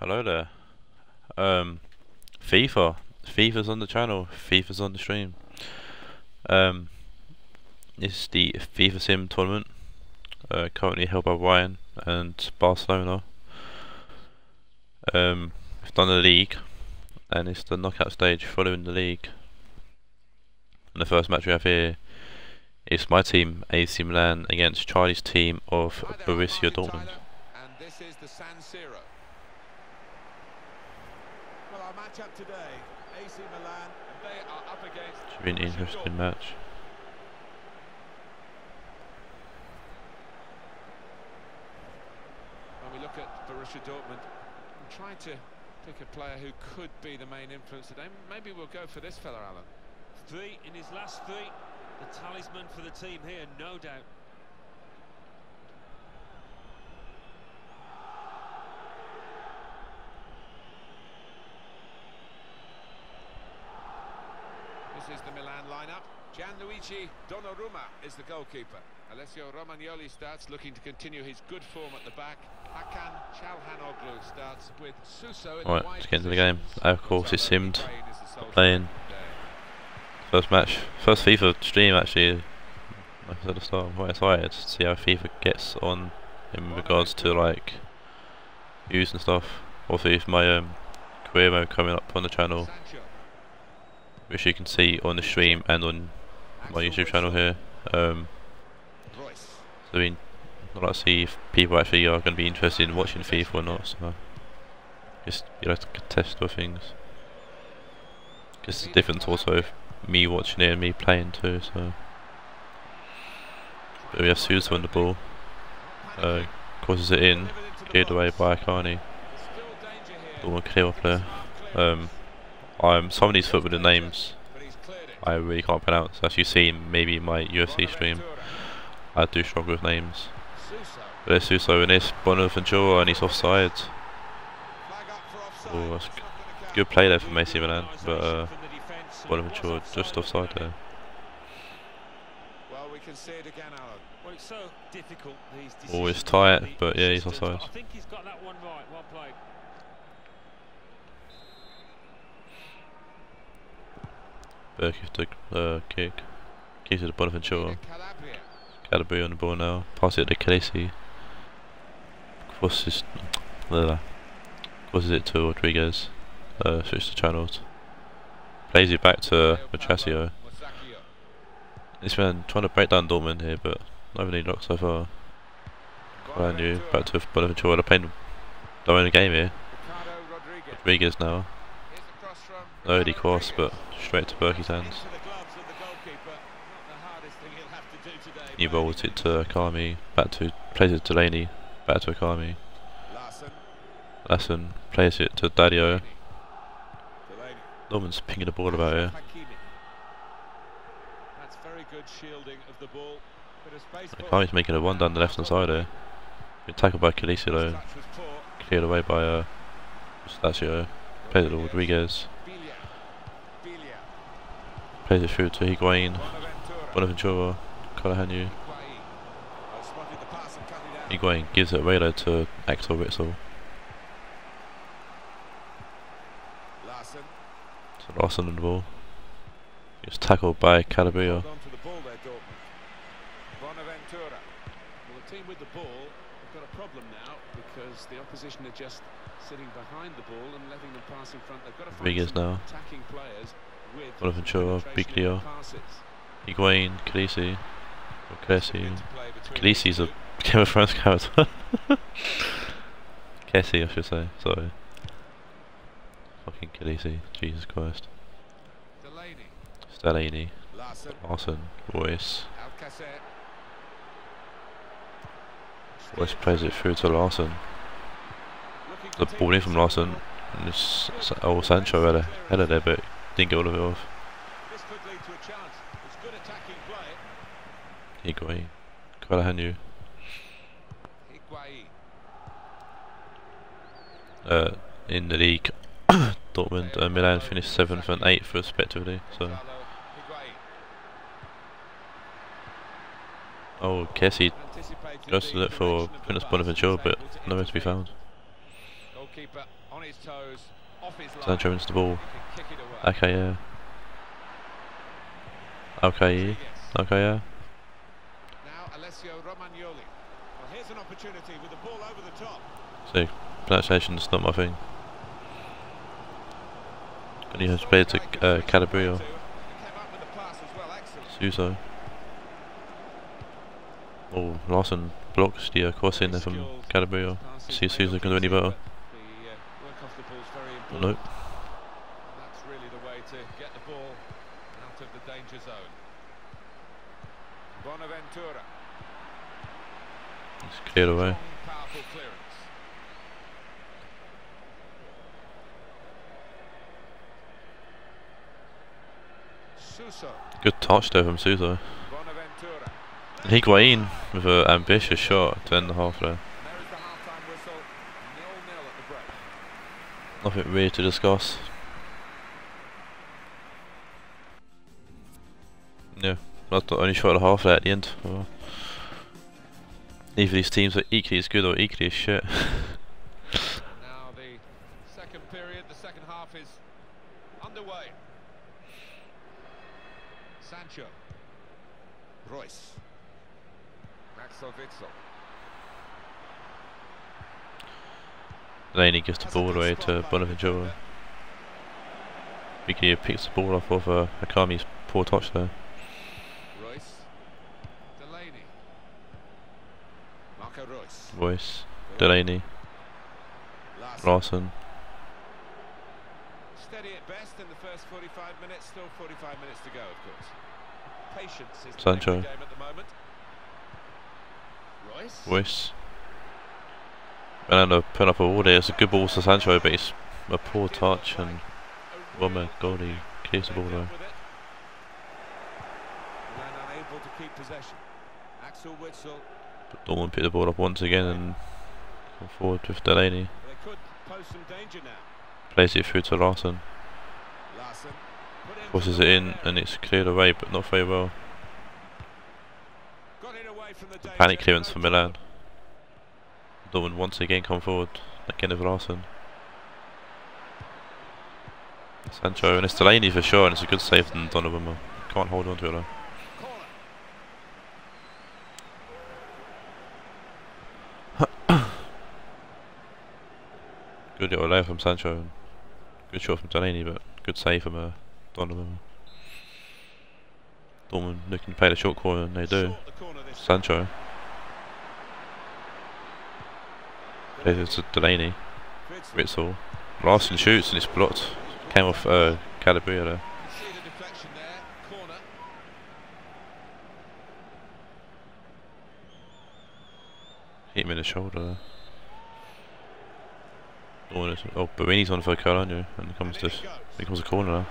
Hello there. Um, FIFA. FIFA's on the channel. FIFA's on the stream. Um, this is the FIFA Sim tournament. Uh, currently held by Ryan and Barcelona. Um, we've done the league, and it's the knockout stage following the league. And the first match we have here is my team, AC Milan, against Charlie's team of Borussia Dortmund. And this is the San Siro. Well, our matchup today, AC Milan, they are up against. Should be an interesting match. When we look at Borussia Dortmund, I'm trying to pick a player who could be the main influence today. Maybe we'll go for this fella, Alan. Three in his last three. The talisman for the team here, no doubt. This is the Milan lineup. Gianluigi Donnarumma is the goalkeeper. Alessio Romagnoli starts looking to continue his good form at the back. Hakan Çalhanoğlu starts with Suso in Right, the wide let's get into the game. Of course, it's simmed. Higuain is the sole Playing. First match, first FIFA stream actually. Like I said at the start, I'm quite excited to see how FIFA gets on in regards to like views and stuff. Also, if my um, career mode coming up on the channel, which you can see on the stream and on my YouTube channel here. Um, so I mean, I'd like to see if people actually are going to be interested in watching FIFA or not. So just you know to test with things. Because the difference also me watching it and me playing too. So but we have Suso on the ball. Uh, crosses it in, cleared away by Akani. Dortmund clear player. Um, I'm some of these footballer names But he's cleared it. I really can't pronounce. As you see, maybe my UFC stream, I do struggle with names. Suso. But there's Suso and this Bonaventura and he's offside. Flag up for offside. Oh, that's It's not gonna count. Good play there from AC Milan, but uh, From the defence, and Bonaventura just offside there. Well, we can see it again, Alan. Well, it's so difficult these Always decisions tight, but yeah, he's offside. I think he's got that one right. Well played. With the uh, kick. Kicks it to Bonaventura. Calabria. On the ball now. Pass it to Khaleesi. Crosses, blah, crosses it to Rodriguez. Uh, switch the channels. Plays it back to Leo Matrasio. This man trying to break down Dortmund here, but not really luck so far. Brand new. Back to Bonaventura. They're playing. They're in the game here. Rodriguez. Now. Here's the cross but. Straight to Bürki's hands. Into the gloves of the goalkeeper. Not the hardest thing he'll have to do today. He rolls it to Akami. Back to plays it to Delaney. Back to Akami. Lassen plays it to Dadio. Norman's pinging the ball about here. That's very good shielding of the ball. Bit of space for Akami's making a run down the left hand side here. Been tackled by Khaleesi though. Touch was poor. Cleared away by uh, Mustachio. Plays it to Rodriguez. Plays it through to Higuain. Bonaventura. Kalahanu. Higuain. Spotted the pass and cut it out. Higuain gives it away though to Axel Witsel. Larsen on the ball. Gets tackled by Calabria. Hold the ball there, Dortmund. Bonaventura. The team with the ball have got a problem now because the opposition are just sitting behind the ball and letting them pass in front. They've got to find some now. attacking players with Bonaventura, penetration Biglia. the passes. Higuain, Khaleesi. Or Khaleesi. Khaleesi's a. Game of Thrones character. Kessie, I should say. Sorry. Fucking Khaleesi. Jesus Christ. Delaney. Stellini. Larsen. Larsen. Reus. Reus plays it through to Larsen. The ball in from Larsen. And it's old Sancho had a header there, but didn't get all of it off. This could lead to a chance. It's good attacking play. Higuain. Kalahanu. Uh, in the league, Dortmund and Milan finished 7th and 8th respectively. So, oh, Kessie goes to look for Prince was but nowhere to be found. Goalkeeper On his toes, off his line. Sancho wins the ball. Okay, yeah. Okay, Rodriguez. okay, yeah. Now Alessio Romagnoli. Well, here's an opportunity with the ball over the top. See, pronunciation's not my thing. And he has played to uh, Calabria, He came up with the pass as well. Excellent. Suso. Oh, Larsen blocks the uh, cross in there from Calabria. See if Suso can do any better. The uh, work off the ball is very important. Nope. That's really the way to get the ball out of the danger zone. Bonaventura. It's cleared away. Good touch there from Suso. Higuain with an ambitious shot to end the half there. Nothing really to discuss. Yeah, that's the only shot of the half there at the end. Oh Either these teams are equally as good or equally as shit. Now the second period, the second half is underway. Sancho. Reus. Axel Witsel. Laney gives the ball away to Bonaventura. Biggie picks the ball off of uh, Akami's poor touch there. Reus. Delaney. Marco Reus. Voice, Delaney, Larsen. Larsen. Steady at best in the first 45 minutes, still 45 minutes to go, of course. Patience is Sancho. the game at the moment. Reus. Then put up a wall there. It's a good ball to Sancho, but it's a poor touch and one man goalie clears the ball though. Milan unable to keep possession. Axel Witsel. But Dortmund pick the ball up once again and come forward with Delaney. They could pose some danger now. Plays it through to Larsen. Larsen. Put in Crosses for it in and it's cleared away, but not very well. Got it away from the danger. Panic clearance for Milan. Dortmund once again come forward. Again with Larsen. Sancho and it's Delaney for sure, and it's a good save from Donnarumma. Can't hold on to it though. Corner. Good little lay from Sancho. and Good shot from Delaney, but good save from uh, Donovan. Dortmund looking to play the short corner, and they do. Short the corner this Sancho plays it to Delaney. Ritzel. Larsen shoots and it's blocked. Came off uh, Calabria there. You see the deflection there. Corner. Hit him in the shoulder there. Oh, Borini's on for Carolina and it comes to it comes a corner now.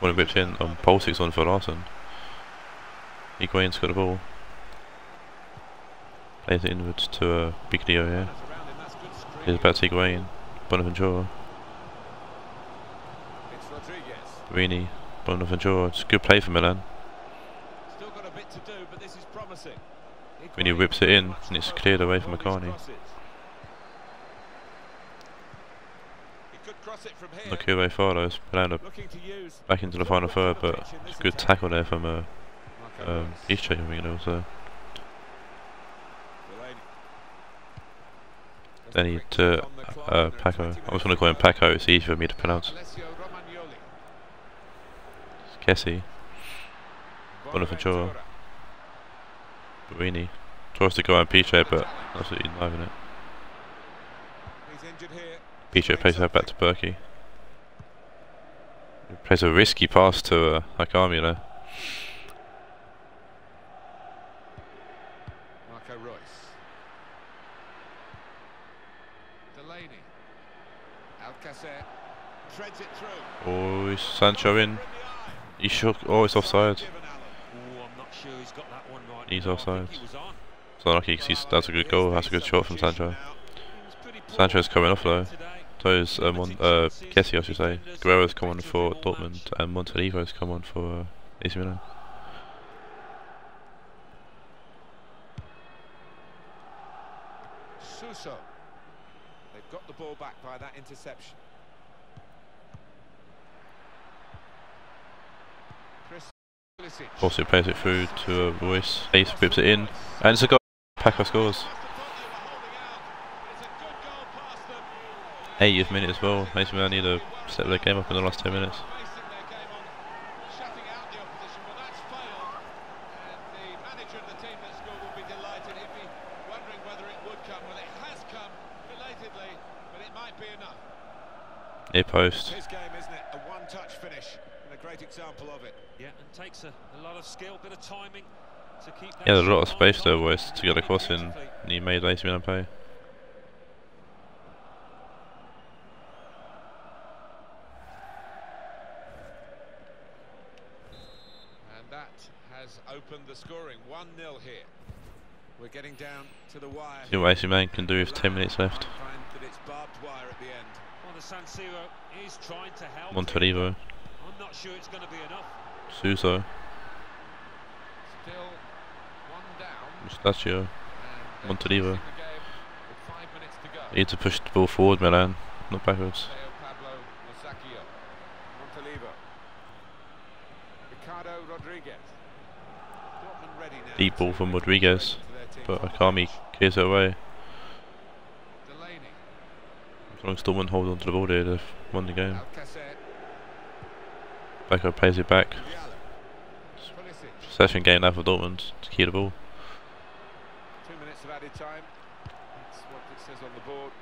When it whips in, um, Pulisic's on for Larsen. Higuain's got the ball. Plays it inwards to uh, Biglia here. Here's back to Higuain. Bonaventura. Borini. Bonaventura. It's a good play for Milan. Still got a bit to do, but this is promising. He whips it in, and it's cleared away from McCartney. crosses. He could cross it from here. Look who they follows. Milan are Looking to use back into the final third, but it's a good tackle there from uh, um, East you know, so Delaney. Just then he to check on the clock, uh, there are Paco. I was going to call him. Paco, it's easy for me to pronounce. Romagnoli. Kessie, Bonaventura. Borini. Tries to go on Piche, but absolutely not having it. He's injured here. Piche plays that back to Bürki. He plays a risky pass to uh, Hakami there. Marco Reus. Delaney. Alcacer. Treads it through. Oh, is Sancho in? He shook. Oh, it's offside. Given I'm not sure he's got that one right. He's now. I think offside. he was on. It's unlucky 'cause he's, that's a good goal. That's a good shot from Sancho. He was pretty poor Sanchez coming off though. Those uh, Mon uh, Kessie, I should say. Guerreiro's common for Dortmund, and Montenegro's common for uh, AC Milan. Suso. They've got the ball back by that interception. Chris plays it through to uh, Reus. Ace whips it in, and it's a goal. Packer scores. 80th minute as well. Makes me need to set their game up in the last 10 minutes. Near post. His game, isn't it? A one-touch finish, and a great example of it. Yeah, and takes a, a lot of skill, bit of timing to keep that Yeah, there's a lot of space there, target. Reus, to get across in. And he made AC Milan play. And that has opened the scoring. 1-0 here. We're getting down to the wire. See what AC Milan can do with 10 minutes left. Find that it's barbed wire at the end. Well, the San Siro is trying to help. Montolivo, I'm not sure it's going to be enough. Suso, Still one down. Mustachio. and uh, they're Montolivo. closing the game with five minutes to go. Need to push the ball forward, Milan, not backwards. Leo Pablo Musacchio. Montolivo. Ricardo Rodriguez. Dortmund ready now Deep ball from Rodriguez, to but Akami clears it away. As long as Dortmund hold on to the ball there, they've won the game. Backer plays it back. Possession game now for Dortmund to keep the ball. Two minutes of added time. That's what it says on the board.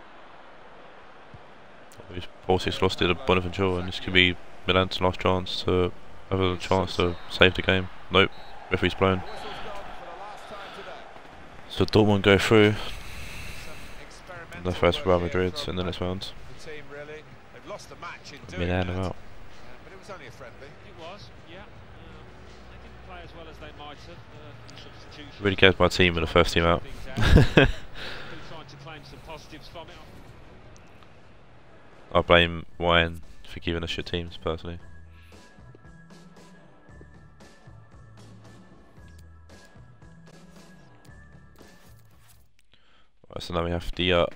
We've Pulisic lost it at Bonaventura and this could be Milan's last chance to have a chance to save the game. Nope, referee's blown. The whistle's gone for the last time today. So Dortmund go through the first Real Madrid in the next round. The team really. They've lost the Milan that. out. But it was only a friendly. It was, yeah. Um, they didn't play as well as they might have. Uh. Really cares my team with the first team out. I blame Wyan for giving us shit teams personally. So now we have the uh,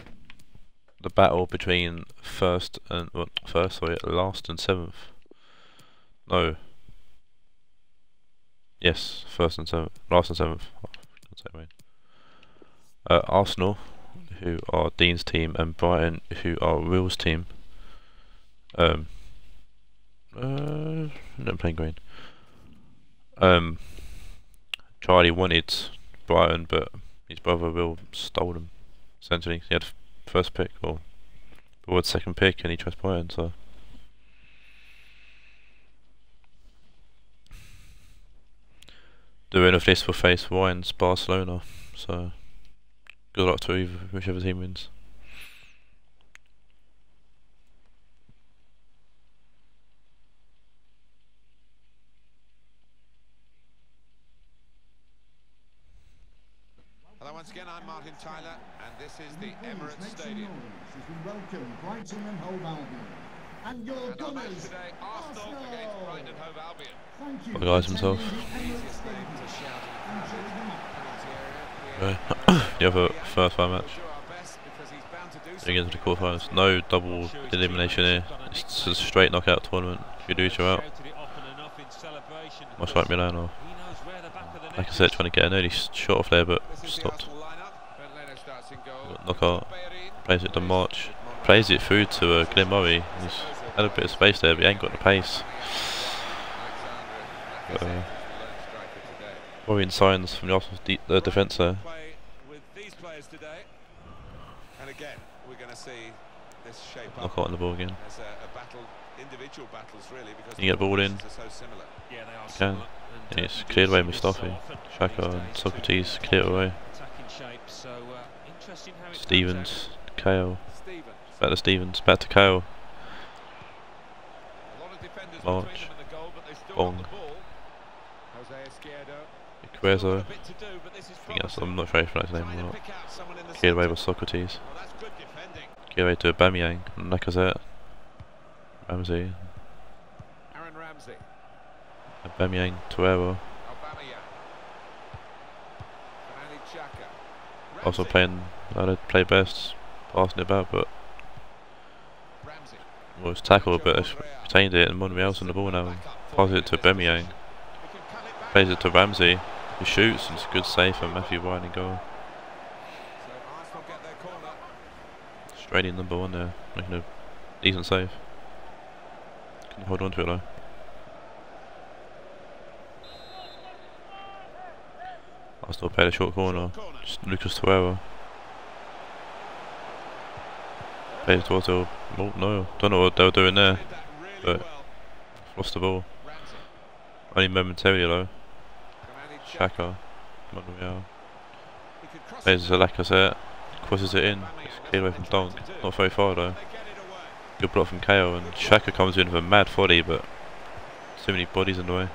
the battle between first and well, first, sorry, last and seventh. No. Yes, first and seventh, last and seventh. Oh. Uh, Arsenal, who are Dean's team, and Brighton, who are Will's team. Um. Uh, no, playing green. Um. Charlie wanted Brighton, but his brother Will stole them. Essentially, he had first pick or or second pick, and he chose Brighton. So the winner of this will face Wines Barcelona. So good luck to either, whichever team wins. Hello once again, I'm Martin Tyler, and this is the Emirates Stadium. noise as we welcome Brighton and Hove Albion. And your And Gunners, today, Arsenal against Brighton and Hove Albion. Thank you Well, the guys himself. attending the Emirates Easiest name to Stadium. shout in Enjoy the match. penalty area. Okay. the other first round match. We'll do our best because he's bound to do Against the something. quarterfinals. No double elimination here. It's just a straight knockout tournament. If you lose, you're out. Shouted it often enough Much like Milan or He knows where the back of the net like I said, trying to get an early s- shot off there, but This is the stopped. Arsenal lineup. Bernd Leno starts in goal. Knockaert. Plays it to March. Plays it through to uh, Glenn Murray. He's had a bit of space there, but he ain't got the pace. Uh, Worrying signs from the Arsenal de- uh, defence there. Play with these players today. And again, we're going to see this shape up Knockaert on the ball again. as a, a battle, individual battles really, because You get the ball in. formations so. Yeah, they are Can. And, It's cleared away Mustafi. these and. Socrates clear away. Stephens, Kale. Back to Stephens. Back to Kale. March. and Bong. Cuezo. I promising. I'm not sure if that's his name or not. Cleared away with Socrates. Cleared away to Aubameyang. Lacazette. Ramsey. Aubameyang. Torreira. Aubameyang. Granit Xhaka. Also playing to play best. Passing it about, but Ramsey. was tackled, but it's retained it, and Monreal's on the ball now. Passes it to Aubameyang. Plays it to Ramsey, who shoots, and it's a good save from Matthew Ryan in goal. So Arsenal get their corner. Number one there, making a decent save. Can hold on to it though. I'll still play the short corner. Just Lucas Torreira. Plays towards the. Oh, no, don't know what they were doing there. Played but-. Lost the ball. Only momentarily though. Xhaka. Monreal. Plays to Lacazette. Crosses it in. It's cleared away from Dunk. Not very far though. Good block from KO and Xhaka comes in with a mad volley but so many bodies in the way.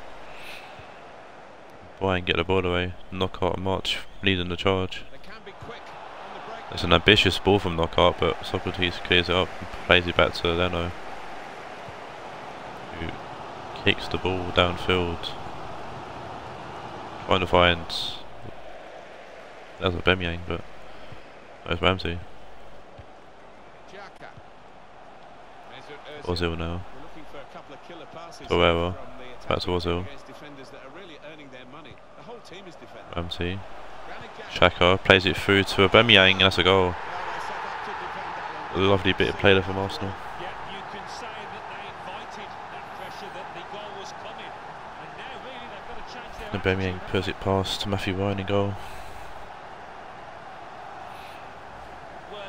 Brian get the ball away, Knockaert March leading the charge. They can be quick on the break. It's an ambitious ball from Knockaert but Socrates clears it up and plays it back to Leno. Who kicks the ball downfield. Trying to find that was a Bemyang but there's Ramsey. Ozil. Now. We're looking for a couple of killer passes Torreira. from the attack Back to Ozil. against defenders that are really earning their money. The whole team Xhaka. Shaka plays it through to Aubameyang and that's a goal. A lovely bit of play there from Arsenal. Aubameyang puts it past to Matthew Ryan in goal. Well,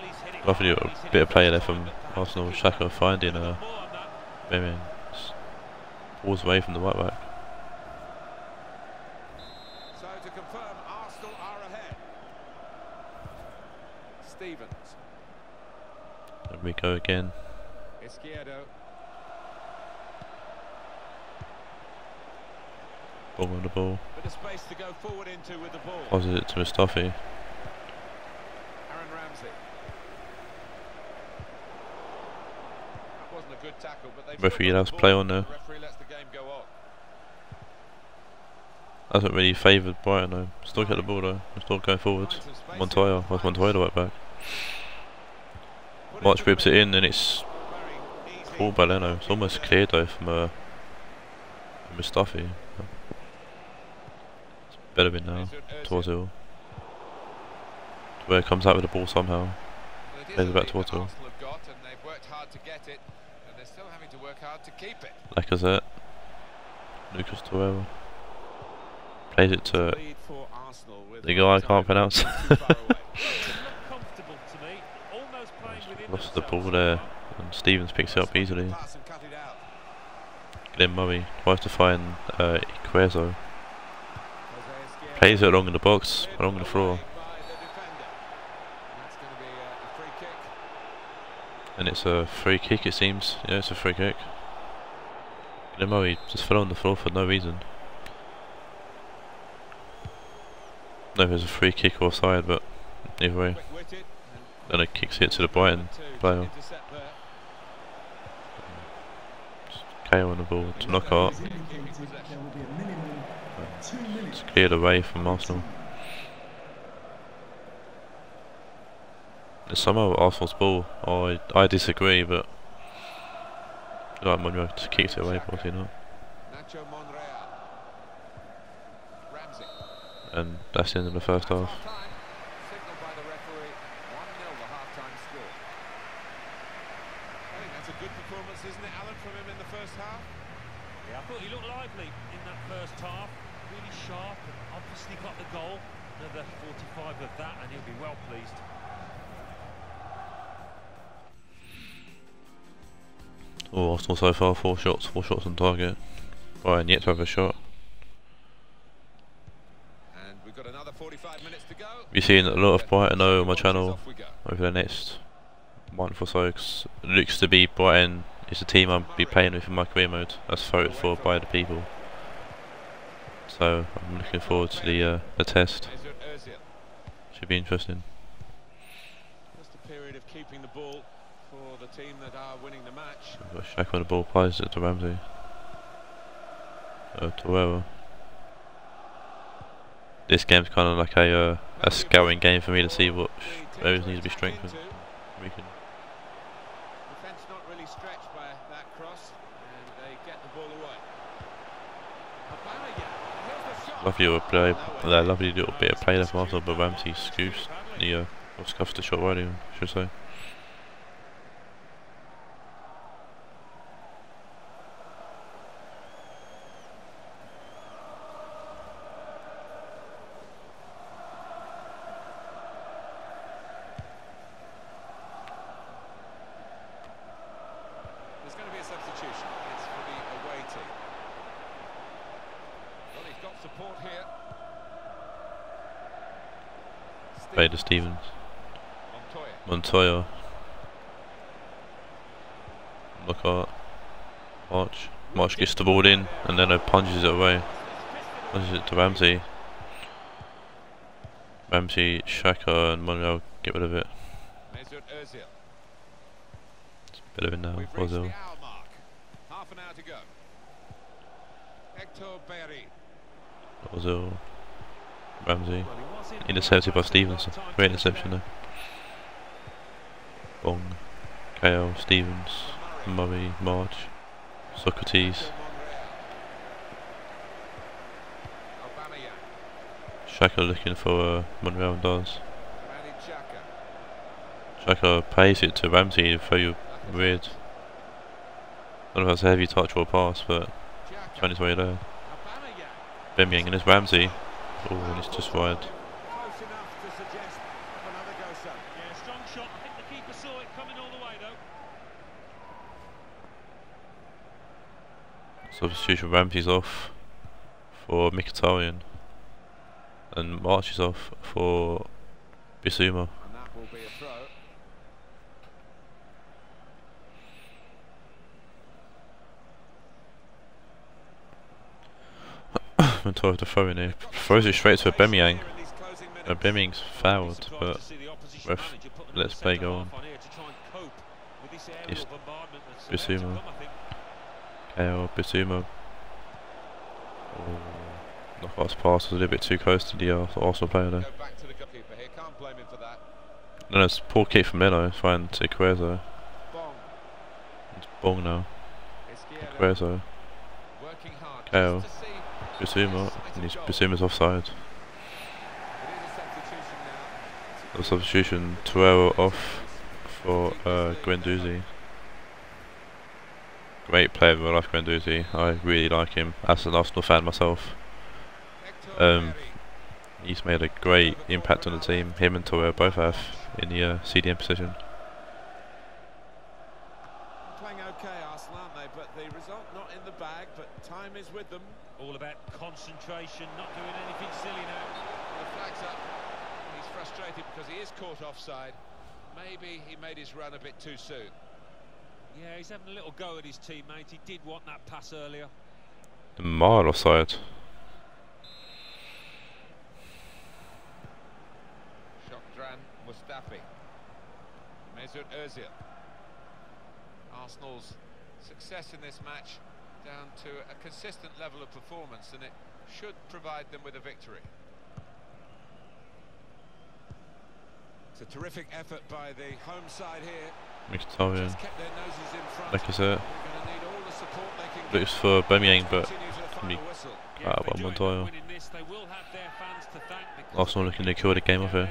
Lovely bit of play there from Arsenal. Xhaka finding a uh. Aubameyang. Pulls away from the right back. So to confirm, Arsenal are ahead. Stephens. There we go again. Izquierdo. Ball on the ball. Bit space to go forward into with the ball. Passes it to Mustafi. Aaron Ramsey. That wasn't a good tackle, but they've Referee allows the play on there. The referee lets the game go on. Hasn't really favoured Brighton though. Still get the ball though. Still going forward. Finds some space Montoya. Where's Montoya the right back? March whips it in and it's Very easy. pulled by Leno. It's almost cleared though from uh, Mustafi. It's better been now. Towards. Hill. Where it comes out with the ball somehow. Well, it is Plays it back towards Hill. Arsenal have got, and they've worked hard to get it, and they're still having to work hard to keep it. Lacazette. Lucas Torreira. Plays it to Lead for Arsenal with the guy I can't pronounce. not too far away. They look comfortable to me, almost playing within Lost the ball there. And Stephens picks it up easily. It. Glenn Murray tries to find uh, Iquezo. Plays it along in the box, along the floor. And it's a free kick it seems. Yeah, it's a free kick. Glenn Murray just fell on the floor for no reason. No, if it's a free kick or side, but either way. Then it kicks it to the Brighton To player. KO on the ball to Knockaert. It's cleared away from Arsenal. Somehow Arsenal's ball. I, I disagree, but like Monroe just kicks it away, not. Nacho Monreal. And that's the end of the first half. Oh, Arsenal so far, four shots, four shots on target. Brian yet to have a shot. And we've got another 45 minutes to go. You've seen a lot of Brighton though on my channel off we go. over the next month or so. 'cause it looks to be Brighton is the team I'll be playing with in my career mode. That's voted for by the people. So I'm looking forward to the uh, the test. Should be interesting. Just a period of keeping the ball for the team that are winning the match. We've got Shaq on the ball, plays it to Ramsey. Uh, Torreira. This game's kind of like a uh, a scouting game for me to see what areas need to be strengthened. We can Defence not really stretched by that cross, and they get the ball away. Aubameyang, here's the Lovely little play, uh, lovely little bit of play there from Arsenal, but Ramsey scoofs the uh, or scuffs the shot right, I should say. There's going to be a substitution. It's for the away team. Well, he's got support here. Bader Stephens, Montoya. Montoya, Lockhart, March. March gets the ball in and then uh, punches it away. Punches it to Ramsey. Ramsey, Xhaka, and Monreal get rid of it. Mesut Ozil. Bit of it now. Ozil. Half an hour to go. Hector Berry. Ozil. Ramsey. Intercepted by Stevenson. Great interception there. Bong. KO, Stephens, Murray, March, Socrates, Xhaka looking for uh, Monreal and does. Xhaka pays it to Ramsey, very weird. I don't know if that's a heavy touch or pass, but Xhaka. found his way there. Bemyang and it's Ramsey. Oh, and it's just wide. Close enough to suggest another go so. Yeah, strong shot. I think the keeper saw it coming all the way though. Substitution Ramsey's off for Mkhitaryan. And March is off for Bissouma. And that will be a throw. In here. Throws it straight to. Bemyang's Be fouled, but the ref lets play go on. Bissouma. KO, Bissouma. Oh, Knockaert's pass was a little bit too close to the uh, Arsenal player there. The. No, it's poor kick from Leno. Fine to Quezo. It's Bong now. Quezo. See Bissouma. And he's, Bissouma's offside. A substitution. Torreira off for uh, Guendouzi. Great player in real life, Guendouzi. I really like him. As an Arsenal fan myself. Um, He's made a great impact on the team. Him and Torreira both have in the uh, CDM position. Playing okay, Arsenal, aren't they? But the result not in the bag, but time is with them. All about concentration, not doing anything silly now. The flag's up. He's frustrated because he is caught offside. Maybe he made his run a bit too soon. Yeah, he's having a little go at his teammate. He did want that pass earlier. A mile offside. Shkodran Mustafi. Mesut Ozil. Arsenal's success in this match down to a consistent level of performance and it should provide them with a victory. It's a terrific effort by the home side here. Mkhitaryan. Just kept their noses in front. Like I said, They're going to need all the support they can get looks for Bemyang, but continue to the can be final whistle. Yeah, Ah, if well, they do end Montoya. winning this, they will have their fans to thank because Arsenal looking to kill the game off here.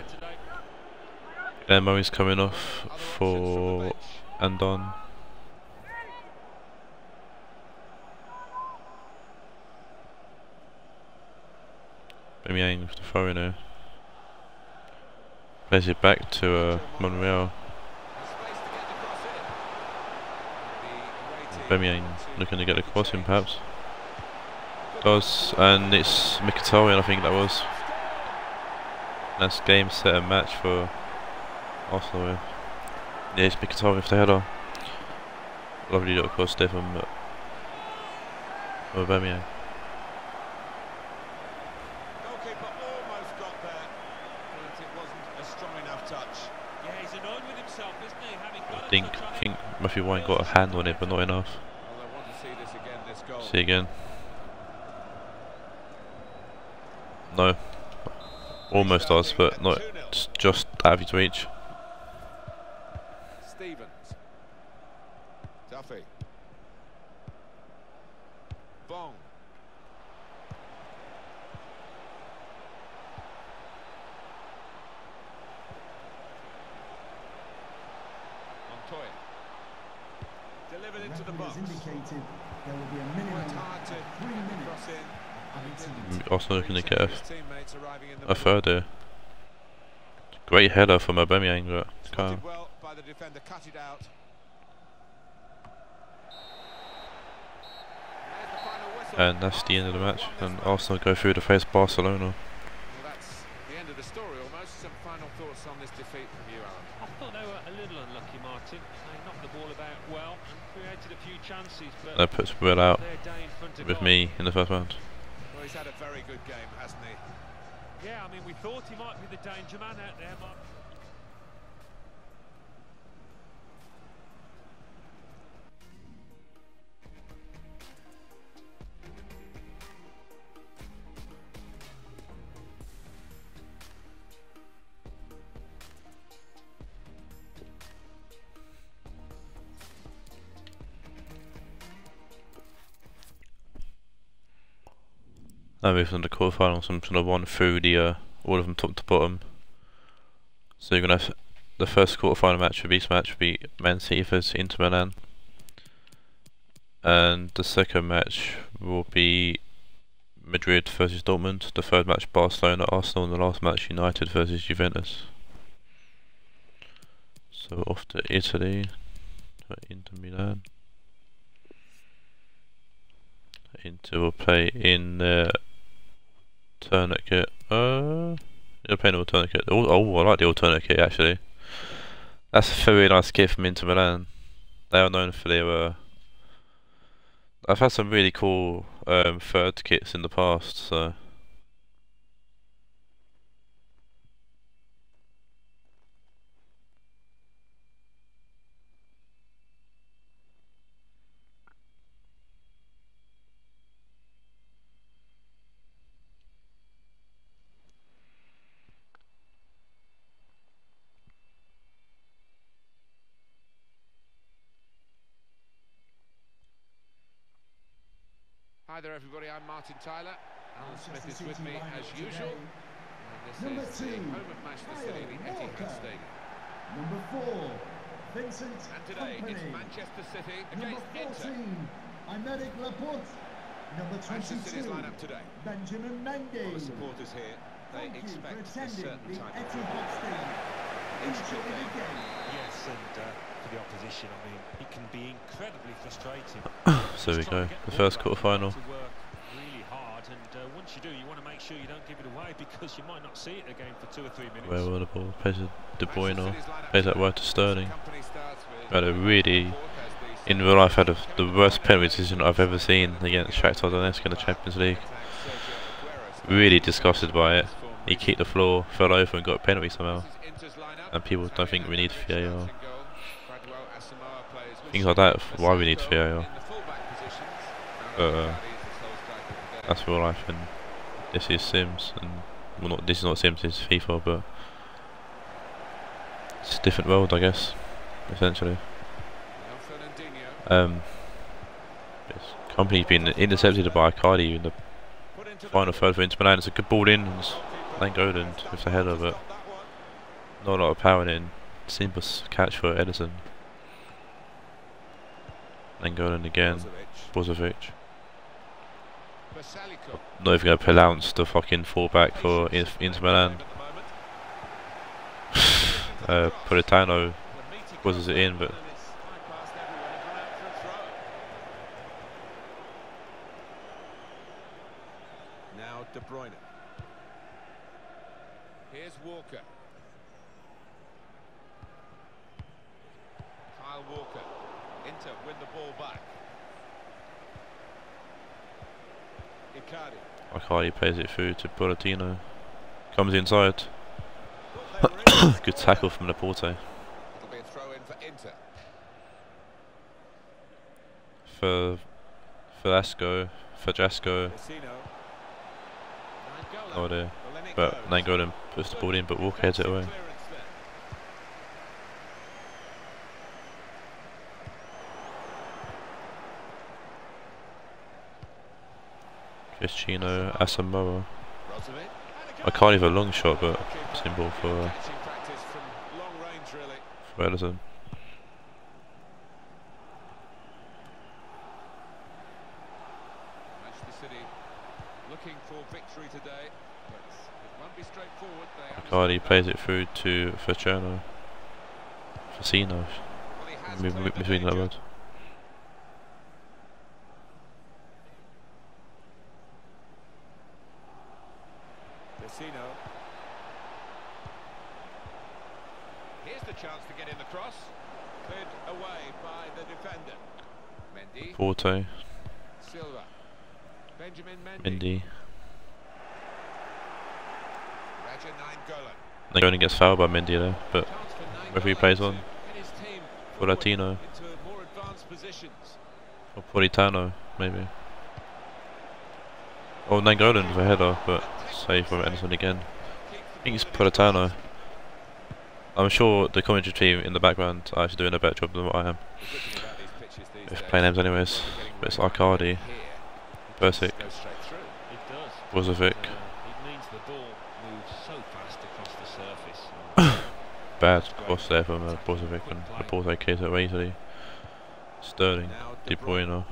Glenn Murray's coming off Other options from the for. Andone. Bemyang with the throw in there. Plays it back to uh, Monreal. Space to get the cross in. The away team Bemyang looking to get the cross in perhaps. Does, and it's Mkhitaryan I think that was. That's game, set and match for Arsenal. Yeah, yeah it's Mkhitaryan with the header. Lovely little cross there from uh, Aubameyang. Goalkeeper he? Having got a hand on it but not enough. See again. No. Almost does, but not just out of reach. Stephens. Duffy. Bong. into the referee box. has indicated there will be a minimum Worked hard of three minutes in. of action. didn't mm, Arsenal looking to get a, reach his teammates arriving in the a third here. Great header from Aubameyang, but Spotted can't. well by the defender, cut it out. There's the final whistle. And that's the end of the match. And this. Arsenal go through to face Barcelona. Well, that's the end of the story almost. Some final thoughts on this defeat from you, Alan. I thought they were a little unlucky, Martin. They knocked the ball about well and created a few chances, but That puts Will out their day in front of with me in the first round. Well, he's had a very good game, hasn't he? Yeah, I mean, we thought he might be the danger man out there, but Now move on to the quarterfinals. I'm gonna run through the uh, all of them top to bottom. So you're gonna have the first quarterfinal match of each match will be Man City versus Inter Milan, and the second match will be Madrid versus Dortmund. The third match Barcelona Arsenal, and the last match United versus Juventus. So off to Italy, to Inter Milan. Inter will play in uh, tourniquet. Uh, all tourniquet. Oh, oh, I like the kit actually. That's a very nice kit from Inter Milan. They are known for their. Uh, I've had some really cool um, third kits in the past, so. Hi there, everybody. I'm Martin Tyler. Alan Smith is with me as today. usual. And this Number is the home of Manchester City, the Kyle Etihad Stadium. Number four, Vincent And today Kompany. it's Manchester City Number against Inter. 14, Aymeric Laporte. Number Manchester City's 22, lineup today. Benjamin Mendy. Well, the supporters here, they Thank you for expect a certain the type of Etihad Stadium. Enjoy game. yes, and uh, for the opposition, I mean, it can be incredibly frustrating. So we go. The first quarter final. really hard, and uh, once you do, you want to make sure you don't give it away because you might not see it again for two or three minutes. Where will the ball? Plays De Bruyne. Lineup Plays that wide to Sterling. Kompany starts with Had a really, Laporte as the in real life, had a, the worst penalty decision I've ever seen against Shakhtar Donetsk in the Champions League. Really disgusted by it. He kicked the floor, fell over, and got a penalty somehow. And people don't think we need VAR. Things like that. Why we need VAR? Uh, That's real life, and this is Sims, and well, not this is not Sims, it's FIFA, but it's a different world, I guess, essentially. Um, this Kompany's been intercepted by Cardi in the final third for Inter Milan. It's a good ball in, and thank Odin with the header, but not a lot of power in it. and Simple catch for Ederson. Then Golden again, Bozovic. Not even going to pronounce the fucking fullback for In- Inter Milan. Uh, Politano was it in, but Now De Bruyne. Here's Walker. Kyle Walker. Inter win the ball back. Icardi plays it through to Politano. Comes inside. Will they bring Good tackle from Laporte. It'll be a throw in for Inter. For Velasco, for Jasco. Vecino. Nainggolan. Oh dear. Well, then it But. Nainggolan puts the ball in, but Walker heads it away. Cristiano Asamoah. I can't even long shot, but symbol for uh, for Ederson. Cardi plays it through to Facciano. Facino. Between that word. Porto, Silva. Benjamin Mendy. Indy. Raja Nainggolan. They're going to get fouled by Mendy there, but Chance for Nainggolan referee plays on. get his team For Latino. Into more advanced positions. or Politano maybe. Oh, Nainggolan for a header, but save from Ederson again. I think it's Politano. I'm sure the commentary team in the background are actually doing a better job than what I am. The good thing about these pitches these If days play names anyways, but it's Arcadi, here. Perisic, does. Uh, it means the ball moves so fast across the surface. bad cross there from uh, Brozovic and Laporte clears it away easily. Sterling, De Bruyne,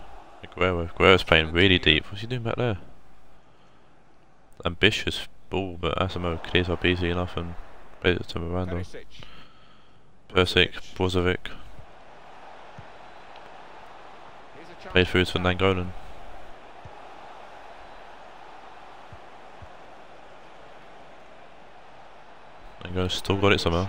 Aguero. Aguero's playing really deep. What's he doing back there? Ambitious ball, but Asamoah clears up easy enough and plays it to Miranda. Perisic, Brozovic, To through to. Nainggolan's still got it somehow.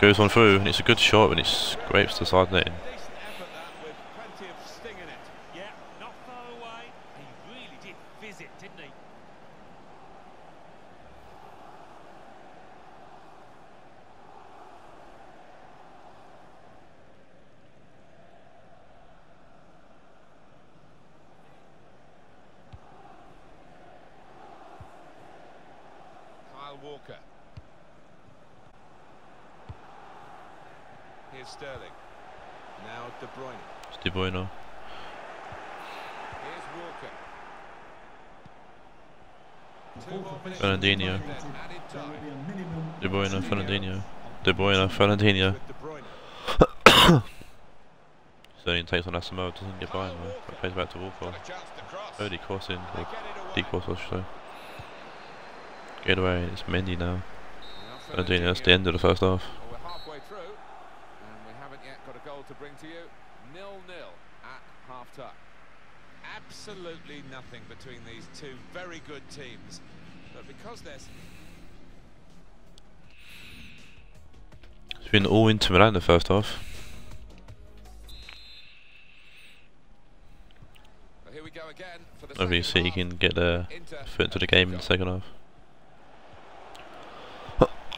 Goes on through, and it's a good shot, and it scrapes the side netting. Decent effort that with plenty of sting in it. Yeah, not far away. He really did fizz it, didn't he? Kyle Walker. Here's Sterling. Now De Bruyne. It's De Bruyne. Here's Walker. Two Ball more for minutes Fernandinho. of time then, added There will time. be a minimum De Bruyne, of Fernandinho. De Bruyne, Fernandinho. With De Bruyne. Sterling takes on Asamoah, doesn't get by him though, but plays back to Walker. Got a chance to cross. Early crossing, or deep cross I should say. Get away, it's Mendy now. Now Fernandinho, that's the end of the first half. Well, we're halfway through, and we haven't yet got a goal to bring to you. Nil-nil at half-time. Absolutely nothing between these two very good teams. But because there's... It's been all into Milan the first half. Well, here we go again for the Hopefully second City half. can get their Inter foot into the game in the second half.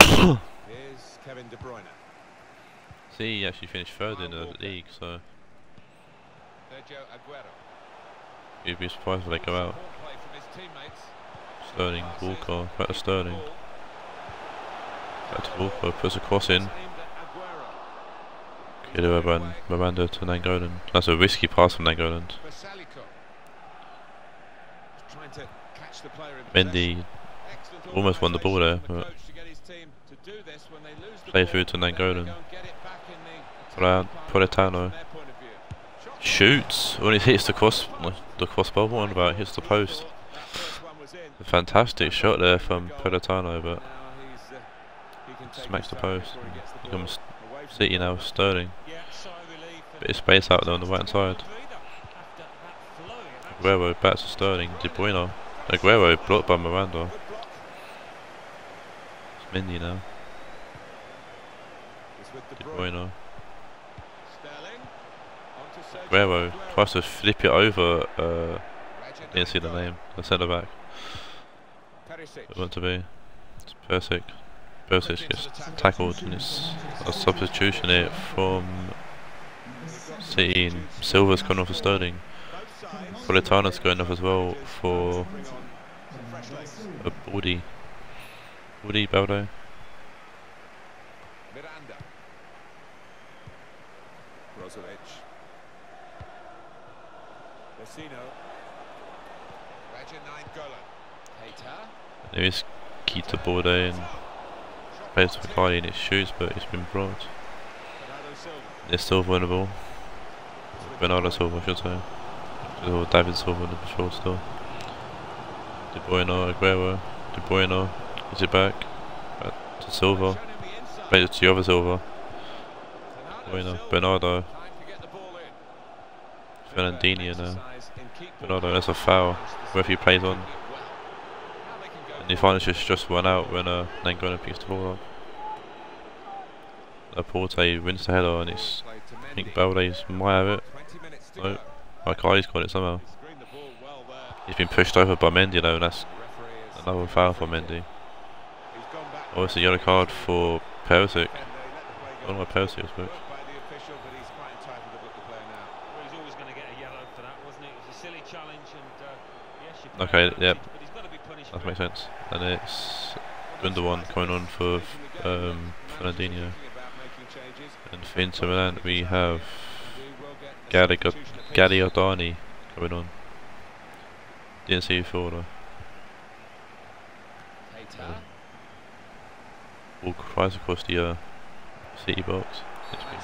Here's Kevin De Bruyne. City actually finished third in the league, so you'd be surprised if they go out. Support play from his teammates. Sterling, Walker, back to Sterling, back to Walker, puts a cross in. It's aimed at Aguero. He's Get over put it and away. Miranda to Nainggolan. That's a risky pass from Nainggolan. Basalico. He's trying to catch the player in Mendy almost won the ball there, organisation from the but coach to get his team to do this when they lose the play through to Nainggolan. go and get it back in the Around attacking part of the pitch Politano. point of view. Shoots when it hits the cross, the crossbar one about hits the post. That first one was in. A fantastic shot there from Politano, but uh, he smacks the post. before he gets the ball Becomes City now. Sterling. Yeah, sigh of relief. and Bit of space out there on the right hand side. Aguero back to Sterling. De Bruyne. Aguero blocked by Miranda. It's Mendy now. De Bruyne. Aguero tries to flip it over. Uh, didn't see the name. The centre back. It meant to be. It's Perisic. Perisic gets tackled and it's a substitution here from City and Silva's gone off for Sterling. Politano's going off as well for Bring on some fresh legs. a Woody. Woody Baldo. Miranda. Brozovic. Vecino. Raja Nainggolan. Keita. There is Kita Borde and plays for and it shoots but it's been brought. It's still winnable. Bernardo De Silva I should say. David Silva the patrol still. De Bruyne, Aguero, De Bruyne, is it back? Back to Silva, the wait, it's the other Silva, Bernardo Bruyne, Bernardo. Fernandinho now, Bernardo, that's a foul, whether he plays on, and he finally just, just went out when uh, Nainggolan picks the ball up. Laporte wins the header and it's, I think. Balde's might have it, 20 minutes to No. Makali's got it somehow. He's been pushed over by Mendy though, and that's another foul for Mendy. He's gone back. Yellow card for Perisic, don't know why Perisic was booked. A a Okay, yep. That makes sense. And it's Gundogan coming on for um, Fernandinho. And for Inter Milan we have Gadiga- Gagliardini coming on. Didn't see you for though. Ball cries across the uh, city box. It's been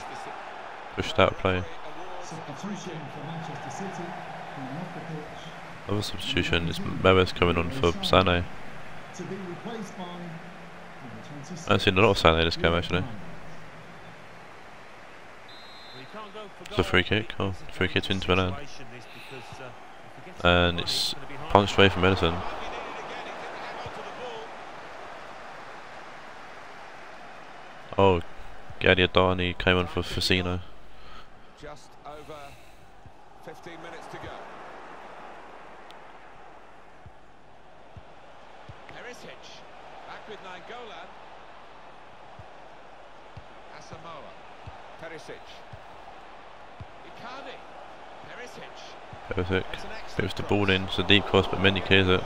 pushed out of play. Substitution for Manchester Coming off the pitch. Another substitution is Mahrez coming on for Sané. To be replaced by number 26. I've seen a lot of Sané this game actually. Well, you can't go for It's a free kick. Oh, free kick to Inter Milan. And it's punched away from Ederson. Oh, Gagliardini came on for Fasino. Just over 15 minutes to go. Perisic back with Nainggolan. Asamoah. Perisic. Icardi. Perisic. Perisic. It's an Moves the ball in, it's a deep cross, but Mendy clears it.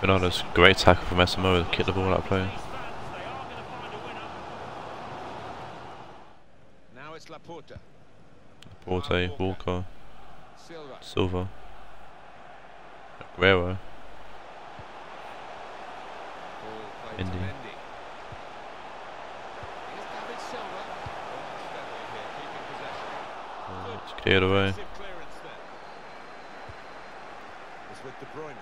Bernardo's great tackle from Asamoah, kick the ball out of play. These fans, they are going to find a winner. Now it's Laporta. Porte, Walker, Silva. Silva, Aguero, Ball played to Mendy. Mendy. Here's David Silva. Almost steadily here, keeping possession. uh, it's cleared away. Massive clearance there. It's with De Bruyne.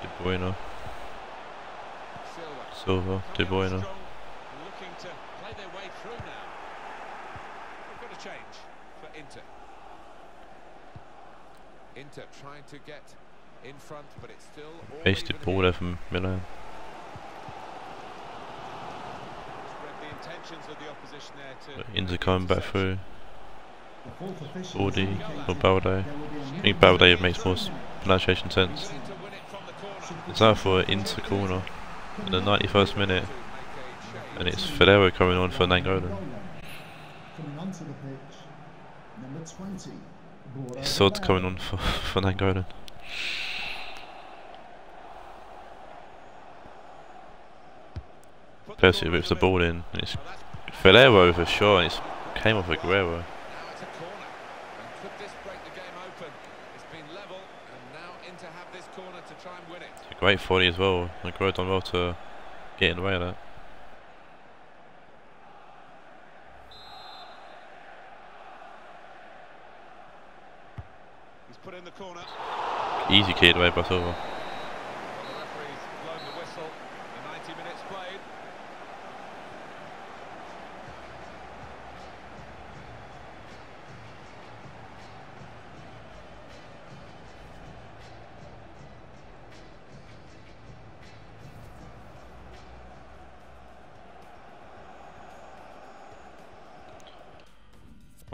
De Bruyne, Silva. Silva, De Bruyne. Looking to play their way through now. They've got a change for Inter. Inter trying to get in front, but it's still Wasted ball there from Milan. Just read the intentions of the opposition there to But Inter coming back through. The fourth official Baldi has indicated or Balde. there will be a I think movement Balde makes more s- pronunciation sense. willing to win it from the corner. It's now for Inter corner in the 91st minute, To make a change. and it's Federo coming on for Nainggolan. Coming onto the pitch, number 20. Bora Sod's coming on for, for Nainggolan. Put the Percy corner whips the ball in, and it's Ferrero for sure, and it's came off Aguero. It's a corner. And could this break the game open? It's been level, and now Inter have this corner to try and win it. Great volley as well. Aguero done well to get in the way of that. He's put in the corner. Easy keyed away by Silva.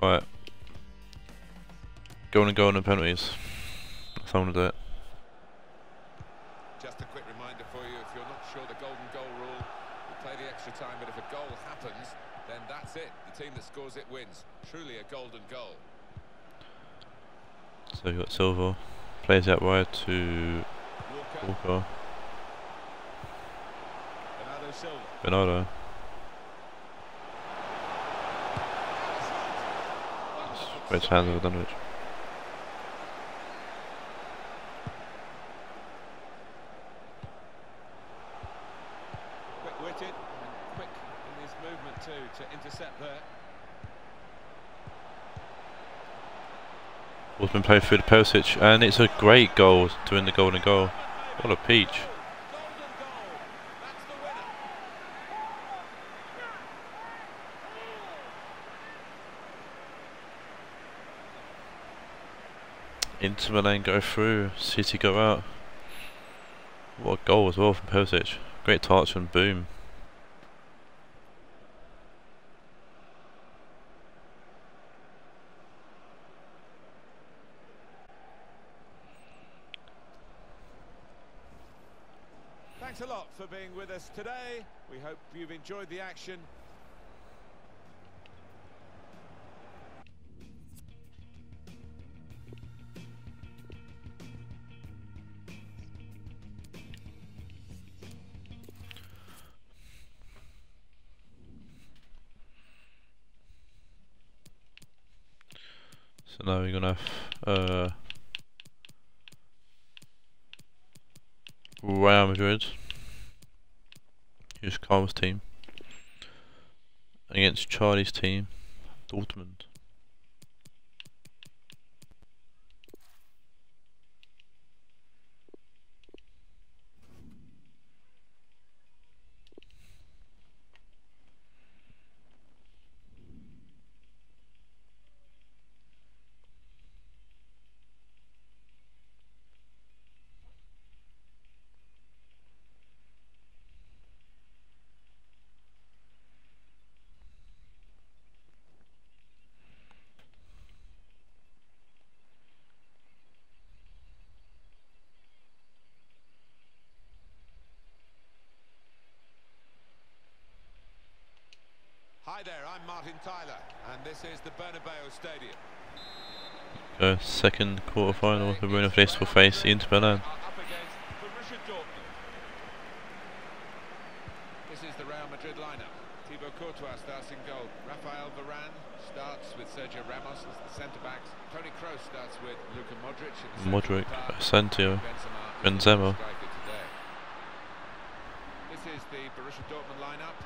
Right. Going and going and penalties. That's how I'm gonna do it. Just a quick reminder for you, if you're not sure the golden goal rule, you play the extra time, but if a goal happens, then that's it. The team that scores it wins. Truly a golden goal. So we've got Silva. Plays out wide to Walker. Walker. Bernardo Silva. Bernardo. Which hands have I done which? Quick-witted and quick in his movement too to intercept there. Ball's been playing through to Perisic and it's a great goal to win the golden goal. What a peach. Inter Milan go through, City go out. What a goal as well from Perisic. Great touch and boom. Thanks a lot for being with us today. We hope you've enjoyed the action. Now we're gonna have uh, Real Madrid, who's Carl's team, against Charlie's team, Dortmund. Hi there, I'm Martin Tyler, and this is the Bernabeu Stadium. Uh, second quarter final, the winner of this will face Inter Milan. Are up against Borussia Dortmund. This is the Real Madrid lineup. Thibaut Courtois starts in goal. Rafael Varane starts with Sergio Ramos as the centre backs. Toni Kroos starts with Luka Modric. The Modric. Asensio, Benzema, is Benzema. the striker today. This is the Borussia Dortmund lineup.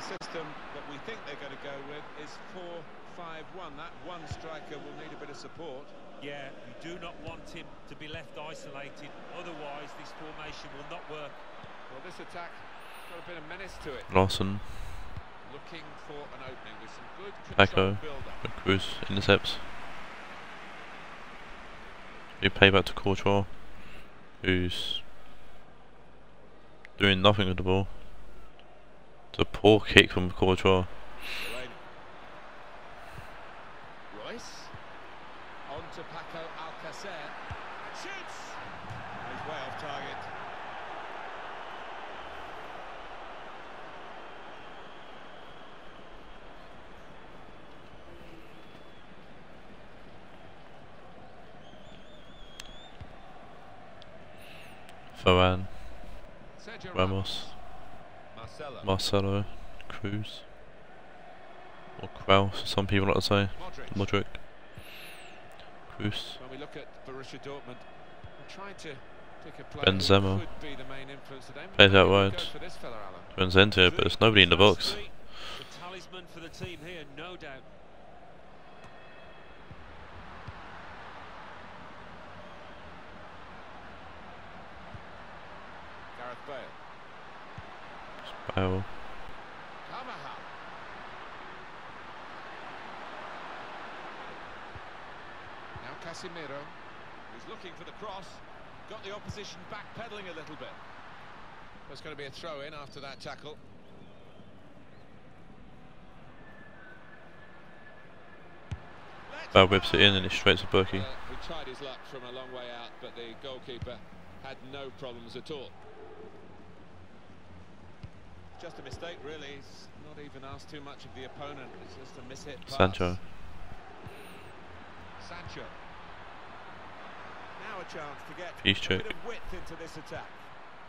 The system that we think they're going to go with is 4-5-1. That one striker will need a bit of support. Yeah, you do not want him to be left isolated, otherwise this formation will not work. Well, this attack got a bit of menace to it. Lawson, Looking for an opening with some good Paco. control. Cruz intercepts. We play back to Courtois, who's doing nothing with the ball. It's a poor kick from Courtois. Reus. On to Paco Alcacer. Shoots! He's way off target. Ramos, Marcelo. Cruz, or Kraus, some people like to say. Modric. Cruz, When we look at Borussia Dortmund, we're trying to pick a player Benzema. who could be the main influence today. Plays out wide. go for this fella, Alan. Benzento, but there's nobody in the box. The talisman for the team here, no doubt. Gareth Bale. Bale, Carvajal. Now Casemiro, who's looking for the cross, got the opposition backpedaling a little bit. There's going to be a throw in after that tackle. Let's whips it in and it's straight to Bürki. Uh, who tried his luck from a long way out, but the goalkeeper had no problems at all. Just a mistake, really. He's not even asked too much of the opponent. It's just a mishit pass. Sancho, Sancho. Now a chance to get Peace a check. bit of width into this attack.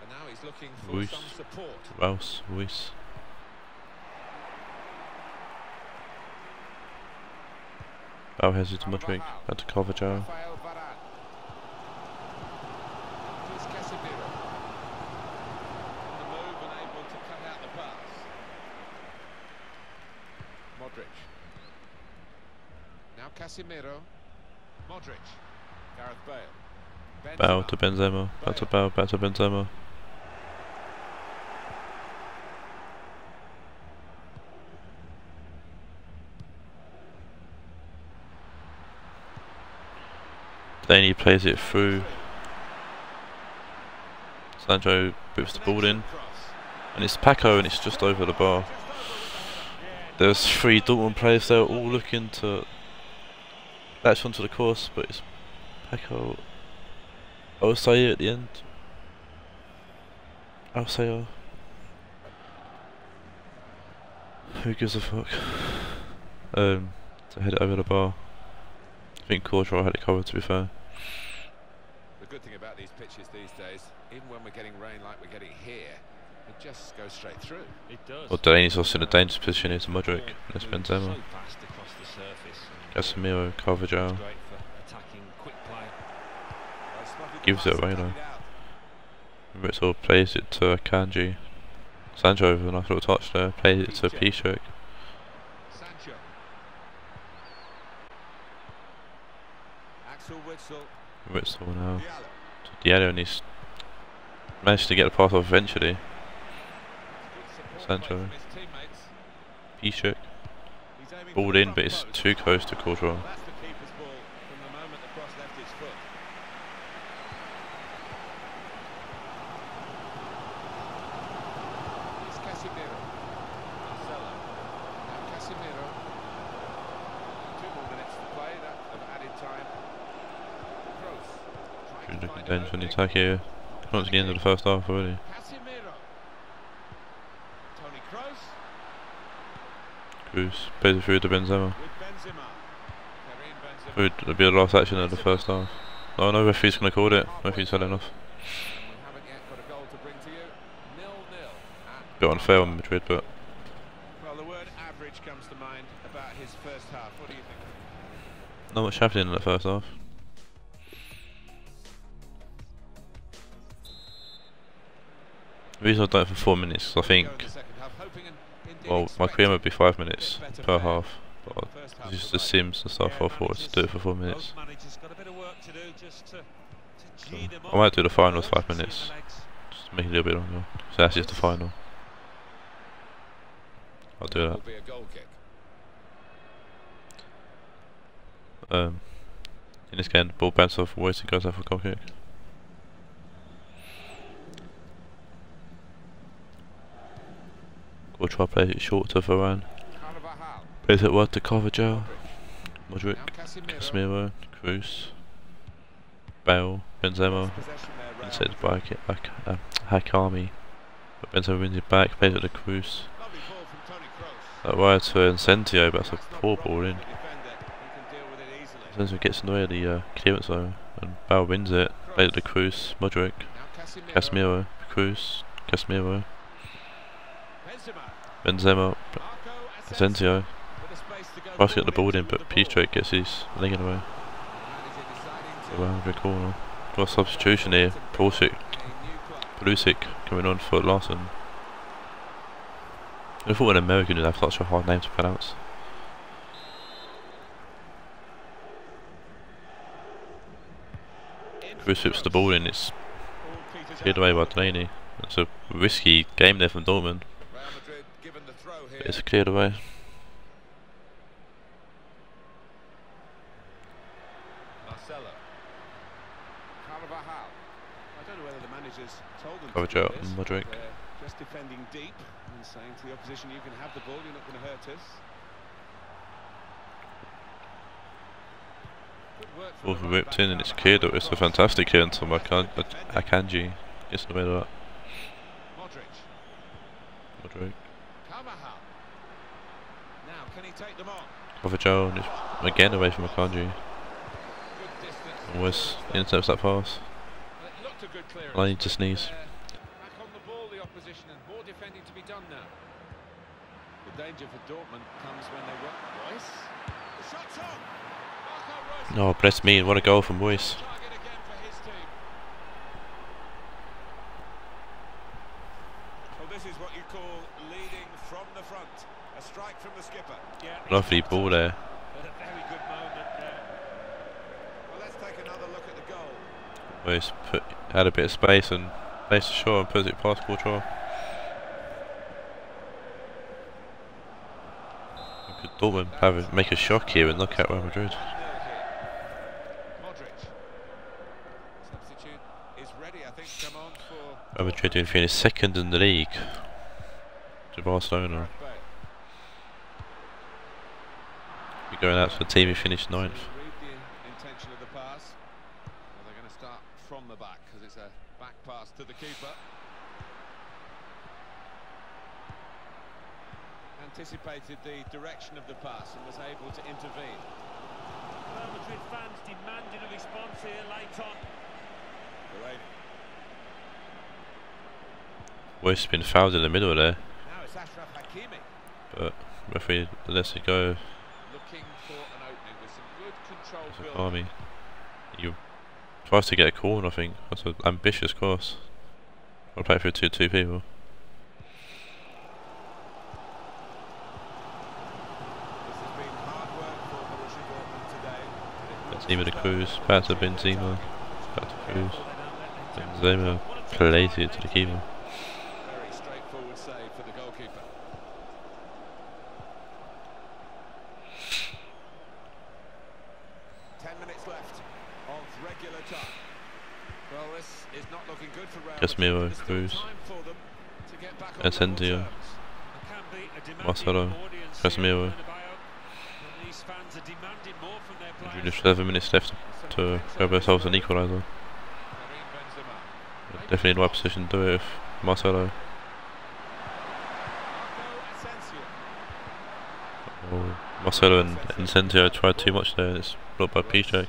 And now he's looking for Ruiz. some support. Bale has it to Modric, back to Carvajal, Rafael Varane. Here's Casemiro. On the move and able to cut out the pass. Modric. Now Casemiro. Modric. Gareth Bale. Bow to Benzema. Back to Bow. Back to Benzema. Delaney plays it through. Sancho whips the ball in. And it's Paco and it's just over the bar. There's three Dortmund players there all looking to latch onto the course, but it's Paco. Osaya at the end. i'll Osaya. Who gives a fuck? Um, to head it over the bar. I think Courtois had it covered to be fair. The good thing about these pitches these days, even when we're getting rain like we're getting here, it just goes straight through. It does. Well, Delaney's also in a dangerous position here to Modric. Ball Let's moves Benzema. So fast across the surface. and, Casemiro, Carvajal. it's Great for attacking, quick play. Well, spotted the Gives it pass away and though. cut it out. Witsel plays it to Kanji. Sancho with a nice little touch there. Plays it to Piszczek. Sancho. Axel Witsel. Ritzel now. Diallo. To Diallo and he's managed to get the pass off eventually. Good support Sancho. play from his teammates. Piszczek. He's aiming Ball for the in but it's too close to danger an on attack here. Coming to the end of the first half already. Casemiro. Tony Kroos Cruz plays through to Benzema. to be the last action of the first half. Call it. Had enough. We haven't yet got a goal to bring to you. Nil-nil at Bit unfair on Madrid, but Well, the word average comes to mind about his first half. What do you think? not much happening in the first half. The reason I've done it for four minutes I think, Go in the second half, hoping and indeed well, my career would be five minutes a bit better per half, but the it's just the. Sims and stuff, I thought I'd do it for four minutes. Both managers got a bit of work to do just to, to G them I might do the up. finals five minutes. Just make it a little bit longer. So that's just the final. I'll do that. Will be a goal kick. Um, in this game, ball bounces off Reus and goes out for a goal kick. Courtois plays it short to Varane. Plays it wide to Carvajal. Modric, Casemiro. Cruz, Bale, Benzema. Possession there, Real Instead by Hak- Hak- uh, Hakimi. But Benzema wins it back, plays it to Cruz. Lovely ball from Tony Kroos. That wide to Asensio, but that's a poor ball in. the defender. He can deal with it. Asensio gets in the way of the uh, clearance though, and Bale wins it. Plays it to Cruz, Modric. Casemiro, Cruz, Casemiro, Benzema. Asensio. Tries get the ball in, but Piszczek gets his leg in the way. The corner. Got a substitution here. Pulisic. Pulisic coming on for Larsen. I thought an American would have such a hard name to pronounce. Cruz whips the ball in, it's cleared away by Delaney. It's a risky game there from Dortmund, Real Madrid given the throw here. but it's cleared away. Marcelo. Carvajal. I don't know whether the managers told them Carvajal to do this. Modric. Just defending deep and saying to the opposition, you can have the ball, you're not going to hurt us. Good work from Ball the right ripped back, in and it's cleared. It's a fantastic clearance from Akan-. Akanji. In the middle of Modric. Modric. Carvajal. Now, can he take them on? Carvajal and again away from Akanji. Good distance. And intercepts that pass. A I need to sneeze. Back on the ball, the opposition, and more defending to be done now. The danger for Dortmund comes when they work. Reus. The shot's on. Oh, bless me. What a goal from Reus. Target again for his team. Well, this is what you call leading from the front. A strike from the skipper. Yeah, it's Lovely ball there. At a very good moment there. Where he's put had a bit of space and placed the shot and puts it past Courtois. Could Dortmund have it, make a shock here and look at Real Madrid. Modric. Substitute is ready, I think, to come on for Real Madrid in finish second in the league to Barcelona. Bale. We're going out for the team who finished ninth. The intention of the pass. Well, they're going to start from the back because it's a back pass to the keeper. Anticipated the direction of the pass and was able to intervene. Real Madrid fans demanding a response here late on. Varane. West's been fouled in the middle there, Now it's Ashraf Hakimi but referee lets it go. looking for an opening with some good army. You tries to get a corner, I think. That's an ambitious course. I'll play for two two people. Benzema to Cruz, pass to Benzema, back to Cruz. Benzema plays it to the keeper. Very straightforward save for the goalkeeper. Ten minutes left of regular time. Well, this is not looking good for Real Casemiro, Madrid. There's still Cruz. time for them to get back on Asensio. level terms. It can be a demanding Marcelo, audience Casemiro. here at Bernabeu, and these fans are demanding more from their players. Just 11 minutes left to grab ourselves an equaliser. Definitely in the right position to do it if Marcelo Asensio. or Marcelo and Asensio tried too much there it's blocked by Piszczek.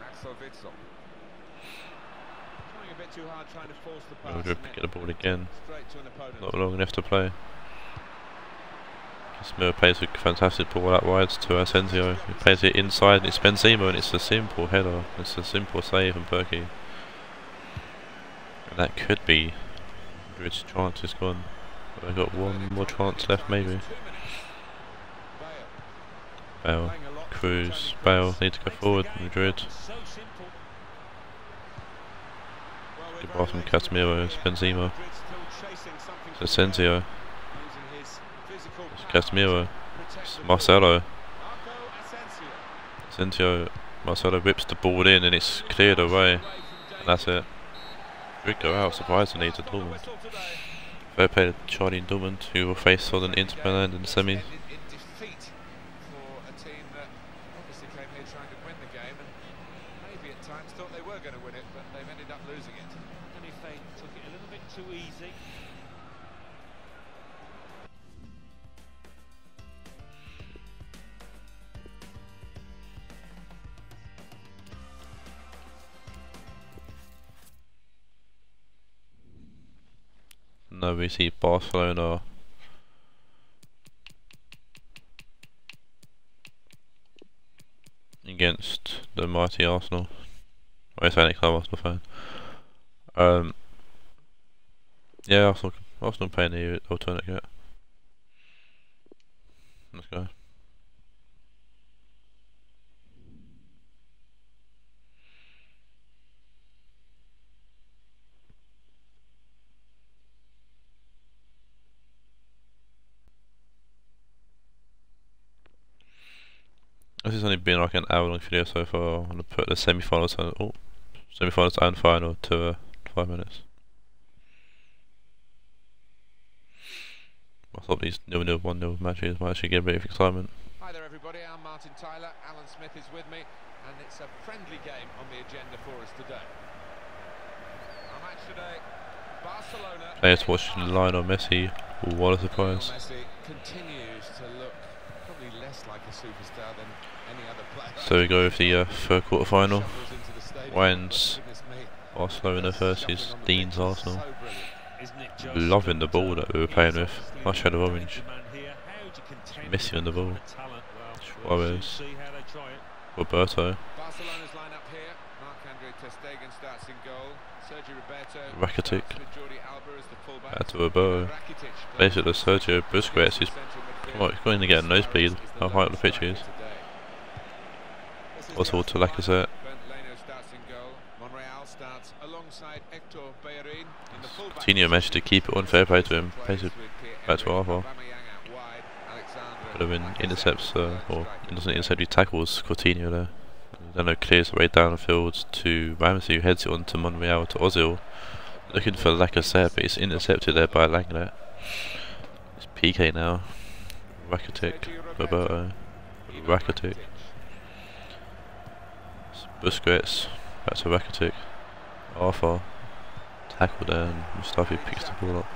Axel Witsel. Trying a bit too hard, trying and get the ball again. Not long enough to play. Casemiro plays a fantastic ball out wide to Asensio. He plays it inside and it's Benzema and it's a simple header. It's a simple save from Bürki. And that could be Madrid's chance is gone. They've got one more chance left maybe. Bale. Cruz, Bale need to go forward. Madrid. So simple. Well, we're Good very pass from late in the Casemiro. Benzema. Asensio, Casemiro. Marcelo. Asensio. Marcelo whips the ball in and it's cleared away. And that's it. Madrid go out surprisingly to Dortmund. Fair play to Charlie Dortmund who will face Southern Inter Milan in the semis. Now we see Barcelona against the mighty Arsenal. I say any club Arsenal fan. Um, yeah, Arsenal, Arsenal playing the alternate kit. Let's go. This has only been like an hour long video so far. I'm gonna put the semi-finals on, oh, semi-finals and final to uh, five minutes. I thought these nil nil one nil matches might actually get a bit of excitement. Hi there, everybody. I'm Martin Tyler. Alan Smith is with me, and it's a friendly game on the agenda for us today. Our match today, Barcelona. Players to watch Lionel Messi. What a surprise! Lionel Messi continues to look probably less like a superstar than any other player. So we go with the uh, third quarter final. Shuffles into the stadium, Wines, but goodness me, Barcelona versus shuffling on the Dean's Arsenal. just Loving the ball that we were playing with. Nice shade of orange. the with on the ball. Suarez. Roberto, in Rakitic. the out to Roberto. Basically, Sergio Busquets is midfield. he's going to get a nosebleed. How high up the pitch is also to Lacazette. Coutinho managed to keep it on fair play to him, plays it back to Arthur. But I mean, intercepts, uh, or doesn't intercept, he tackles Coutinho there. Then it clears the way down the field to Ramsey, who heads it on to Monreal to Ozil. Looking for Lacazette, but it's intercepted there by Lenglet. It's PK now. Rakitic, Roberto, Rakitic. Busquets, back to Rakitic. Arthur, tackle there, and Mustafi picks the ball up.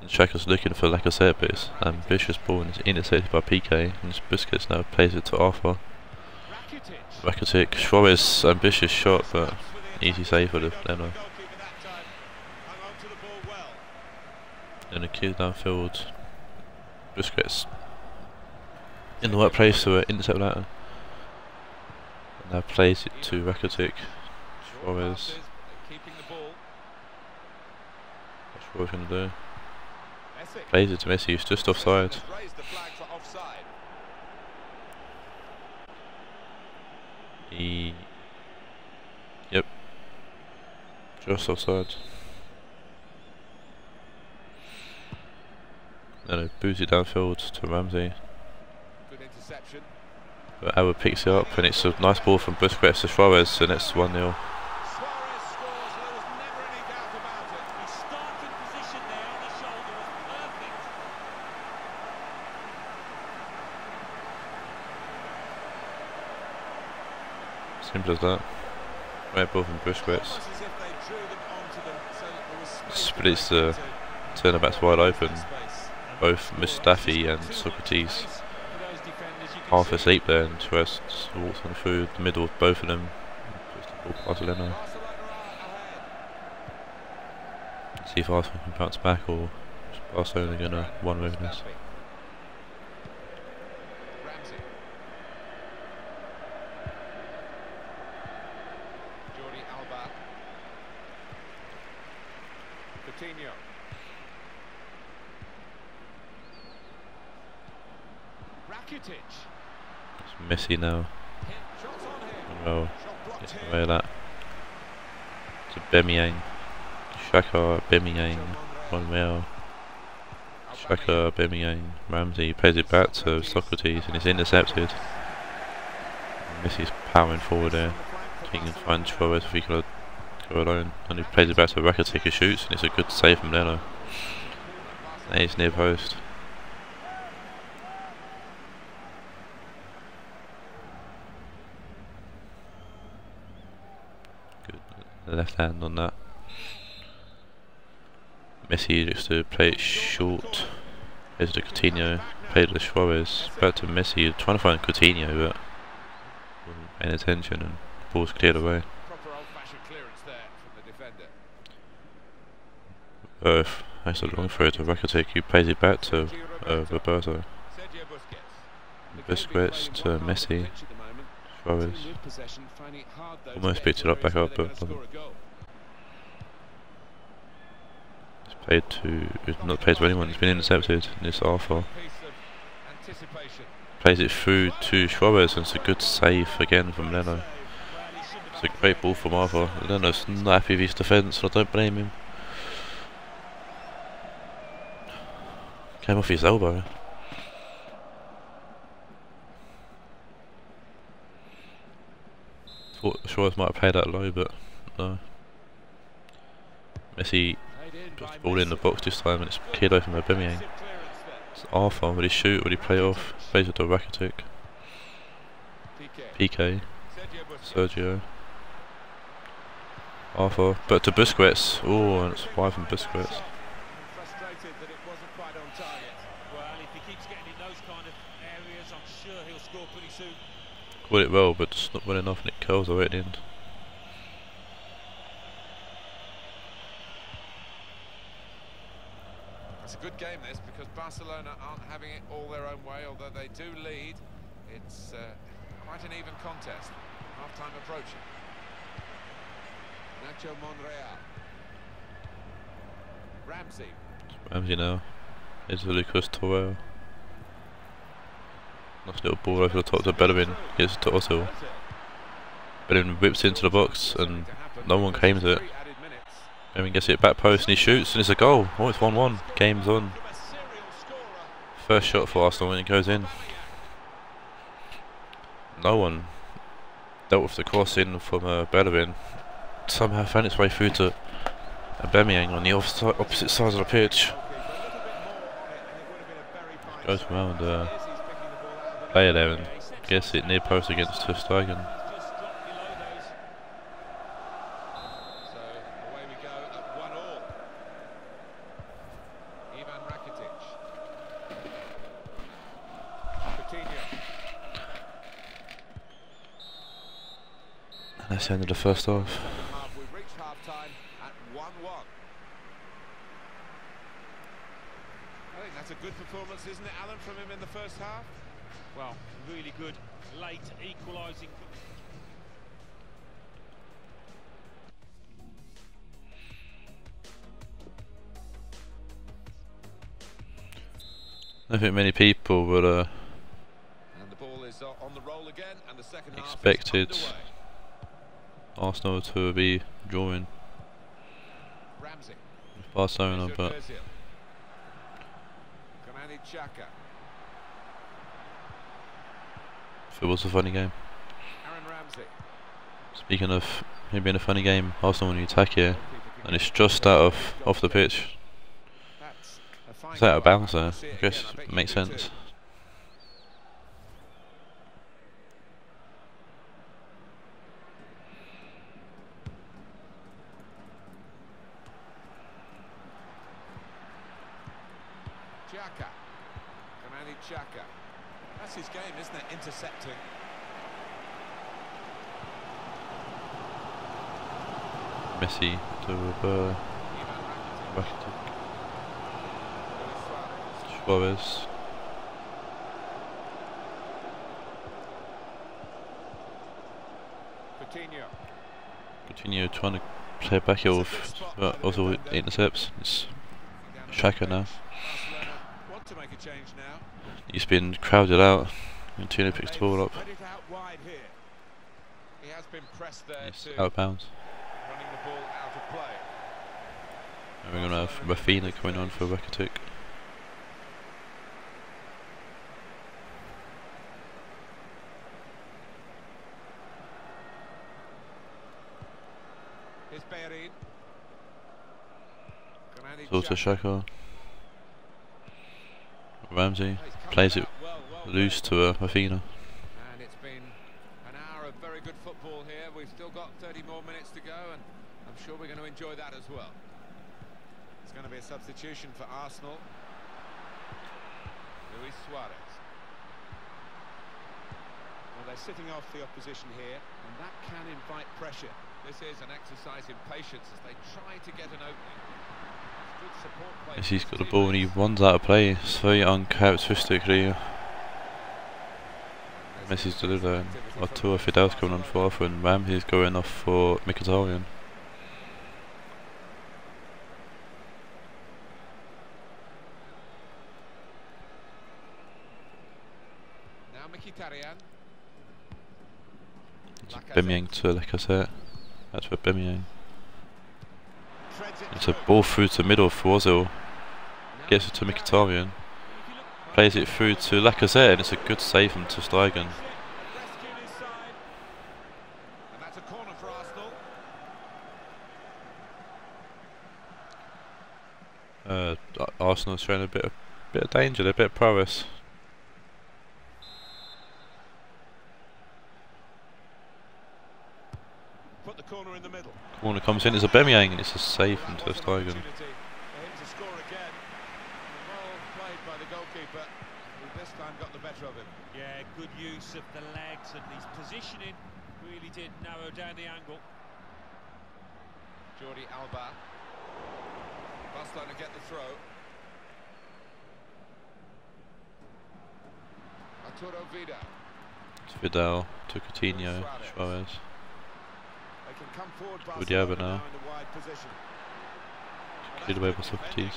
And Xhaka's looking for Lacazette, but it's ambitious ball and it's intercepted by PK. And Busquets now plays it to Arthur. Rakitic, Suarez, ambitious shot, but easy save for the Leno. And a kid downfield. Busquets in the right place to intercept that. Now plays it to Rakitic. Suarez. What's Suarez going to do? Plays it to Messi, he's just offside. He... Yep. Just offside. Then it boots it downfield to Ramsey. Good interception. But Howard picks it up and it's a nice ball from Busquets to Suarez and it's 1-0. Suarez scores, there was never any doubt about it. His starting position there on shoulder was perfect. Simple as that. Right ball from Busquets. Almost as if they drew them onto them, so there was space Splits the Turnabout's wide open. Both Mustafi and Sokratis half asleep there and Suarez through the middle of both of them. Barcelona. See if Arsenal can bounce back or Barcelona gonna one over this. Ramsey. Jordi Alba. Coutinho. Rakitic. Messi now. Blocked gets away with that. To Bemiang. Xhaka, Bemiang, Monreal. Xhaka, Bemiang, Ramsey plays it back to Sokratis and it's intercepted. Messi's powering forward there. He can find Suarez if he could go alone. And he plays it back to Rakitic who shoots and it's a good save from Leno. And he's near post. Good left hand on that. Messi looks to play it short. Here's the Coutinho. Played to Suarez. Back to Messi. Trying to find Coutinho, but wasn't paying attention and the ball's cleared away. Proper old-fashioned clearance there from the defender. Earth. That's a long throw to Rakitic. Who plays it back to uh, Roberto. Busquets. The game being Busquets played to Messi. pitch at the moment. Suarez. Almost picked it up back up, but goal. It's played to. It's not played to anyone. It's been intercepted. And it's Arthur. Plays it through to Suarez and it's a good save again from Leno. It's a great ball from Arthur. Leno's not happy with his defence and I don't blame him. Came off his elbow. Thought Suarez might have played that low but no. Messi by ball in the box this time and it's cleared clearance there. It's Arthur, will he shoot, will he play off? Plays it to Rakitic. PK. Sergio. Arthur. But to Busquets. Oh, and it's wide from Busquets. Shot. Frustrated that it wasn't quite on target. Well, if he keeps getting in those kind of areas, I'm sure he'll score pretty soon. It well, but it's not well enough and it curls away at the end. It's a good game this because Barcelona aren't having it all their own way, although they do lead. It's uh, quite an even contest. Half time approaching. Nacho Monreal. Ramsey. Ramsey now. To Lucas Torreira. Nice little ball over the top to Bellerin. Gets it to Ozil. Bellerin whips into the box and no one came to it. Minutes. Gets it back post and he shoots and it's a goal. Oh, it's 1 1. Game's on. First shot for Arsenal when it goes in. No one dealt with the cross in from uh, Bellerin. Somehow found its way through to Aubameyang on the opposite side of the pitch. Goes around uh, player there and gets it near post against Ter Stegen. Just drop below those. So away we go at one all. Ivan Rakitic. And that's the end of the first half. Half, we've reached half time at 1 1. I think that's a good performance, isn't it, Alan, from him in the first half? Well, really good late equalising. I don't think many people would uh, And the ball is uh, on the roll again, and the second half is Expected. Arsenal to be drawing Ramsey. with Barcelona, but Ozil. It was a funny game. Aaron Ramsey. Speaking of it being a funny game, Arsenal when you attack here, and it's just out of off the pitch. That's a fine Is that out of bounds I there? I guess again. I bet it makes sense. too. Xhaka. Granit Xhaka. That's his game, isn't it? Intercepting. Messi to uh, Ivan Rakitic. Rakitic, Luis Suarez. Coutinho. Coutinho trying to play back here with but also intercepts. It's Xhaka now. bench. Barcelona want to make a change now. He's been crowded out. And Tino picks the ball up. Spread it out wide here. He has been pressed there It's out of bounds. running the ball out of play. And we're going to have Rafinha coming on for Rakitic. So to. Xhaka. Ramsey plays it out well, well loose to uh, Rafinha. And it's been an hour of very good football here. We've still got 30 more minutes to go, and I'm sure we're going to enjoy that as well. It's going to be a substitution for Arsenal. Luis Suarez. Well, they're sitting off the opposition here, and that can invite pressure. This is an exercise in patience as they try to get an opening. It's good support play Yes, from he's got the ball and he runs out of play. It's very uncharacteristically. There's Messi's delivered. activity Arturo from Vidal's coming on for. Arthur and Ramsey's going off for Mkhitaryan. Now Mkhitaryan. Bemyang to Lacazette. That's for it It's a ball through to middle for Ozil. Gets it to Mkhitaryan. Plays it through to Lacazette and it's a good save from Ter Stegen. Uh, Arsenal's showing a bit of bit of danger, a bit of prowess. Put the corner in the middle. Corner comes in, it's Aubameyang and it's a save from Ter That was an Stegen. opportunity for him to score again. Well played by the goalkeeper, who this time got the better of him. Yeah, good use of the legs and his positioning really did narrow down the angle. Jordi Alba. Barcelona get the throw. Arturo Vidal. It's Vidal to Coutinho, Suarez. Alba now. that's away by. Sokratis.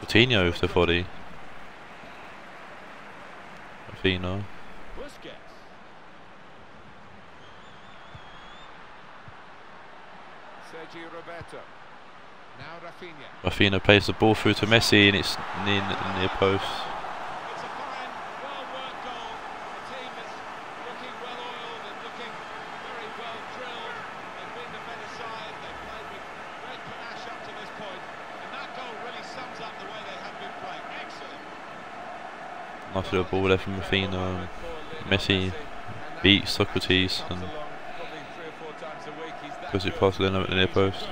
Coutinho with the body. Busquets. Sergio Roberto. Now Rafinha. Rafinha plays the ball through to Messi and it's near, near post. It's a fine, well-worked goal. The team is looking well-oiled and looking very well drilled. They've been the better side. They've played with great panache up to this point, and that goal really sums up the way they have been playing. Excellent. Nice little ball there from Rafinha. Um, Messi beat Sokratis and puts it past Leno at the near post.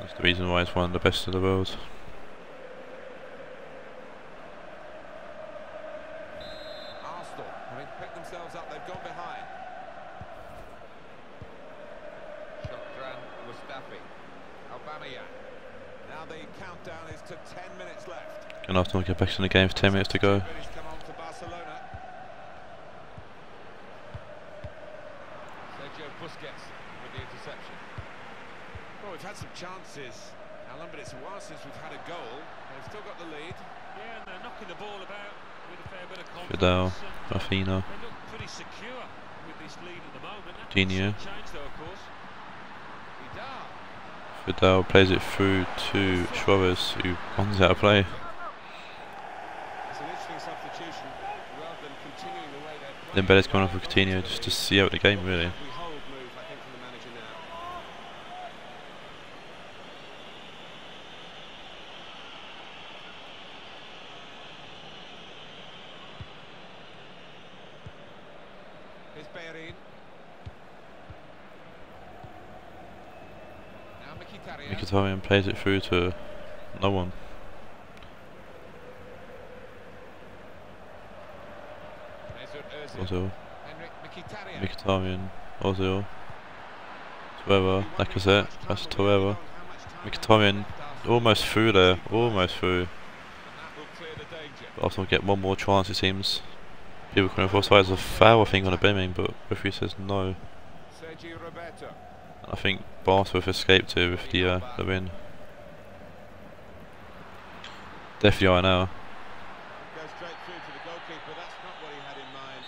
That's the reason why he's one of the best in the world. Arsenal, having picked themselves up, they've gone behind. Shkodran Mustafi. Aubameyang. Now the countdown is to 10 minutes left. And Arsenal get back in the game with 10 minutes to go. British come on to Barcelona. Sergio Busquets with the interception. Well, we've had some chances, Alan, but it's a while since we've had a goal. They've still got the lead. Yeah, and they're knocking the ball about with a fair bit of Vidal, confidence. and, Rafinha, They look pretty secure with this lead at the moment. That change though, of course. Vidal. Fidel plays it through to Suarez who runs out of play. It's an interesting substitution. Rather than continuing the way they're playing. Then Bella's coming off with Coutinho just to see out the game really. We hold move, I think, from the manager now. Here's Bellerin. Now Mkhitaryan. Mkhitaryan plays it through to no one. Mesut Ozil. Mkhitaryan. Ozil, Torreira, Lacazette, that's Torreira. Mkhitaryan almost through there, almost through. And that will clear the danger. But Arsenal get one more chance it seems. People coming for sides of foul I think on a Bemming but referee says no. I think Barca have escaped here with the, uh, the win. Definitely are now. Goes straight through to the goalkeeper. That's not what he had in mind.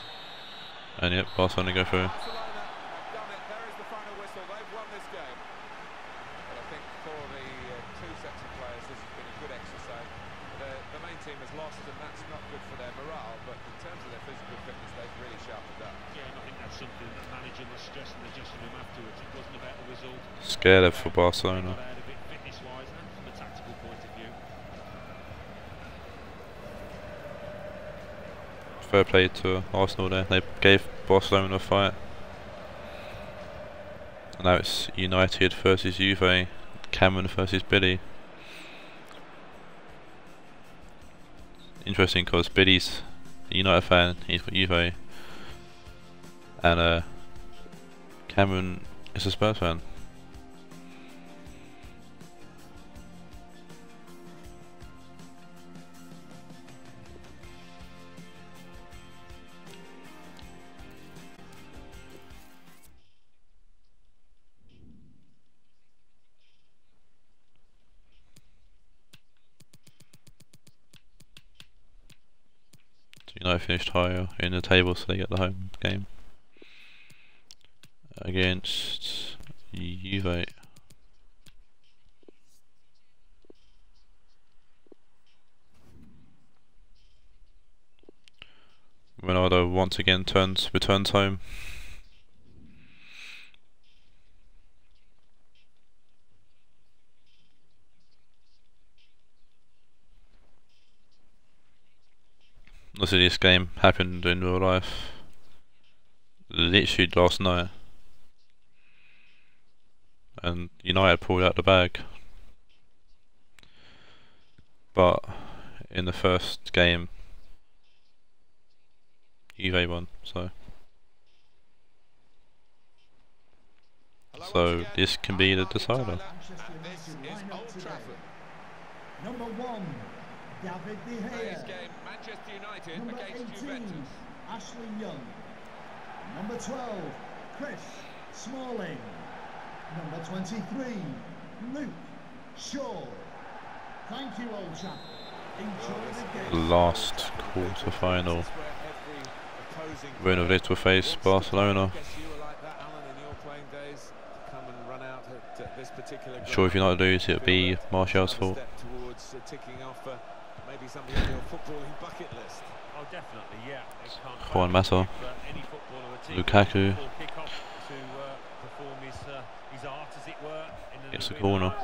And yep, Barcelona go through. Barcelona have done it. There is the final whistle. They've won this game. But I think for the two sets of players, this has been a good exercise. The, the main team has lost, and that's not good for their morale. But in terms of their physical fitness, they've really sharpened up. Yeah, I think that's something that manager stress and adjust afterwards. It wasn't about the result. Scared of for Barcelona. Got out a bit fitness-wise and from a tactical point of view. Fair play to Arsenal there. They gave Barcelona a fight. And now it's United versus Juve. Cameron versus Billy. Interesting because Billy's a United fan, he's got Juve. And uh, Cameron is a Spurs fan. Finished higher in the table, so they get the home game against Juve. Ronaldo once again turns returns home. This game happened in real life literally last night and United pulled out the bag but in the first game Juve won so So, this can be the decider. Tyler, Manchester and this United is lineup Old today. Trafford. Number one, David De Gea. game, Manchester United Number against 18, Juventus. Ashley Young. Number 12, Chris Smalling. Number 23, Luke Shaw. Thank you, Old chap. Enjoy the game. last quarter final This is where every imposing. We're in player. to face Barcelona. I guess you were like that, Alan, in your playing days. to Come and run out at this particular. I'm sure if ground. United lose, it'll be Feel that Martial's another fault. Step towards uh, ticking off uh, maybe something on your footballing bucket list. Oh, definitely, yeah. They can't Juan Mata. Lukaku. Gets the corner.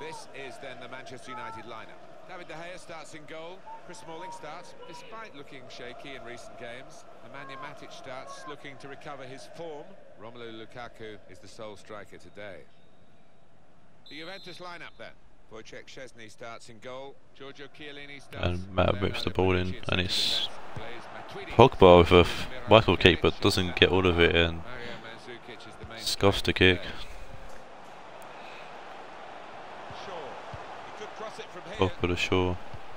This is then the Manchester United lineup. David De Gea starts in goal. Chris Smalling starts, despite looking shaky in recent games. Nemanja Matic starts, looking to recover his form. Romelu Lukaku is the sole striker today. The Juventus lineup then. Wojciech Szczesny starts in goal. Giorgio Chiellini starts. And Matt whips the ball in, and it's. Pogba with a starts. f- Miroslav wacko kick, but doesn't get all of it and Mario Mandzukic is the main scuffs the kick. today. Shaw. He could cross it from here. Pogba to Shaw.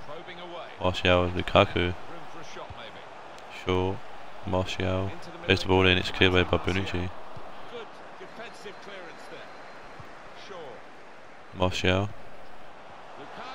Probing. Martial, Lukaku, Room for a shot maybe. Shaw, Martial. Into the the ball in, it's cleared away by. Bonucci. Good defensive clearance there. Shaw. Martial,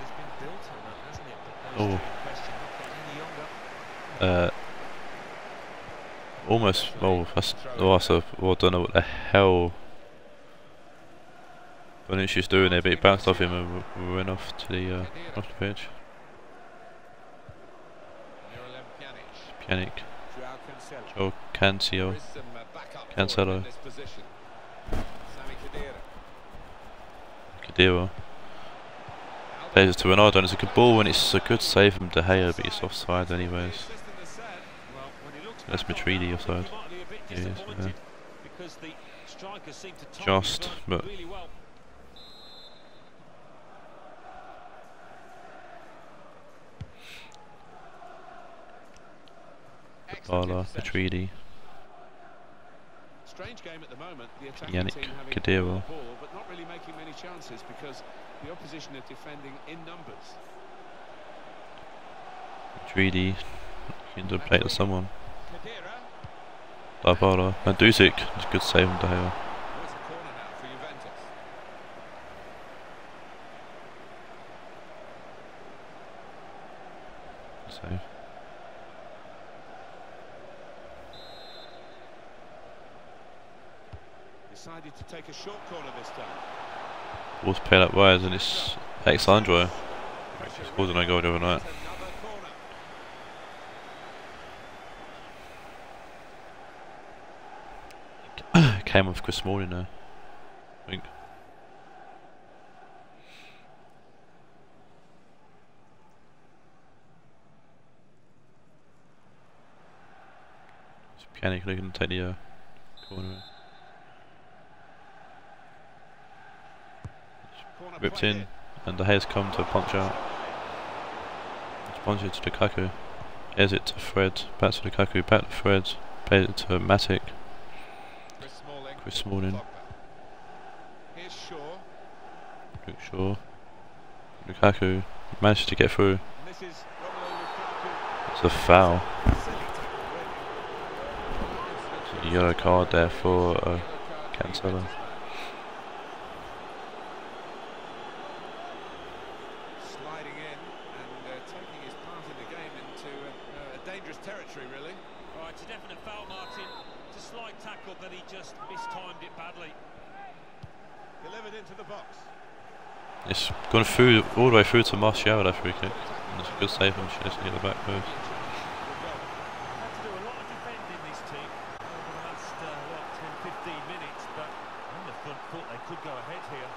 has been built on that, hasn't it? But those oh. two in question not getting any younger. Uh, almost. Oh, that's. Oh, that's a, well, I don't know what the hell Bonucci's doing there, but he bounced off him and went off to the uh, off the pitch. Pjanic. Pjanic, Joao Cancelo. Joe Cancelo, There is some, uh, backup for him Cancelo. Khedira. Kadira. Plays it to Ronaldo, and it's a good ball, and it's a good save from De Gea, but he's offside anyways. Assistant has said, Well, when he looks That's Matuidi offside. think he might be a bit He is, yeah. disappointed because the striker seemed to time Just, but- really well. excellent Bala, interception. Strange game at the moment. The attacking Yannick team having the ball, but not really making many chances because the opposition are defending in numbers. Looking to play to someone. Dybala, Mandzukic, good save from De Gea. Where's the corner now for Juventus? Save. To take a short corner this time. Ball's played up and it's Alex Sandro. Pressure Scored an goal the other night. Came off Chris Smalling there. I think. It's Pjanic looking to take the uh, corner. Played in, and De Gea's come to punch out. It's it to Lukaku. Here's it to Fred. Back to Lukaku. Back to Fred. Plays it to Matic. Chris Smalling. Here's Shaw. Luke Shaw. Lukaku managed to get through. It's a foul. It's a yellow card there for uh, Cancelo. Sliding in and uh, taking his part in the game into uh, a dangerous territory, really. Right, it's a definite foul, Martin. It's a slight tackle, but he just mistimed it badly. Delivered into the box. It's gone through all the way through to Martial that free kick. And it's a good save from Szczesny at the back post. Had to do a lot of defending this team over the last 10, 15 minutes, but on the front foot they could go ahead here.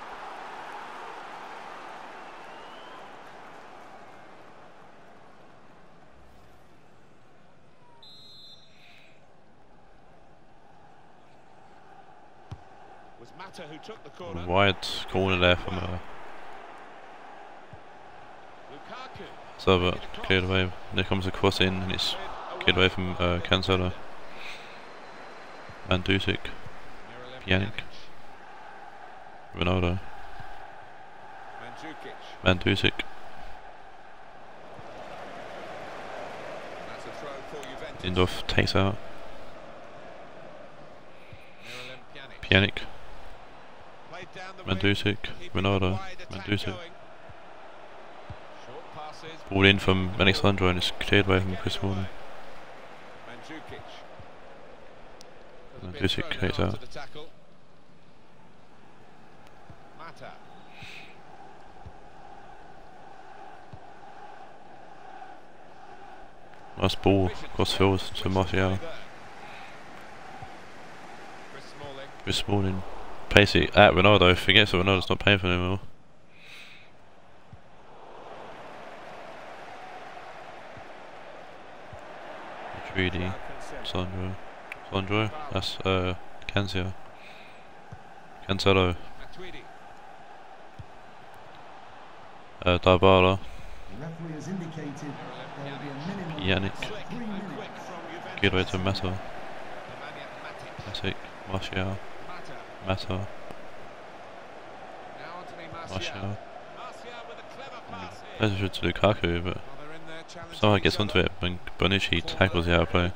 Was Mata who took the corner. Wide corner there from uh, Lukaku Server cleared away. There comes a cross in and it's cleared away from uh, Cancelo. Mandzukic, Miralem Pjanic. Ronaldo, for Juventus. Lindelof takes out Pjanic. Keeping Ronaldo, the wide attack Mandzukic. going. Short passes. Ball in from Alex Sandro and it's cleared away from Chris Smalling. Mandzukic. There's a Mandzukic thrown creates out. Mata. Nice ball across field to Martial. Chris Smalling. Smalling. Pacey at Ronaldo. Forgets that Ronaldo's not paying for him anymore. Trudy, Sandro, Sandro, that's uh, Cancelo. Cancelo, uh, Dybala, Yannick, way to Nemanja Classic, Martial, Anthony Martial. Martial. Martial with a clever pass here. That's to Lukaku, but somehow gets onto it when Bonucci tackles the outplay.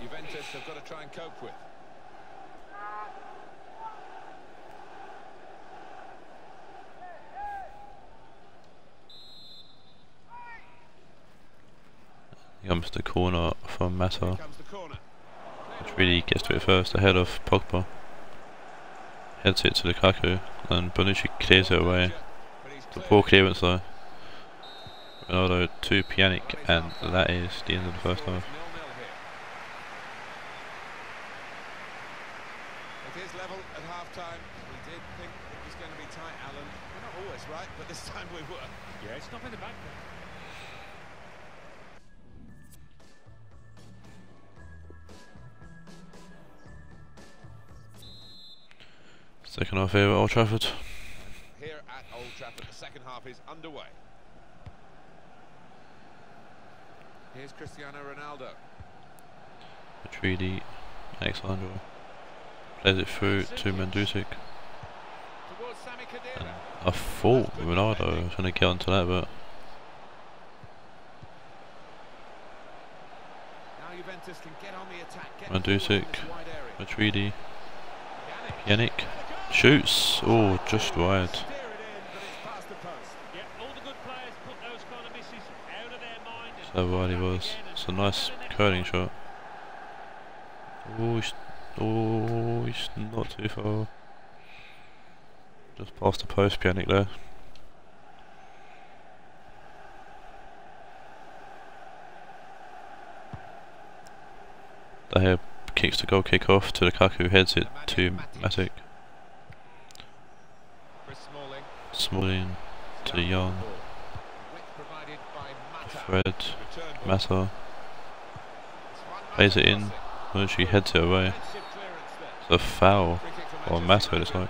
Comes the corner from Mata, which really gets to it first, ahead of Pogba. Heads it to Lukaku, and Bonucci clears it away. The poor clearance though. Ronaldo to Pjanic, and that is the end of the first half. It is level at half-time. We did think it was going to be tight, Alan. We're not always right, but this time we were. Yeah, it's not in the back there. Second half here at Old Trafford. Here at Old Trafford, the second half is underway. Here's Cristiano Ronaldo. Matuidi, Alex Sandro. Plays it through to. Towards Sami I thought Ronaldo was going to get onto that, but Now Juventus can get on the attack. Get Mandzukic, forward in this wide area. Matuidi. Yannick shoots. Oh, just wide. Steer it in, but it's past the post. Yeah, all the good players put those kind of misses out of their wide he was. It's a nice try the next curling shot. Oh, he's, oh, he's not too far. Just past the post, Pjanic there. The here kicks the goal kick off to the Lukaku, heads it to Matic. Smalling. Smalling to Young, Width provided by Mata. Fred, one plays it in, when she heads it away. It's a foul on Mata, it's like.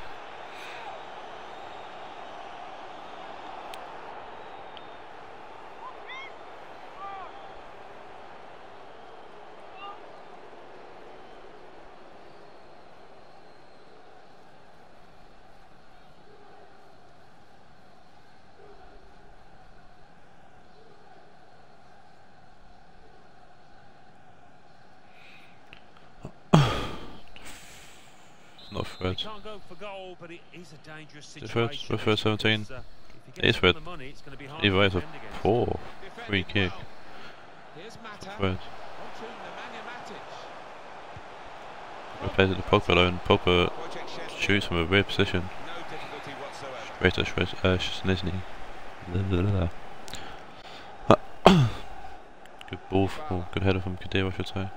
It's not He Fred. can't go for goal, but it is a dangerous Is it Fred? situation. 17? because, if he It is gets Fred. on the money, it's be hard Either way, it's a poor free kick. well. Here's Mata. Fred. Nemanja Matic. Plays it to Pogba and Pogba shoots from a weird position. Straight to Shres- uh, Szczesny. Good ball, from, good header from Kadir, I should say.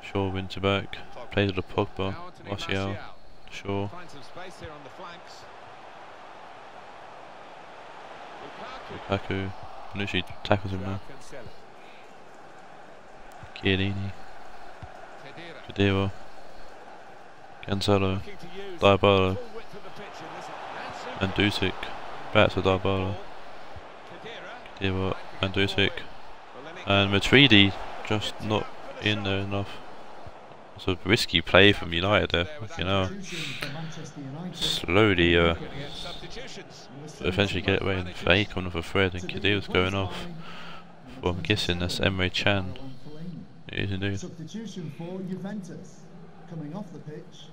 Shaw wins it back. Plays it to Pogba. Martial. Shaw. Find some space here on the flanks. Lukaku. Lukaku. Bonucci tackles him now. Chiellini. Khedira. Cancelo, Dybala, full width of the pitch in this. And Dusik. Back to Dybala. Diva, and Dusik. Well, then it And Matuidi just not in there enough. It's a risky play from United there, you know. Substitution for Manchester United. Slowly, uh, Gonna get substitutions. Eventually get away and fake on with a thread and be going off. Well, I'm guessing that's Emre Can. It is indeed. Substitution for Juventus. Coming off the pitch,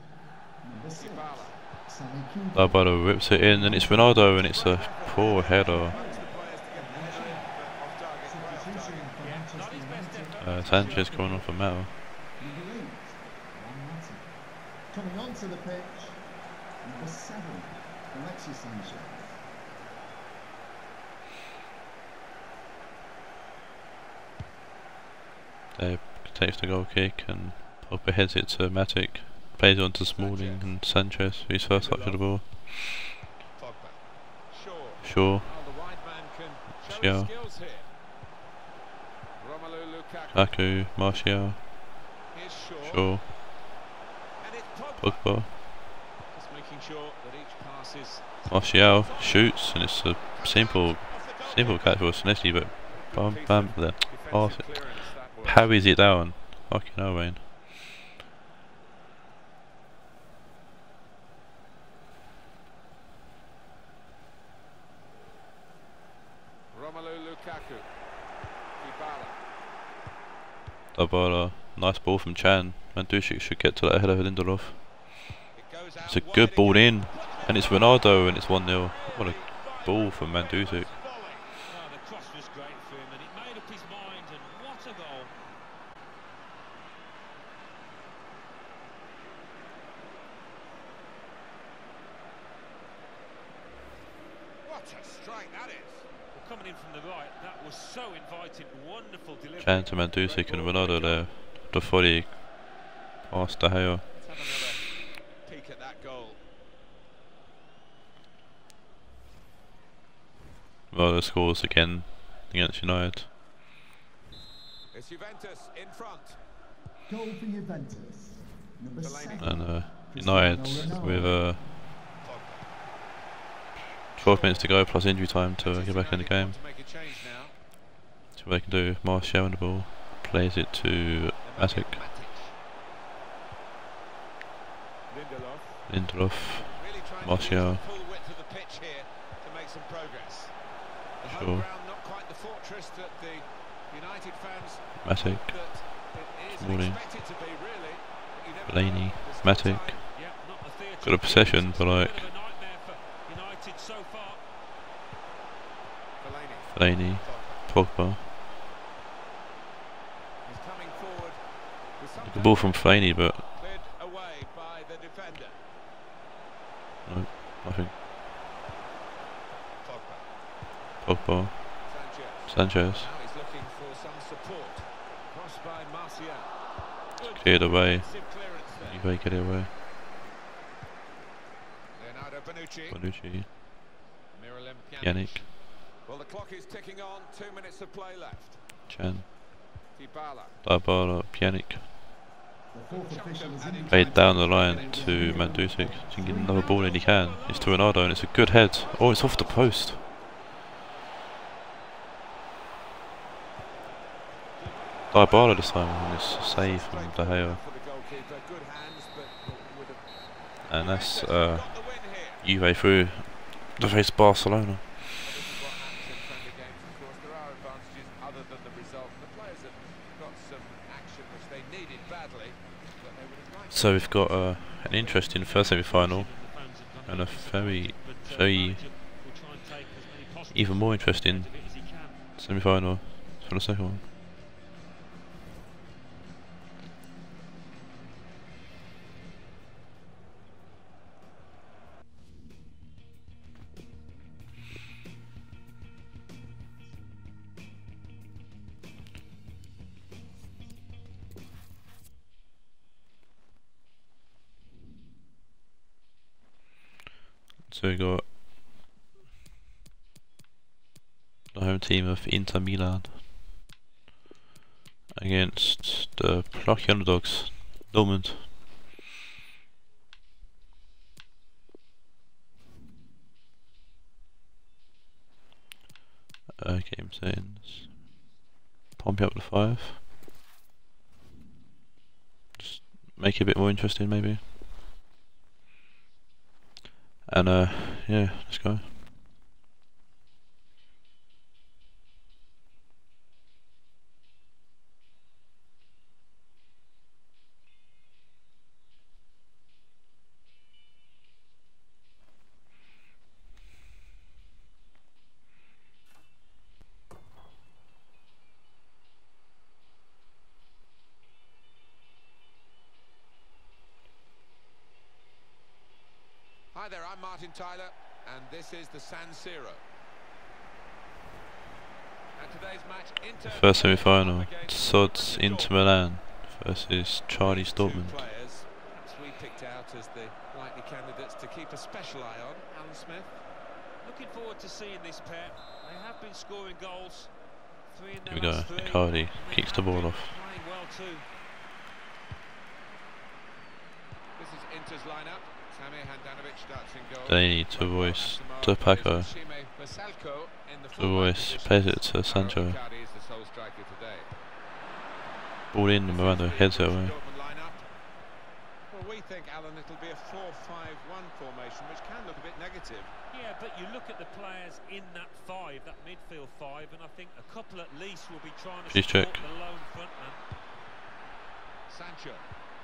number six, Dybala. Sammy Keita. Dybala rips it in and it's Ronaldo and it's a poor header. Substitution for Manchester Uh, Sanchez going off a metal. number eight, Juan Mata. Coming onto the pitch, number seven, Alexis Sanchez. They takes the goal kick and Pogba heads it to Matic. Plays it on to Smalling and Sanchez, his first touch of the ball. Pogba. Shaw. Shaw, Well, the wide man can show Yeah. his skills here. Romelu Lukaku. Lukaku, Martial, Here's Shaw. Shaw, And it's Pogba. Pogba, Just making sure that each pass is Martial shoots and it's a simple, off the goal. simple catch for Szczesny, but bam, bam, there. That was. parries it down. Fucking hell, Wayne. Romelu Lukaku. Dybala. Nice ball from Can. Mandzukic should get to that header of Lindelof. It goes out It's a good ball in, and it's Ronaldo, and it's 1 0. What a ball from Mandzukic. Oh, the cross was great for him, and it made up his mind, and what a goal. What a strike that is. Well, coming in from the right, that was so inviting, wonderful delivery. Can to Mandzukic and Ronaldo there. The folly past De Gea. Let's have another peek at that goal. Ronaldo scores again against United. It's Juventus in front. Goal for Juventus, number seven. And uh, United with uh, 12 minutes to go plus injury time to get back in the game. want to make a change now. So what they can do, Martial on the ball, plays it to They make Matic, it Lindelof. Lindelof, Really trying to Martial. Still Matic. Yeah, the theatre Got a possession, but like-. Fellaini, Pogba. The ball from Fellaini, but no, I think Pogba. Pogba, Sanchez. Sanchez Now he's looking for some support. Crossed by Sanchez. Good cleared away. defensive clearance there. Juve get it away. Leonardo Bonucci. Bonucci, Pjanic. Yannick, Well, the clock is ticking on. Two minutes of play left. Can, Dybala. Dybala, Pjanic. The fourth official has indicated Played down the line to Mandzukic. He can get another ball in he can. It's to Ronaldo and it's a good head. Oh, it's off the post. Dybala this time and it's a save from De Gea. And that's uh. Juve through to face Barcelona. This So we've got uh, an interesting first semi-final and a very, very even more interesting semi-final for the second one. So we got the home team of Inter Milan against the plucky underdogs, Dortmund. Uh, game settings. Pump up to five. Just make it a bit more interesting maybe. And uh yeah, let's go. Hi there, I'm Martin Tyler, and this is the San Siro. And today's match, Inter First semi final. against Sods Inter Milan versus Charlie Dortmund. we picked out as the likely candidates to keep a special eye on. Alan Smith. Looking forward to seeing this pair. They have been scoring goals. Three Here we go. Icardi kicks the ball off. This is Inter's lineup. Samir Handanovic starts in goal. Delaney to voice to Paco. Shime uh, Basalko in the To voice position. plays it to Sancho. Icardi is the sole striker today. Ball in and Miranda heads it away. Dortmund. Well, we think, Alan, it'll be a 4-5-1 formation, which can look a bit negative. Yeah, but you look at the players in that five, that midfield five, and I think a couple at least will be trying to Please check. the lone frontman. Sancho,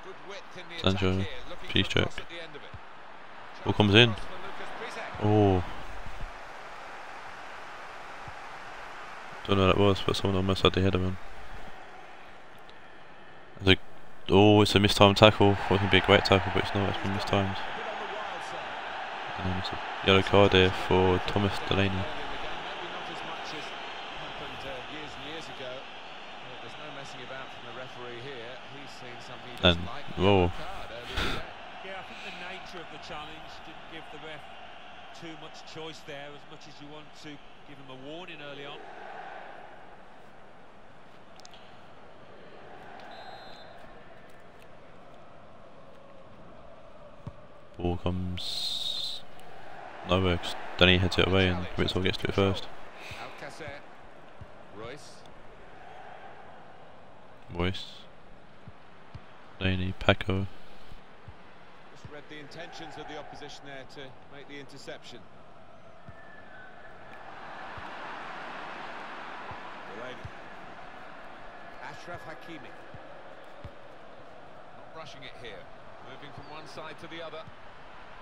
good width in the Sancho, here, please for a cross check. at the end of it. Ball comes in. cross for Lukasz Piszczek. Oh. Don't know what that was, but someone almost had the head of him. A, oh, it's a mistimed tackle. Thought it to be a great tackle, but it's not. It's been mistimed. A bit on the wild side. And it's a yellow card there for Thomas Delaney. Maybe not as much as happened uh, years and years ago. Uh, there's no messing about from the referee here. He's seen something he doesn't And- whoa. Yellow card early today. Yeah, I think the nature of the challenge didn't give the ref too much choice there, as much as you want to give him a warning early on. Ball comes nowhere 'cause Danny heads it away and Witsel gets to it first. Alcacer, Reus, Reus. Delaney, Paco. just read the intentions of the opposition there to make the interception. Delaney. Ashraf Hakimi. Not rushing it here. Moving from one side to the other.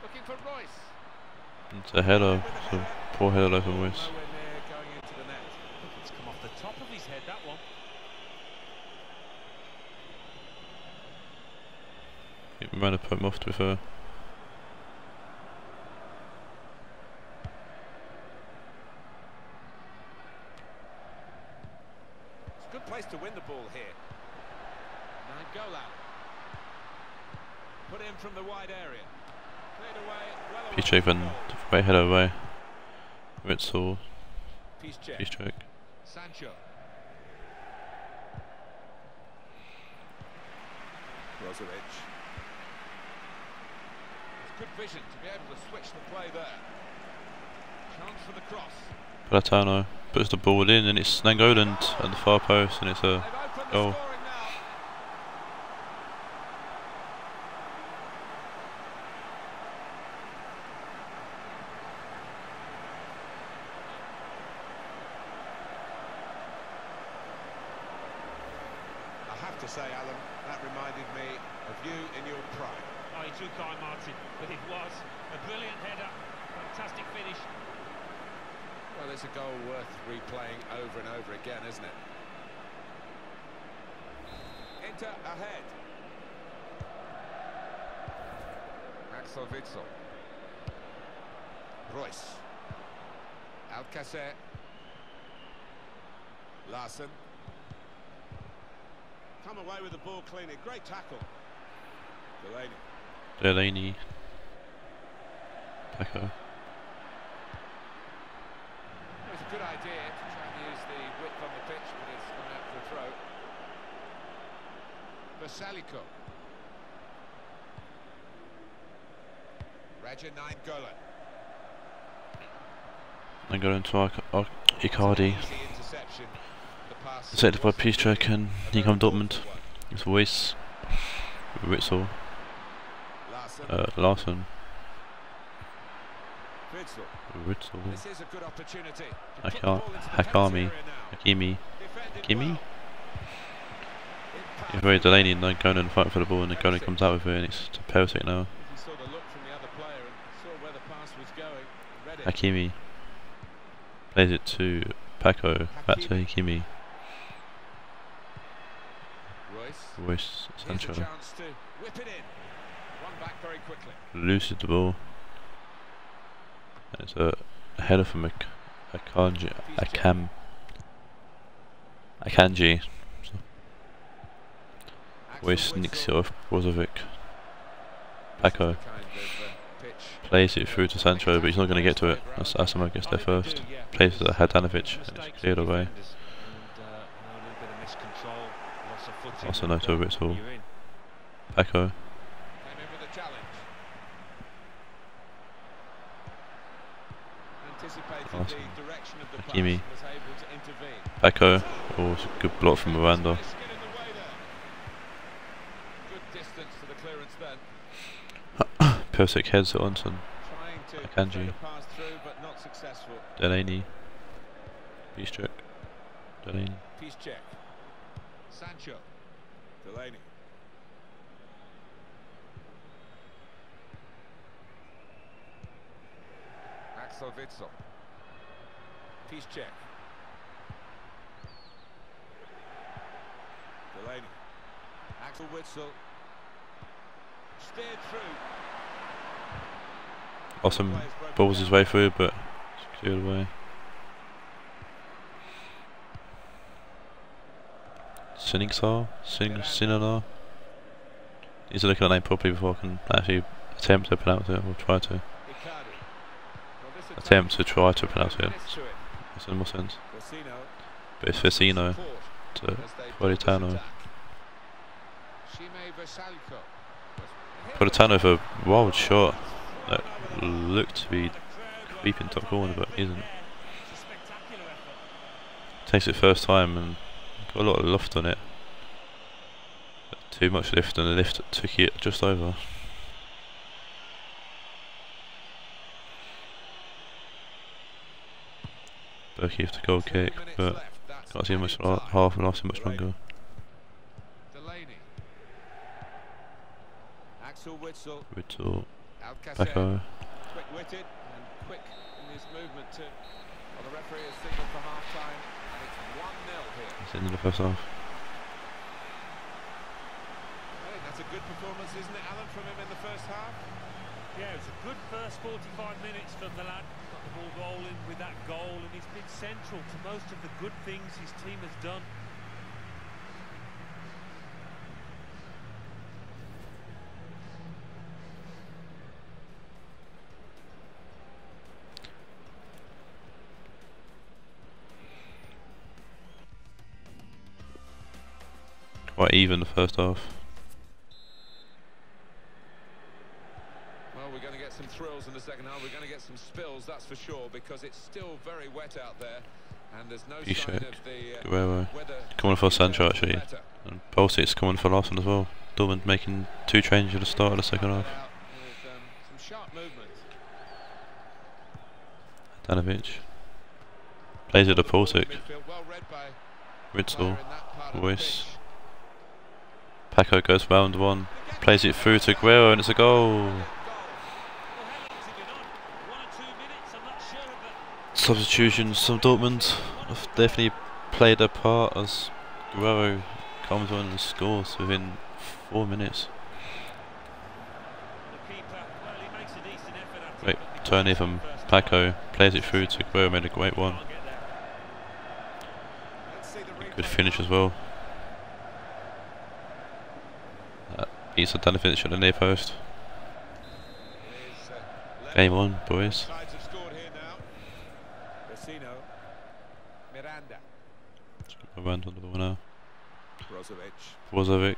Looking for Reus. It's a header. It's a poor header there from Reus. Nowhere near going into the net. It's come off the top of his head, that one. Miranda put him off to be fair. It's a good place to win the ball here. Nainggolan. Put in from the wide area. Cleared away. Well away Piszczek from and goal. way header away. Witsel, Piszczek. Piszczek. Sancho. Brozovic. Good vision to be able to switch the play there. Chance for the cross. Politano puts the ball in and it's Nainggolan at the far post and it's a They've opened the goal. scoring now. I have to say, Alan, that reminded me of you in your prime. Oh, you're too kind, Martin, but it was a brilliant header, fantastic finish. Well, it's a goal worth replaying over and over again, isn't it? Inter ahead. Axel Witsel. Reus. Alcacer. Larsen. Come away with the ball cleanly. Great tackle. Delaney. Delaney. Paco. It was a good idea to try and use the width on the pitch, but it's gone out for a throw. Basalico. Raja Nainggolan. Then go into Ic- Ic- Icardi. Selected by Piszczek and Nikon Dortmund. It's Weiss, Witsel, Larsen. uh, Larsen, Witsel. Ritzel, This is a good opportunity. to I put the can't- ball into the Hakimi. penalty area now. Hakimi, Hakimi. If very Delaney and then going and fighting for the ball and then Gona comes out with it and it's to Perisic now. He saw the look from the other player and saw where the pass was going. Read it. Hakimi plays it to Paco, back to Hakimi, Reus. Reus, Here's a Sancho, chance to whip it in. One back very quickly. loses the ball. And it's a header from a Akanji, Akam, Akanji. Reus nicks it off Brozovic. Paco plays it through to Sancho, but he's not going to get to it. As Asamoah gets there first. Plays it to Handanovic, and it's cleared away. Also no to Witsel. Paco, Came in with a challenge. Anticipated Awesome. the direction of the pass Hakimi. Paco. Oh, good block from Miranda. Perisic heads it Trying to Akanji. Delaney. Piszczek. Delaney. Piszczek. Sancho. Delaney. Axel Witsel. Peace check. Delaney. Axel Witsel. Steered through. Awesome balls his way through, but cleared away. Sinigsar? Sin Sinanar? Need to look at the name properly before I can actually attempt to pronounce it, or try to. Icardi. Well, this attack Attempt to try to pronounce it. minutes to it. Makes more sense. But it's Vecino to Politano. Politano with a wild shot that looked to be creeping top corner, but isn't. Takes it first time and got a lot of loft on it. Too much lift and the lift took it just over. Bürki with the goal kick, but can't see much la- half and lasting much longer. Delaney. Axel Witsel. Witsel, Alcacer. Quick-witted and quick in his movement too. Well, the referee has signalled for half-time and it's 1-0 here. it's the end the first half. I that's a good performance, isn't it, Alan, from him in the first half? Yeah, it was a good first 45 minutes from the lad. With that goal, and he's been central to most of the good things his team has done. Quite even the first half. Well, we're going to get some thrills in the second half. We're going to get some spills, that's for sure, because it's still very wet out there. And there's no sign of the uh, Guerreiro. Coming for Sancho actually. And Pulisic's coming for Larsen as well. Dortmund making two changes at the start of the second half. Um, some sharp movement. Danovic. Plays it to Pulisic. Midfield, well read Witsel. player in that part of the Reus. Paco goes round one. Plays it through to Guerreiro and it's a goal. Well, how long has he been on? One or two minutes? I'm not sure, but Substitutions from Dortmund have definitely played a part as Guerreiro comes on and scores within four minutes. a. Great turn from Paco. Plays it through to Guerreiro, made a great one. Good finish as well. Uh, beats the finish at the near post. Game on, boys. Sides have scored here now. Vecino. Miranda. Around on the now. Brozovic. Brozovic,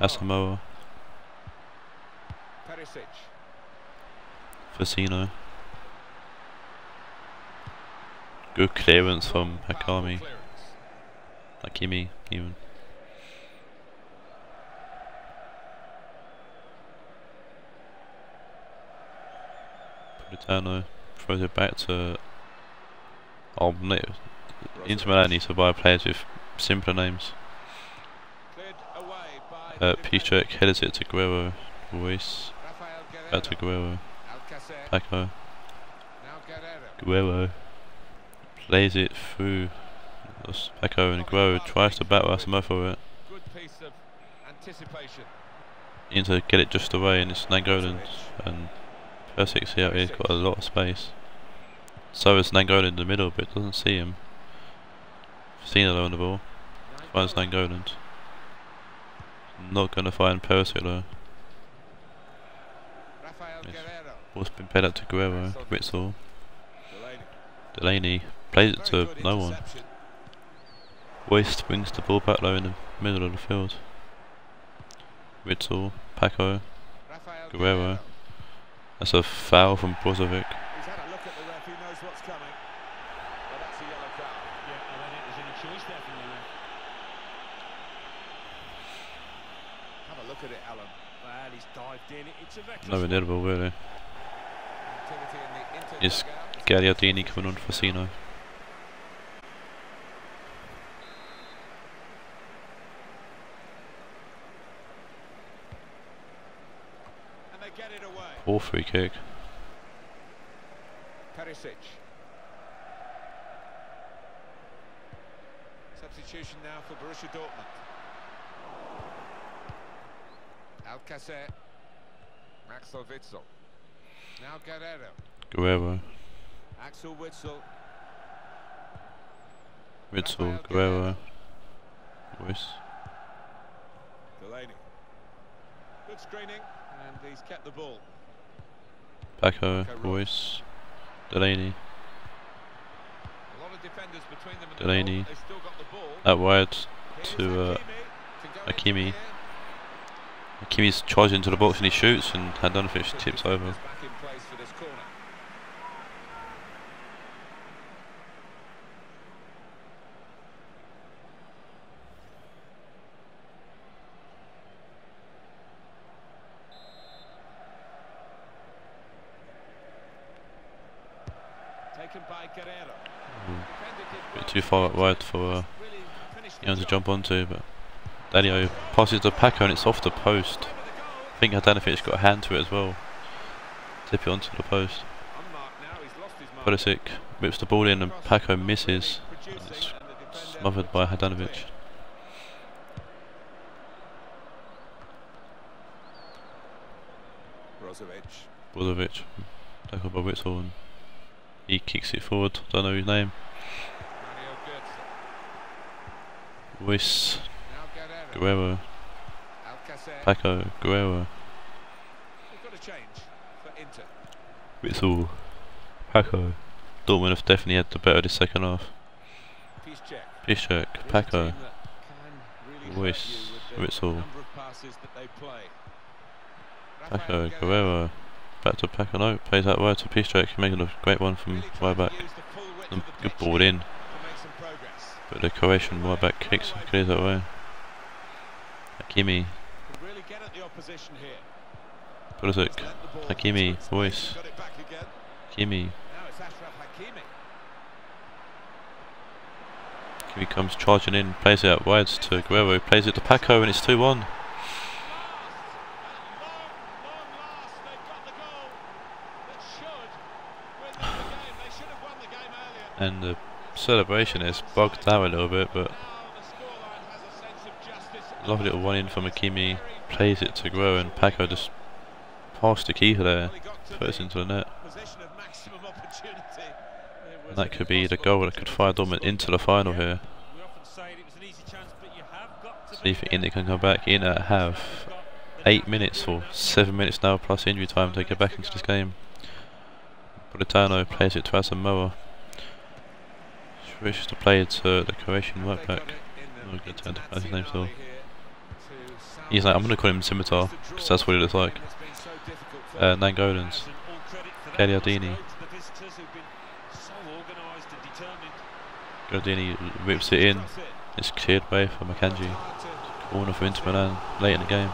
Asamoah. Perisic. Vecino. Good clearance from Hakami. Hakimi even. Politano throws it back to. No, Inter Milan needs to buy players with simpler names. Uh, Piszczek headers it to Guerreiro. Voice back to Guerreiro. Paco. Guerreiro. Plays it through Paco and Guerreiro tries to battle Asamoah for it. Inter get it just away and it's Nainggolan and Perisic's here, he's got a lot of space. So is Nainggolan in the middle but doesn't see him. Sinalo on the ball, finds Nainggolan. Not gonna find Perisic though. Rafael Yes. Guerreiro. Ball's been paid out to Guerreiro, Witsel, Delaney. Plays it to no one. Waste brings the ball back low in the middle of the field. Witsel, Paco, Guerreiro. That's a foul from Brozovic. He's had a look at the ref, he knows what's coming. Well, that's a yellow card. Yeah, I don't think there's any choice there from the ref. Have a look at it, Alan. Well, he's dived in. It's a reckless No one. needable really. Activity in the Inter Is dugout. Gagliardini coming on for away. Poor free kick. Perisic. Substitution now for Borussia Dortmund. Alcacer. Axel Witsel. Now Guerreiro. Guerreiro, Axel Witsel. Witsel, Guerreiro, Voice. Delaney. Good screening, and he's kept the ball. Paco, Reus, Delaney, A lot of defenders between them and Delaney. the ball. They've still got the ball. out wide to uh, Hakimi go Hakimi. into the charged into the box and he shoots and Handanovic Good tips over. Back in place for this corner. Taken by Guerreiro. Mm. Bit too far out wide for uh, Really finished the Ian to jump onto, but Danio passes to Paco and it's off the post. Over the goal. I think Handanovic got a hand to it as well. Tip it onto the post. Unmarked now, he's lost his mark. Pulisic whips the ball in and Paco misses. and it's and the defender Smothered by clear. Brozovic. Brozovic, tackled by Witsel and he kicks it forward. Don't know his name. Mario Götze. Reus, Now Guerreiro. Paco, Guerreiro, They've got a change for Inter. Witsel, Paco. Dortmund have definitely had the better this second half. Piszczek. Paco, team that can really hurt Reus, you with the Witsel. number of passes that they play. Paco, Guerreiro. Back to Paco, no, plays out wide to Piszczek, making a great one from way back. use the full width And of the good ball in, to make some progress. but the Croatian right back kicks clears that way. Hakimi. Pulisic, Hakimi, again. Hakimi. Hakimi. Comes charging in, plays it out wide to Guerreiro, plays it to Paco and it's 2 1. Last, at long, long last, they've got the goal that should win them the game. They should have won the game earlier. And the celebration is bugged out a little bit, but Now the scoreline has a sense of justice. Lovely little one in from Hakimi, plays it to Grow and Paco just past the keeper there, to puts into the net. And that could be the goal that could fire Dortmund into the final here. To See if. Inter can come back. Inter have They've 8 minutes or 7 minutes now plus injury time to get back into this game. Politano plays it to Asamoah. Switches to play it to the Croatian right back. in the I'll to his name still. He's like, I'm going to call him Scimitar, because that's what he looks like. Uh, that Gagliardini. Gardini whips it in. It's cleared away for Makanji. Corner for Inter Milan late in the game.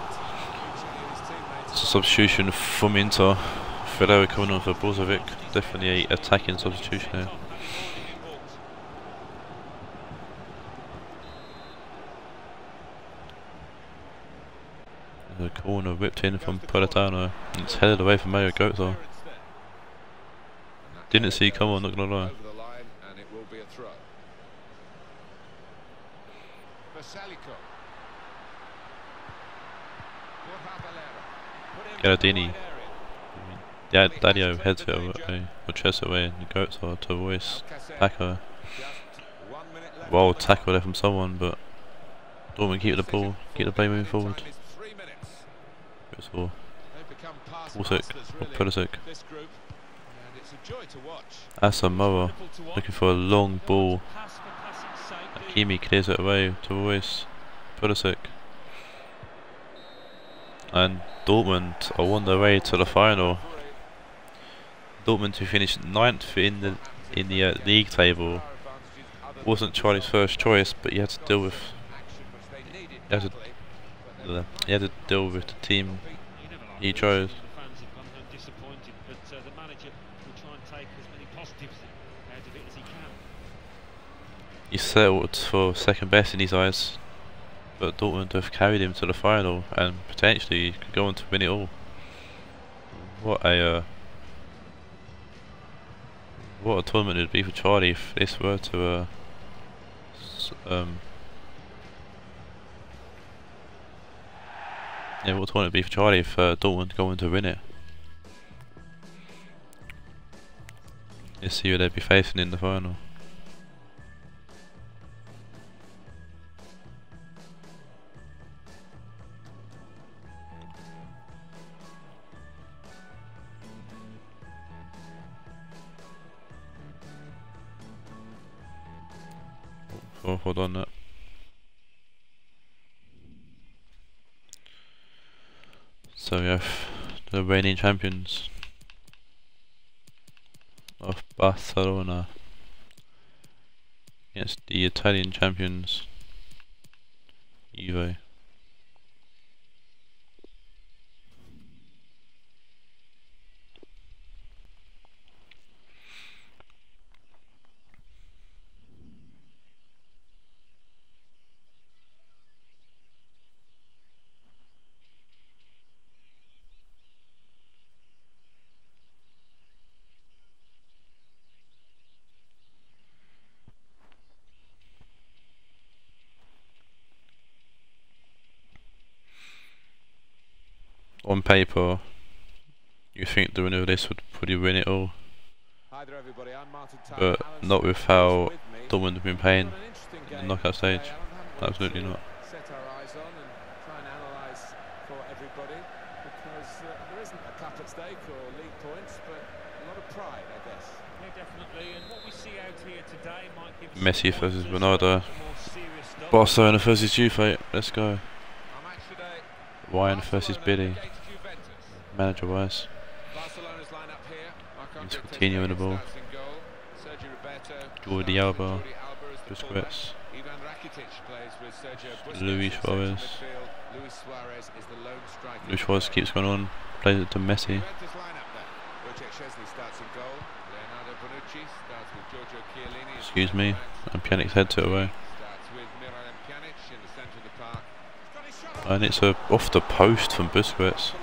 It's a substitution from Inter. Ferrero coming on for Brozovic. Definitely a attacking substitution here. The corner whipped in from Politano. It's headed away from Mario Götze. Didn't see come on, not gonna lie. Area. Yeah, Dario heads it away, or chests it away, and Götze to voice left Well tackle there from someone, but Dortmund keep the ball, keep the play moving forward. Time is three minutes. It's all They've become pass Pulisic, masters, or really, Pulisic. this group, and it's a joy to watch. Asamoah looking for a long ball. Pass for passing's sake. Hakimi clears it away to voice Pulisic. And Dortmund are on their way to the final. Dortmund who finished ninth in the in the uh, league table wasn't Charlie's first choice, but he had to deal with had to- he had to deal with the team You never like he chose. The fans have gone home disappointed, but the manager will try and take as many positives out of it as he can. he settled for second best in his eyes. But Dortmund have carried him to the final and potentially could go on to win it all. What a uh, what a tournament it'd be for Charlie if this were to uh, s- um, yeah, what tournament it'd be for Charlie if uh, Dortmund go on to win it. Let's see who they'd be facing in the final. Oh, hold on. That. So we have the reigning champions of Barcelona against the Italian champions Juve. On paper, you think the winner of this would probably win it all, Hi there, everybody. I'm Martin Tyler. but Alan not with Smith how is with me. Dortmund have been We've playing. got an interesting in the knockout stage. Alan, Absolutely not. Set our eyes on and try and analyse for everybody because uh, there isn't a cup at stake or league points, but a lot of pride, I guess. Yeah, definitely. And what we see out here today might give us Messi versus pointers Ronaldo. for more serious stuff. Barcelona versus Juve. Let's go. Our Ryan versus Barcelona Billy, against Juventus. Manager wise. Barcelona's lineup here. Marc-Andre It's Coutinho in the ball. starts in. Sergio Roberto Jordi Alba, with Jordi Alba as the fullback. Busquets, Ivan Rakitic plays with Sergio Busquets Luis Suarez. Luis Suarez is the lone striker. Luis Suarez keeps going on, plays it to Messi. Juventus lineup then. Wojciech Szczesny starts in goal. Leonardo Bonucci starts with Giorgio Chiellini. as Excuse me, and Pjanic heads it away. Starts with Miralem Pjanic in the centre of the park. He's got his shot off. And it's a off the post from Busquets.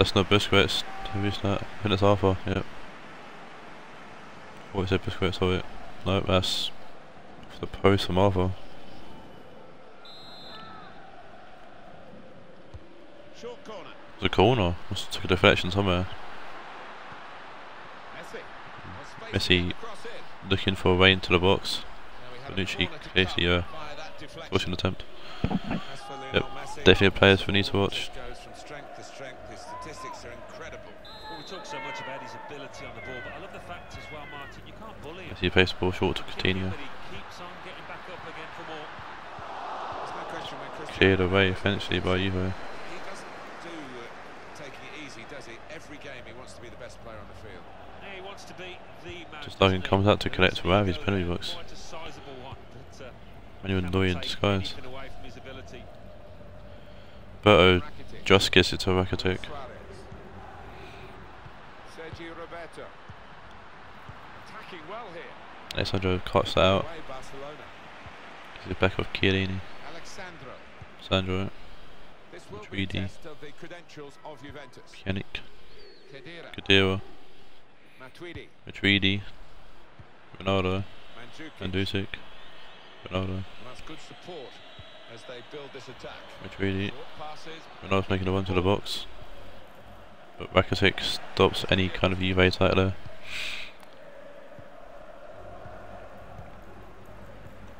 That's not Busquets. Who is that? I think it's Arthur. Yep. What is it? Busquets of it? No, that's the post from Arthur. Short corner. It's a corner. Must have took a deflection somewhere. Messi. Has space Messi to cross in. looking for a way into the box. Now we have a Bonucci basically uh, via that deflection. pushing attempt. Yep, definitely players we need to watch. Player on the field. Yeah, he wants to be the man. Just like he doesn't comes out to And collect he's from out of his got penalty there, box. Quite a sizable one, but uh, When you're annoying Cannot take disguise. anything away from his ability. Berto Rakitic. just gets it to Rakitic. Suarez. Sergio Roberto. Attacking well here. Alex Sandro cuts that out. Barcelona. He's back off Chiellini. Alexandro. Sandro, This will be a Matuidi. test of the credentials of Juventus. Pjanic. Kadira, Matuidi. Ronaldo, Mandzukic. Ronaldo, That's good support as they build this attack. Matuidi. Ronaldo's making a run to the box. But Rakitic stops any kind of Juve attack there. Suarez plays to Arthur. Well, they've worked hard as a club, Juventus, Jordi Alba.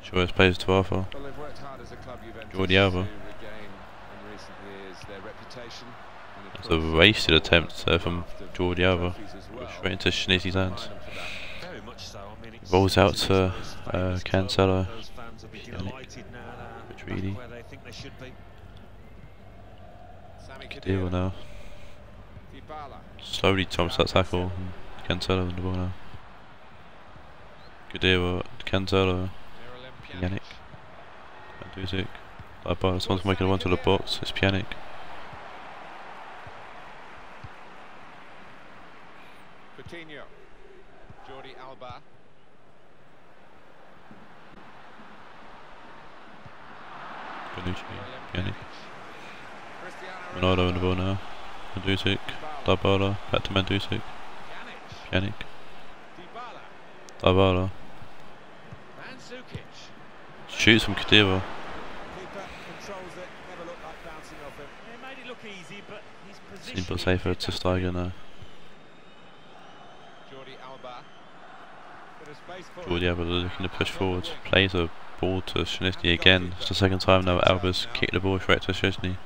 to regain in recent years their reputation. and of It's a wasted attempt there from Jordi Alba. trophies as well. Straight into Schneezy's hands. Admire them for that. Very much so. I mean, it's, Rolls out to, those uh, Cancelo. Well. Those fans will be Pjanic. delighted now they're back Matuidi. where they think they should be. Sami Kadira Khedira. now. Dybala. Slowly jumps that tackle. and Cancelo on the ball now. Kadira, Cancelo, Miralem Pjanic. Pjanic. Mandzukic. Dybala, someone's making a run to the box. It's Pjanic. Coutinho. Jordi Alba. Bonucci, Pjanic. Ronaldo on the ball now. Mandzukic, Dybala. Dybala, back to Mandzukic. Pjanic. Pjanic, Dybala. Dybala. Mandzukic. Shoots from Kadira. Keeper controls it. Never looked like bouncing off him. It made it look easy, but safer to Steiger now. Jordi Alba. Looking to push forward. Plays a ball to Szczesny again. It's the second time now Alba's kicked the ball straight to Szczesny.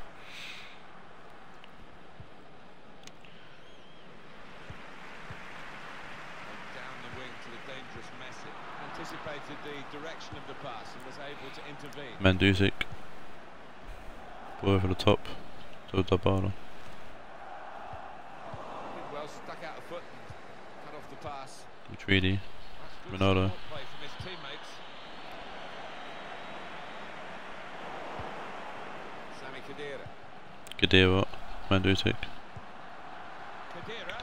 down the wing to the dangerous Messi. Anticipated the direction of the pass and was able to Mandzukic. Ball over the top to Dybala. Did well, stuck out a foot and cut off the pass. Good Ronaldo. support play from his teammates. Sami Kadira. Khedira.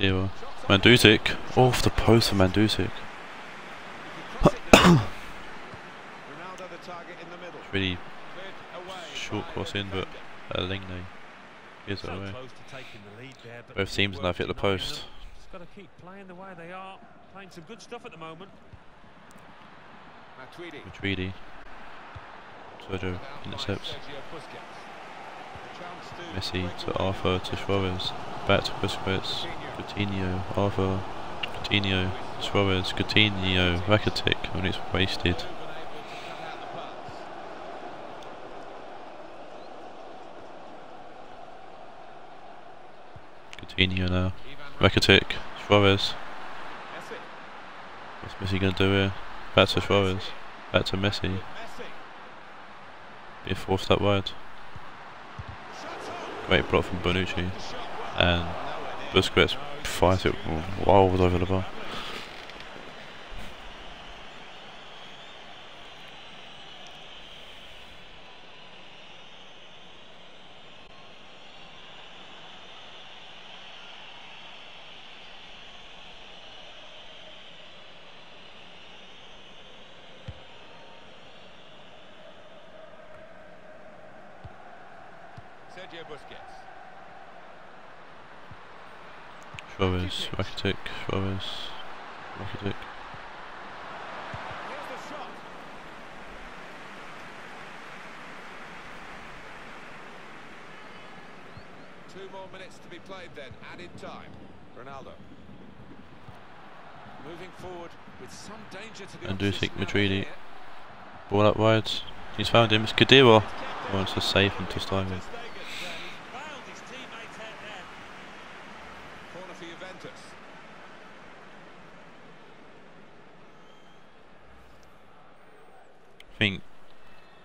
Kadira. Shots. Off the post for Mandzukic. You could cross it now. Ronaldo the target in the middle. Really short by cross in, but defender. uh, Lenglet gives it So away. close to taking the lead there, but Both teams now work hit the post. Just got to keep playing the way they are. Playing some good stuff at the moment. Matuidi. Matuidi. Sergio Out intercepts. Sergio Busquets. A chance to Messi to Arthur to Suarez. Back to Busquets. Coutinho. Arthur. Coutinho. Suarez. Coutinho. Rakitic. And it's wasted. Been able to cut out the pass. Coutinho now. Rakitic. Suarez. What's Messi going to do here? Back to Suarez. Back to Messi. Be forced up wide. Great block from Bonucci. And. Busquets fires it wild over the bar. Sergio Busquets. Suarez. Rakitic. Suarez. Rakitic. Here's the shot. Two more minutes to be played then, added time. Ronaldo. Moving forward with some danger to the And do opposition think now Matuidi. Ball up wide. He's found him. It's Kadira. He's kept it. Wants to save him to Steiger. Ter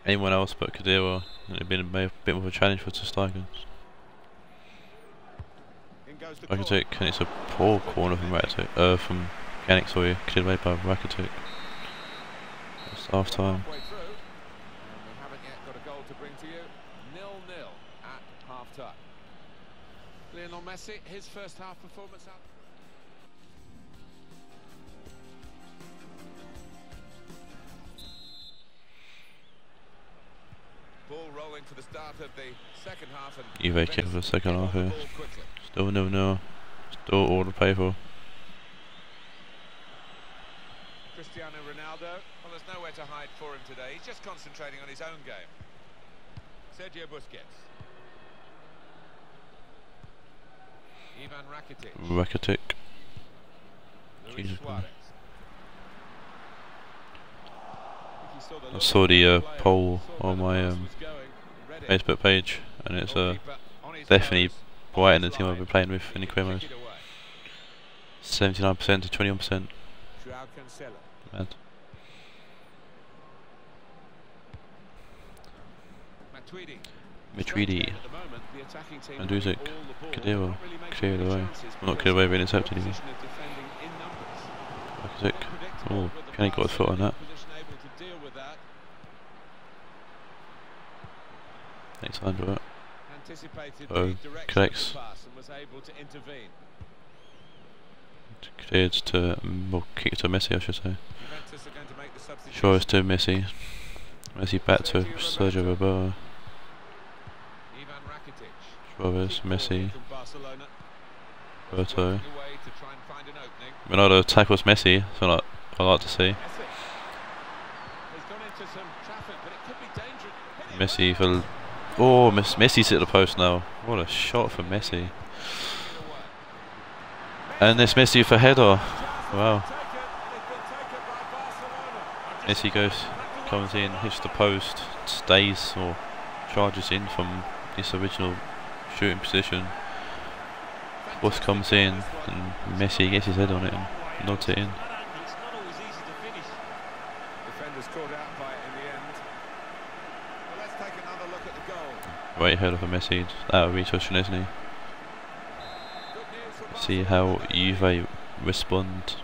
anyone else but Kadira. It'd have been a bit of a challenge for Tostagan. Rakitic, and it's a poor corner from Rakitic, uh, from Ganik, sorry, cleared away by Rakitic. It's half time. Lionel Messi, his first half performance Juve kick for the second half the here. Eh? quickly. Still no no. Still all to pay for. Cristiano Ronaldo, well there's nowhere to hide for him today. He's just concentrating on his own game. Sergio Busquets. Ivan Rakitic. Rakitic. Luis Jesus Suarez. I saw the uh, poll on my um, Facebook page and it's uh, definitely Brighton the team I've been playing with in the Cremos. 79% to 21%. Joao Mad. Matuidi. Really making Cleared away. Well, not cleared away, but intercepted. Rakitic. Unpredictable Oh, Kenny got his foot on that. position able to deal with that. Next time, right? Anticipated Oh, the direction collects. of and was able to intervene. Cleared to, well, kick to Messi, I should say. Going to make the substitution. Messi. Messi back to Sergio Roberto. Suarez, Messi. Roberto. Working away to try and find an opening. Ronaldo tackles Messi, so like, I like to see. Messi. He's gone into some traffic, but it could be dangerous. Hit it Messi for. Oh, Miss Messi's at the post now. What a shot from Messi. And this Messi for header. Wow. Messi goes, comes in, hits the post, stays or charges in from his original shooting position. Boss comes in and Messi gets his head on it and nods it in. That angle, it's not always easy to finish. Defenders caught out by it in the end. Well, let's take another look at the goal. Right out of reach of Szczesny. Good news for See how Juve respond.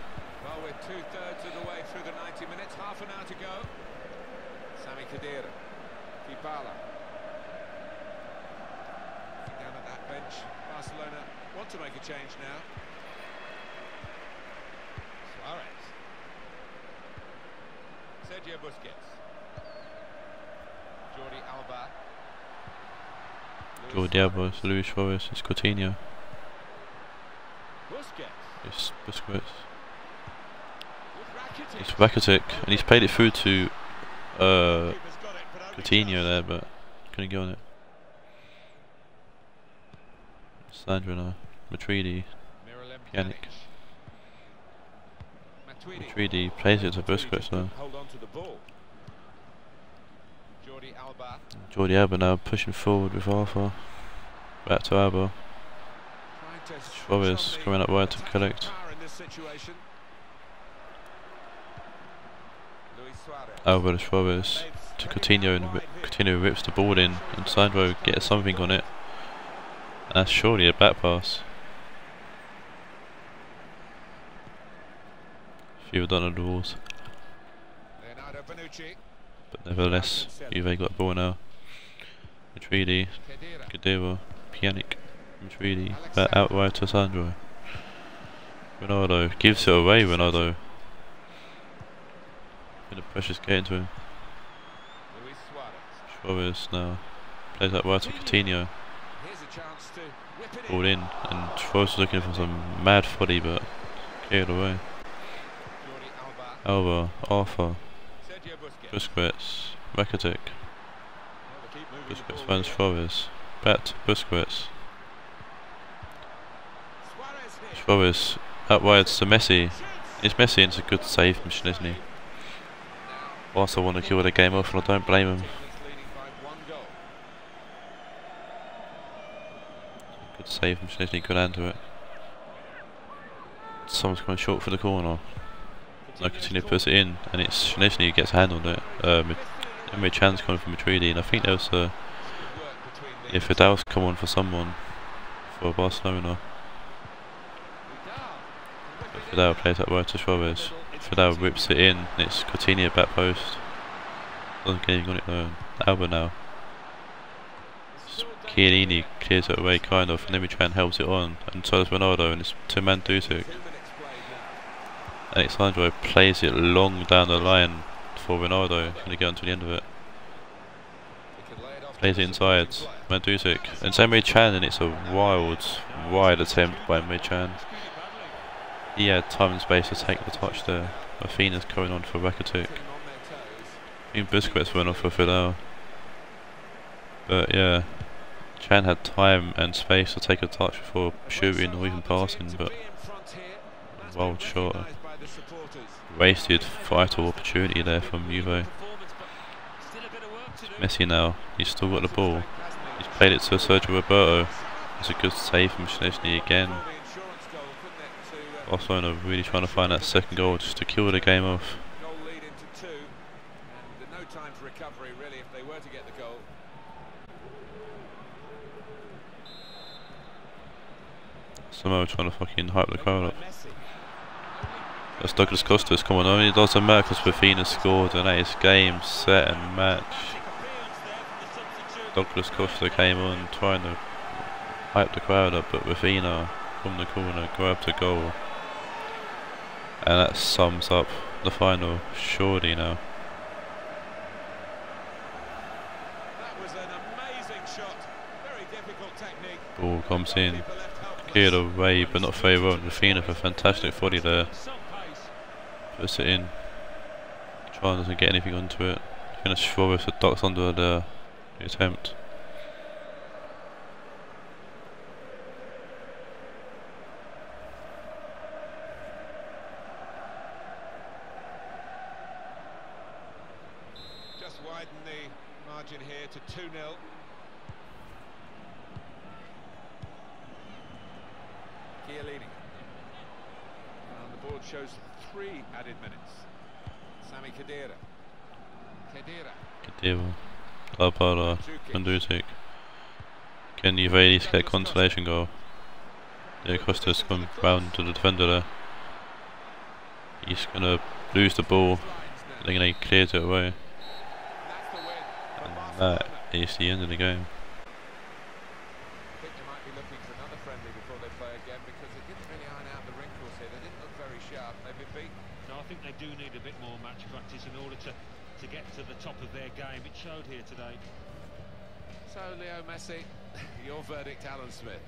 Well, we're two-thirds of the way through the 90 minutes, half an hour to go. Sami Khedira. Looking Down at that bench, Barcelona want to make a change now. Suarez. Sergio Busquets. Jordi Alba. Alba, Suarez. Luis Suarez, it's Coutinho, Busquets. it's Busquets, With Rakitic. it's Rakitic, and he's played it through to uh, Keeper's got it, but only Coutinho there, but couldn't get on it. Sandra now, Miralem Pjanic. Matuidi plays it to Busquets now. couldn't Hold on to the ball. Jordi Alba now pushing forward with Arthur. Back to Alba. Suarez coming up wide to collect. Alba to Suarez to Coutinho and Coutinho rips the ball in and Sandro gets something on it. That's surely a back pass. Few done on the walls. Leonardo. But nevertheless, Juve got. Matuidi, Khedira. Kadira, Pjanic, Matuidi, back out wide to Sandro. Ronaldo gives it away, Ronaldo. And the pressure's getting to him. Suarez. Now plays that wide to Coutinho. Ball in. and Suarez looking for some mad footy, but cleared away. Alba. Arthur, Busquets. Rakitic, Well, they keep moving the Busquets finds. Suarez, back to Busquets, Suarez out wide to Messi. It's Messi and it's a good save from Szczesny. Now, Whilst I want to kill the game off and I don't blame him. that's leading by one goal. Good save from good hand to it. Someone's coming short for the corner. No, continue puts it in, and it's who gets a hand on it. Um, Emre Can's coming from Matuidi, and I think there was a if these. Vidal's come on for someone for Barcelona. Vidal plays that wide to Suarez. Vidal whips it in, and it's Coutinho back post. Doesn't get on it though. Alba now. Chiellini clears it away kind of, and then Michan helps it on, and so does Ronaldo, and it's. Two played now. Alex Sandro plays it long down the line for Ronaldo, and they get onto the end of it. To Plays it inside. Mandzukic, and same Chan, and it's a wild, wide attempt by Michan. He had time and space to take the touch there. Afina's coming on for Rakitic. I think Busquets went off for Vidal. But yeah, Can had time and space to take a touch before shooting or even passing, but wild shot. Wasted vital opportunity there from Juve. Messi now, he's still got the ball. He's played it to Sergio Roberto. It's a good save from Szczesny again. Barcelona really trying to find that second goal just to kill the game off. Somehow trying to fucking hype the crowd up. That's Douglas Costa's coming on. It doesn't matter because Rafinha scored and that is game, set and match. Douglas Costa came on trying to hype the crowd up, but Rafinha from the corner grabbed a goal. And that sums up the final surely now. That was an amazing shot. Very difficult technique. Ball comes in, cleared away but not very well. Rafinha for fantastic body there. Puts it in. Trying doesn't get anything onto it. Gonna Suarez that ducks under the, the attempt. Just widen the margin here to 2 0. Chiellini. And the board shows three added minutes. Sami Khedira. Khedira. Kedeva. Lapada. Mandzukic. Can at least get consolation goal? Yeah, Costa's come round to the defender there. He's gonna lose the ball. Then he clears it away. That's the win for And that is the end of the game. I think they might be looking for another friendly before they play again because it didn't really iron out the wrinkles here. They didn't look very sharp. They've been beaten. No, I think they do need a bit more match practice in order to, to get to the top of their game. It showed here today. So, Leo Messi, your verdict, Alan Smith.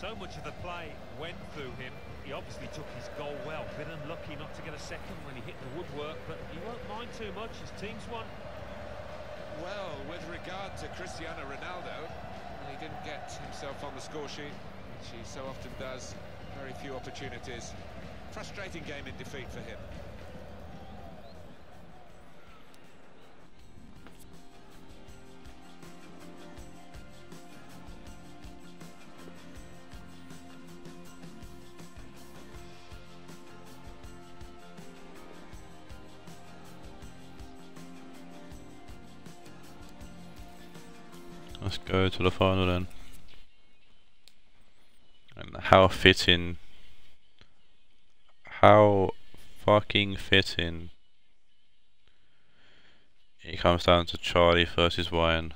So much of the play went through him. He obviously took his goal well. Been unlucky not to get a second when he hit the woodwork, but he won't mind too much. His team's won. Well, with regard to Cristiano Ronaldo, he didn't get himself on the score sheet, which he so often does. Very few opportunities. Frustrating game in defeat for him. Go to the final then. And how fitting. How fucking fitting. It comes down to Charlie versus Ryan.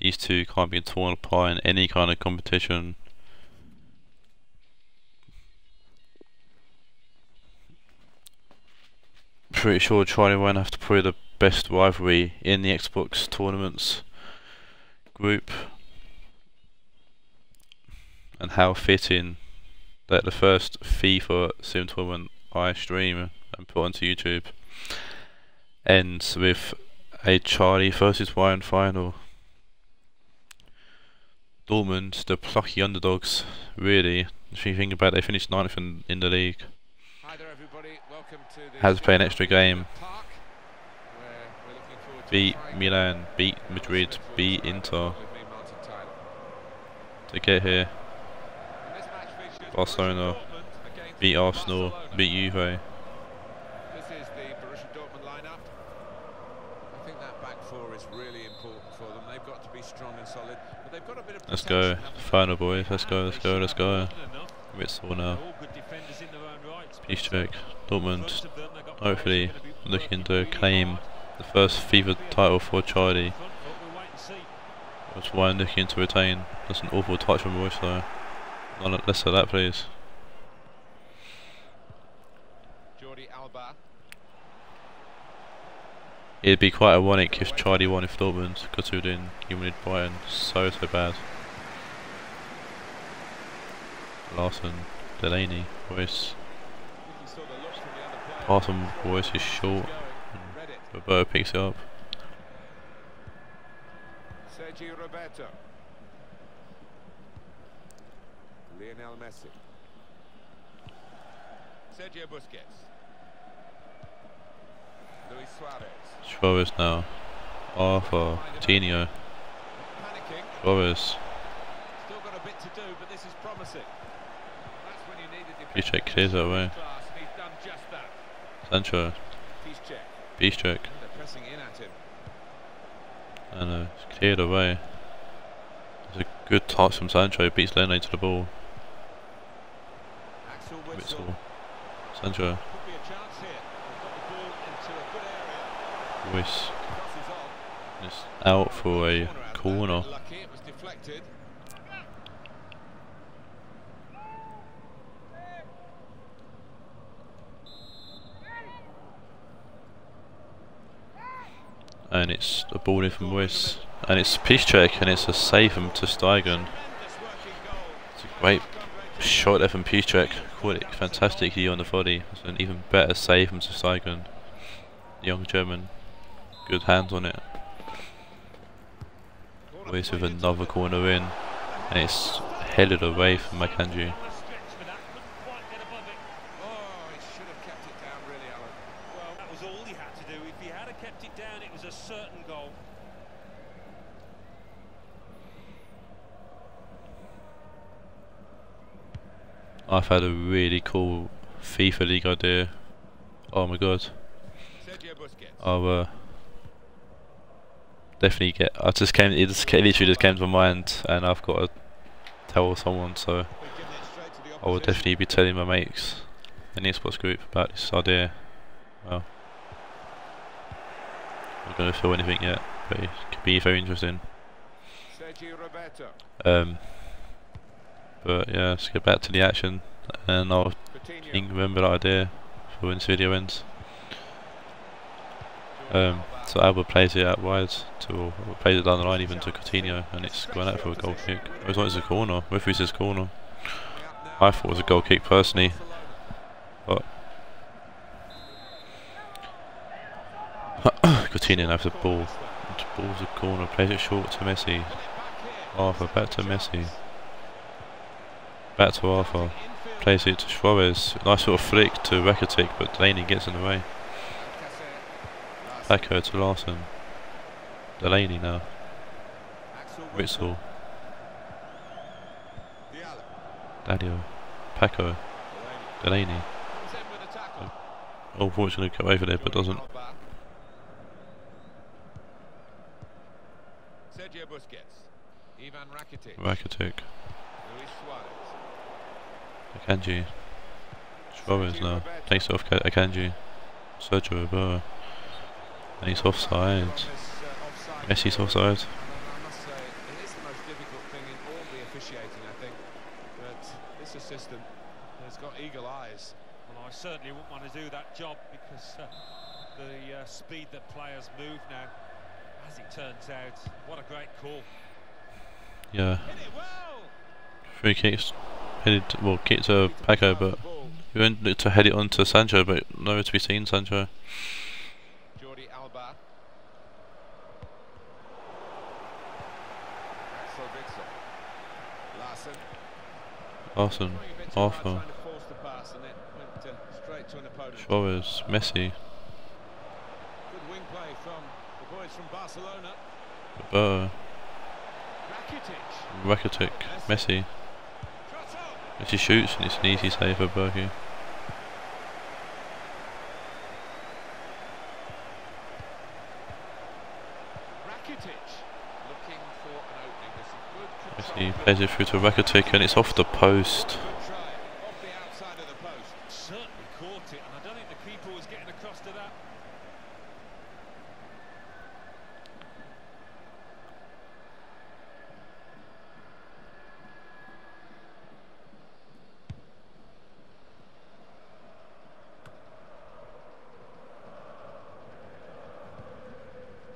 These two can't be torn apart in any kind of competition. Pretty sure Charlie won't have to play the best rivalry in the Xbox tournaments group. And how fitting that the first FIFA sim tournament I stream and put onto YouTube ends with a Charlie versus Ryan final. Dortmund, the plucky underdogs, really. If you think about it, they finished ninth in, in the league. Hi there, everybody. Welcome to the Had to play an extra game. Park, where we're looking forward to Beat Milan, beat Madrid, beat Inter to get here. And this match features Barcelona Borussia Dortmund against Beat Arsenal, beat Juve. This is the Borussia Dortmund lineup. I think that back four is really important for them. They've got to be strong and solid, but they've got a bit of Let's go. protection, haven't they? Final boys. Let's go. Let's go. Let's go. more More than enough. Witsel They're now. all good defenders in their own right. Peace check. Dortmund front of them, they've got hopefully players who are gonna be looking to claim the first FIFA title for Charlie. Front foot, we'll wait and see. That's why I'm looking to retain. That's an awful touch from Reus though. None less of that please. Jordi Alba. It'd be quite ironic if Charlie won if Dortmund, considering he wanted Brighton so so bad. Larsen, Delaney, Reus. You can sort of look from the other player. Pass on Reus is short. Roberto picks it up. Sergio Roberto. Lionel Messi. Sergio Busquets. Luis Suarez. Suarez now. Arthur, Panicking. Suarez. Still got a bit to do, but this is promising. That's when check that away. Sancho, Piszczek. Piszczek, And uh, it's cleared away. It's a good touch from Sancho, beats Lene to the ball. Sancho, on. It's out for a Corner out there, corner. bit Lucky, it was deflected. And it's a ball in from Reus. And it's Piszczek, and it's a save from to Stegen. Tremendous working goal. It's a great shot there from Piszczek. Caught it fantastically on the body. It's an even better save from Stegen. Young German. Good hands on it. Reus with another corner in. And it's headed away from Makanji. On a stretch for that, couldn't quite get above it. Oh, he should have kept it down, really, Alan. Well, that was all he had to do. If he had have kept it down, it was a certain goal. I've had a really cool FIFA League idea. Oh my god. I'll uh, definitely get. I just came. It just came, literally just came to my mind, and I've got to tell someone. So We've given it straight to the I will definitely be telling my mates in the sports group about this idea. Well, I'm not gonna feel anything yet, but it could be very interesting. Um, but yeah, let's get back to the action, and I'll remember that idea for when this video ends. Um, so Alba plays it out wide to, plays it down the line even to Coutinho, and it's going out for a goal kick. It was like it's a corner. Referee says corner. I thought it was a goal kick personally, but Coutinho has the ball. The ball's a corner. Plays it short to Messi. Arthur back to Messi. Back to Arthur. Plays it to Suarez. Nice sort of flick to Rakitic, but Delaney gets in the way. Paco to Larsen. Delaney now. Witsel. Dadio. Paco. Delaney. Oh, unfortunately, go over there, but doesn't. Sergio Busquets. Ivan Rakitic. Rakitic. Akanji. Suarez now. Takes off Ka- Akanji. Sergio Roberto. And he's offside. This, uh, offside Messi's offside. I must say, it is the most difficult thing in all the officiating, I think. But this assistant has got eagle eyes. Well, I certainly wouldn't want to do that job because uh, the uh, speed that players move now, as it turns out, what a great call. Yeah. Hit it well! Free kicks. Headed, well, kick to Paco, but we went to head it on to Sancho, but nowhere to be seen, Sancho. Jordi Alba. Larsen. Larsen. Trying a bit too Arthur. force the pass and it went uh, straight to an opponent. Suarez. Messi. Good wing play from the boys from Barcelona. Roberto. Rakitic. Rakitic. Messi. On. Messi shoots and it's an easy save for Bürki. Rakitic looking for an opening. Messi plays it through to Rakitic and it's off the post. Good try off the outside of the post. Certainly caught it, and I don't think the keeper was getting across to that.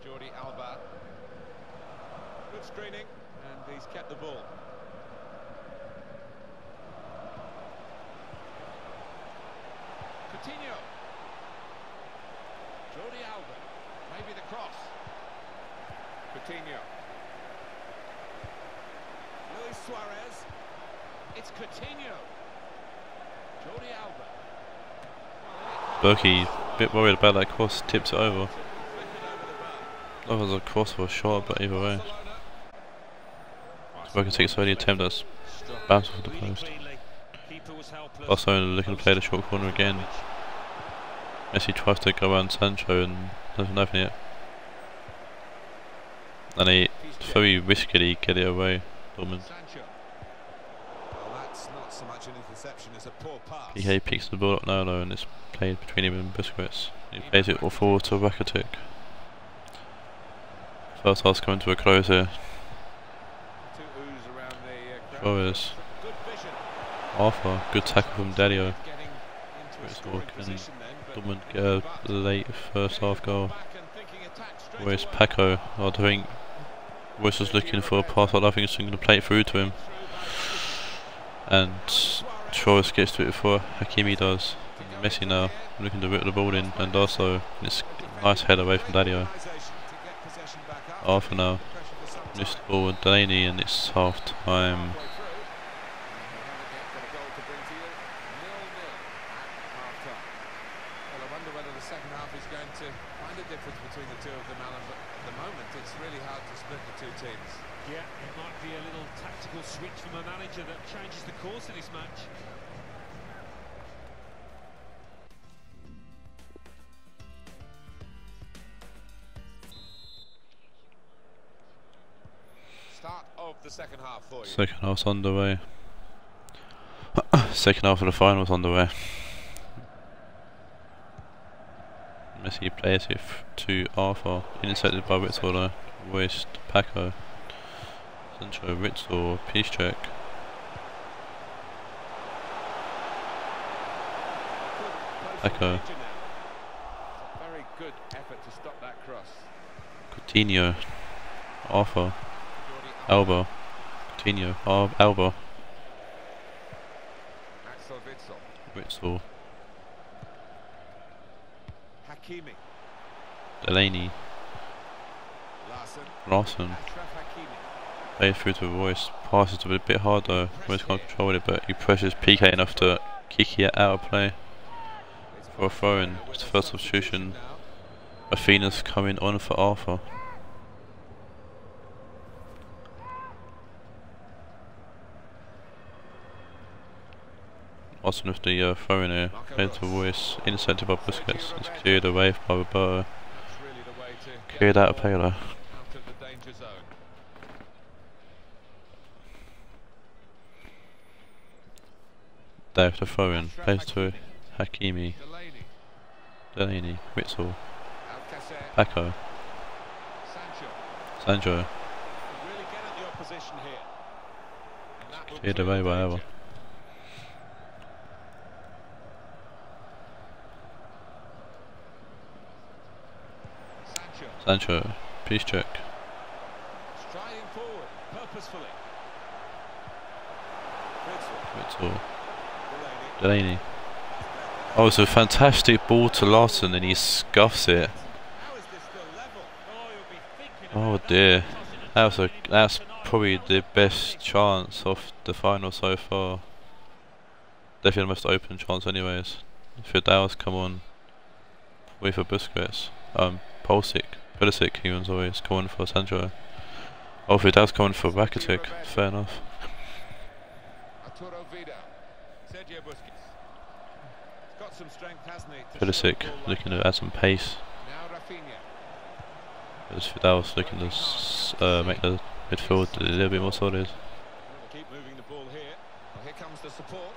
Jordi Alba. Good screening, and he's kept the ball. Coutinho. Jordi Alba. Maybe the cross. Coutinho. Luis Suarez. It's Coutinho. Jordi Alba. Bürki, a bit worried about that cross, tips it over. That was a cross or a shot, but either way. Barcelona. Rakitic's only attempt that's Struck Bounce off the post. Barcelona looking to play the short corner again. Messi tries to go around Sancho and nothing yet. And he very riskily get it away, Dortmund. Not so much an interception as a poor pass. He picks the ball up now though and it's played between him and Busquets. He plays it all forward to Rakitic. First half's coming to a close here. Around the uh. Flores, Good vision. Arthur, good tackle from Dario. Getting into a It's scoring all can position then, but Dortmund get a late first half goal. Where's and thinking attack straight Paco, I think Reus was looking for a pass, I don't think it's going to play it through to him. And Torres gets to it before Hakimi does. Messi now looking to rip the ball in, and also it's nice head away from Dadio. Arthur now missed the ball with Delaney, and it's half time. Second half's underway. Second half of the finals underway. Messi plays it to Arthur, intercepted by Reus to Paco, Sancho, Piszczek, Echo. It's a very good effort to stop that cross. Coutinho, Arthur, Alba, Coutinho, Ar- Alba, Axel Witsel. Ritzel, Hakimi. Delaney, Larsen. Larsen, plays through to Reus, passes a bit, hard though, Reus can't control it, but he pressures Piqué enough to kick it out of play. For a throw-in, it's the first substitution. Athena's coming on for Arthur. Austin with the uh, throw in here, played to Reus, intercepted by Busquets, it's cleared away by Roberto, really the way to get cleared out of ball play though. out of the danger zone. There the throw in, plays to Hakimi, Delaney. Alcacer. Paco, Sancho. Sancho, Could really get at the opposition here. And that will cleared clear away the by danger. Alba. Sancho. Sancho, check. Striding forward, purposefully. Witsel, Delaney. Oh, it's a fantastic ball to Larsen and he scuffs it. How is this still level? Oh, you'll be thinking Oh dear. That was a that's probably the best chance of the final so far. Definitely the most open chance anyways. If Vidal's come on with a Busquets, um Pulisic, Pulisic he was always coming for Sancho. Oh Vidal's coming for Rakitic, fair enough. He? Pulisic the ball looking to add some pace. As Vidal's looking to uh, make the midfield a little bit more solid. support.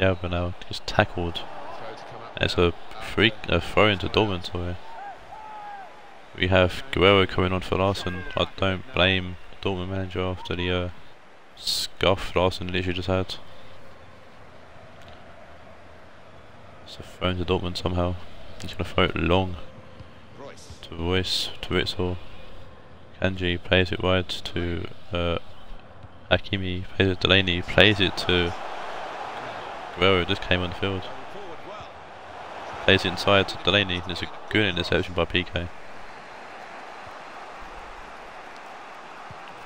Alba now just tackled. Throw to come up It's now. a freak, a throw into Dortmund. Sorry. We have Guerreiro coming on for Larsen. I don't blame Dortmund manager after the uh, scuff Larsen literally just had. It's a throw into Dortmund somehow. He's gonna throw it long to Reus, to Witsel. Kanji plays it wide to uh, Hakimi, plays it to Delaney, plays it to Guerreiro, just came on the field. Going. Plays it inside to Delaney, and there's a good interception by Piqué.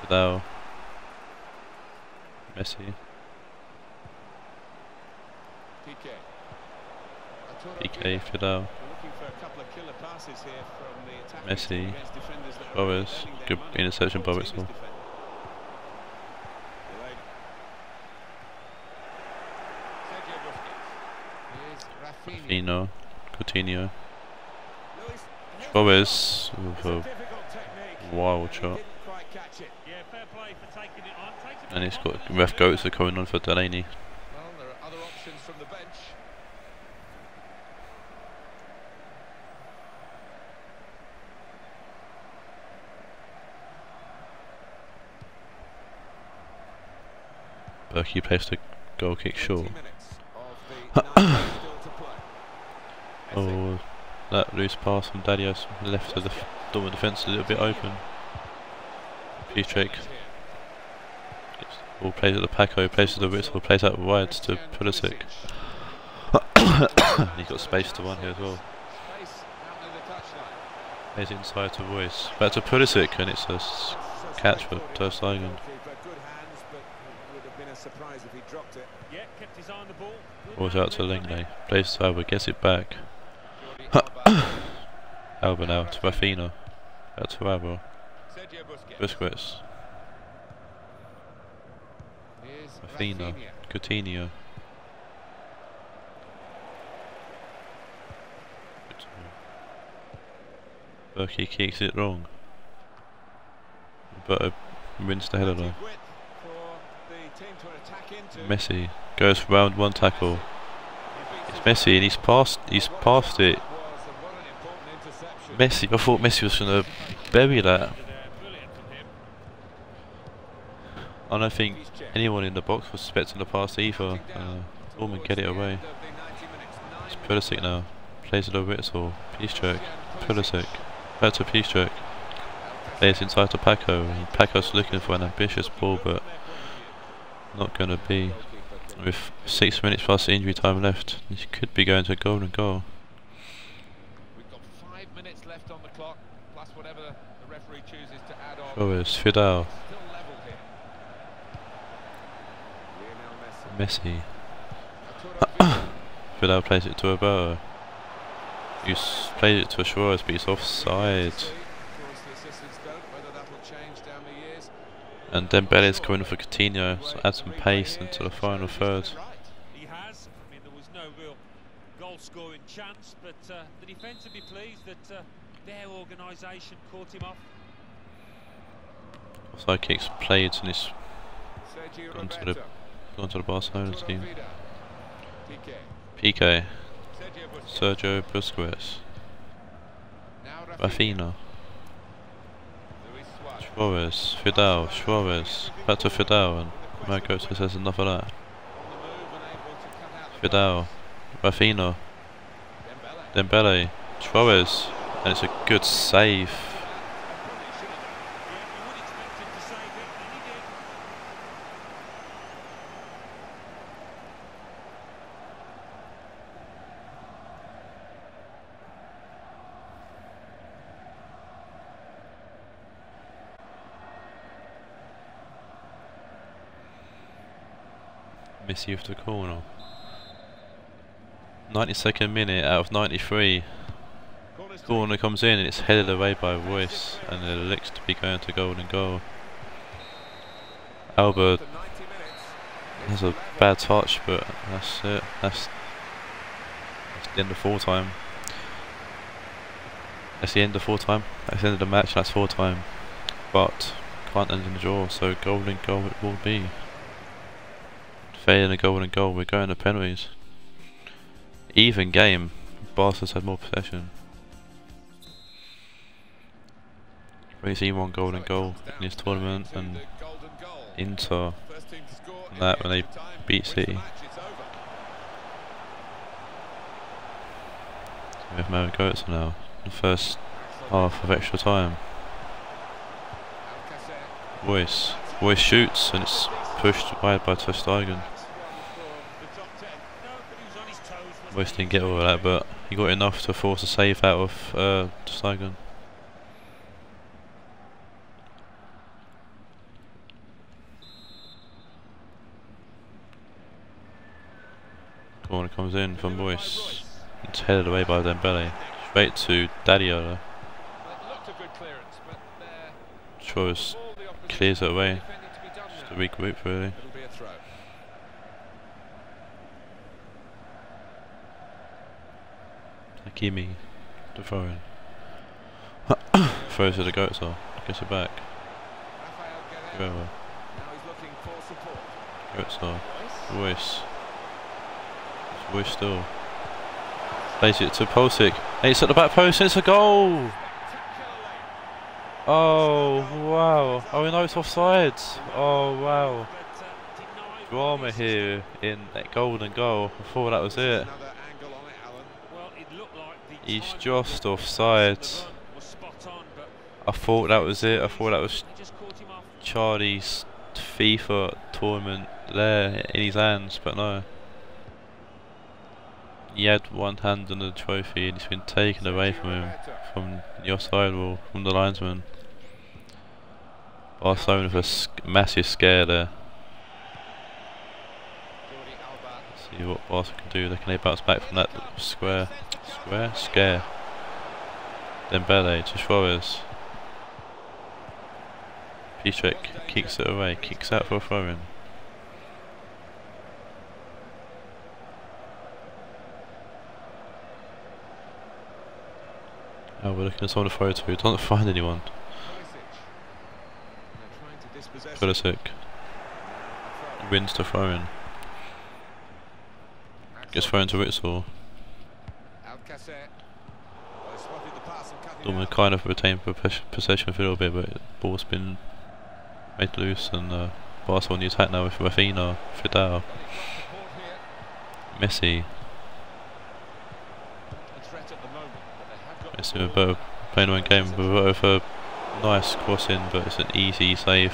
Vidal. Messi, Piqué. Arturo Piqué, Vidal. Vidal, We're looking for a couple of killer passes here from the attacking Messi, team against defenders that are Torres, earning their good interception by Whole team is Witsel. defending. Delaney. Sergio Busquets. Here's Fino, Coutinho, Luis, with a a difficult technique. wild shot. didn't quite catch it. Yeah, fair play for taking it on. Takes a bit And it's got ref goats are coming on for Delaney. Well, there are other options from the bench. Bürki plays the goal kick short. minutes of the 90 still to play. Oh, that loose pass from Dadios left of the Dortmund defence a little bit open. Piszczek ball plays at the Paco, plays to the Witsel, plays out wide to Pulisic. He's got space to one here as well. Plays inside to Reus. Back to Pulisic and it's a catch for Ter Stegen. Ball's out to from Plays to Alba, gets it back. Alba. Now to Rafinha. Back to Alba. Busquets. Busquets. Here's Rafinha. Rafinha. Coutinho. Bürki kicks it wrong. But wins the header though. Of width for the team to attack into. Messi goes for round one tackle. It's it. Messi and he's passed he's passed it. Was, and what an important interception. Messi I thought Messi was gonna bury that. There, Brilliant from him. I don't think. Anyone in the box was expecting the pass either. Uh, Dortmund get it away. It's Pulisic now. Plays it over Witsel. Piszczek. Pulisic. Back to Piszczek. Plays inside to Paco. Paco's looking for an ambitious ball, but not going to be. With six minutes plus injury time left, he could be going to a golden goal. We've got five minutes left on the clock, plus whatever the referee chooses to add on. Vidal, Still level here. Lionel Messi. Vidal. Plays it to a Alberto. He's played it to Suarez, but he's offside. Of course, the assistants don't. Whether that will change down the years. And Dembele's coming for Coutinho, so add some pace into the final third. He has. I mean, there was no real goal-scoring chance, but uh, the defence will be pleased that uh, their organisation caught him off. Offside kicks played and it's Onto the Gone to the Barcelona team. Piqué, Sergio Busquets. Rafinha. Suarez. Vidal, Suarez, back to Vidal and Marco says enough of that. On the move and able to cut out the Vidal, Rafinha, Dembele. Dembele, Suarez, and it's a good save. Yeah, you would expect him to save it, and he did. With the corner. 92nd minute out of 93. Corner comes in and it's headed away by Royce and it looks to be going to golden goal. Alba After 90 minutes, has a bad touch but that's it. That's, that's the end of full time. That's the end of full time. That's the end of the match, that's full time. But can't end in the draw, so golden goal it will be. Failing a goal and goal, we're going to penalties. Even game, Barca's had more possession. We've seen one golden goal in this tournament and Inter and that when they beat City. We have Mario Götze now, the first half of extra time. Voice. Voice shoots and it's pushed wide by Ter Stegen. Voice didn't get all of that but he got enough to force a save out of uh, Ter Stegen. Corner comes in from Boyce. It's headed away by Dembele. Straight to Dadiola. Choice clears it away. Just a regroup really. Hakimi to throw in. Throws to the goats off. Gets it back. Guerreiro. Goats off. Reus. Reus still. Plays it to Pulisic. And it's at the back post it's a goal! Oh wow. Oh no it's offside. Oh wow. Drama here in that golden goal. I thought that was it. He's just offside. I thought that was it. I thought that was Charlie's FIFA tournament there in his hands, but no. He had one hand on the trophy and it's been taken away from him from your side or from the linesman. Barcelona with a sc massive scare there. Let's see what Barca can do. They can they bounce back from that square, square, scare. Dembele to Suarez. Piszczek kicks it away, kicks out for a throw Oh, we're looking at someone to throw to, doesn't find anyone. Pulisic. Wins to throw in. Gets thrown to Witsel. Dortmund kind of retained possession for a little bit, but the ball's been made loose and uh, Barca on the attack now with Rafinha, Vidal, Messi. Messi with Roberto playing one game, with a nice cross in, but it's an easy save.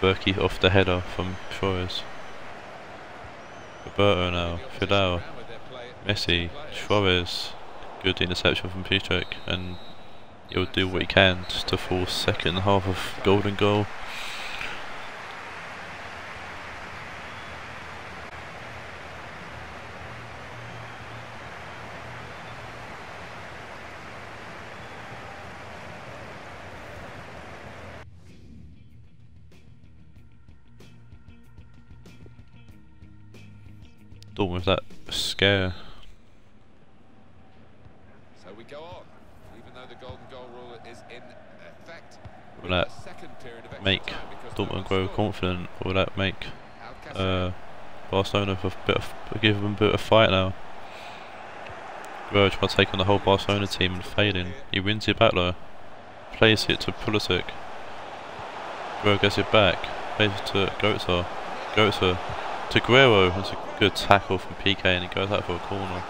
Bürki off the header from Suarez. Roberto now, Vidal, Messi, Suarez, good interception from Piszczek and he'll do what he can just to force second half of golden goal. Dortmund with that scare. So we go on, even though the golden goal rule is in effect. Will that make Dortmund grow confident? Will that make uh, Barcelona a bit of, give them a bit of fight now? To take on the whole Barcelona team and failing. He wins it back though. Plays it to Pulisic. Guerreiro gets it back. Plays it to Götze. Götze to Guerreiro. That's a good tackle from Piqué and he goes out for a corner.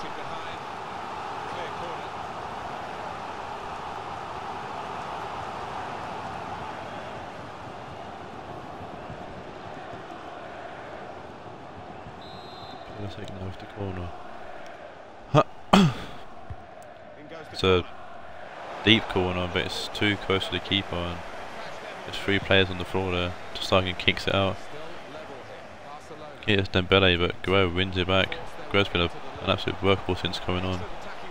With the corner. it's a deep corner, but it's too close to the keeper. And there's three players on the floor there. Just Stegen kicks it out. Here's Dembele, but Guerreiro wins it back. Guerreiro's been a, an absolute workhorse since coming on.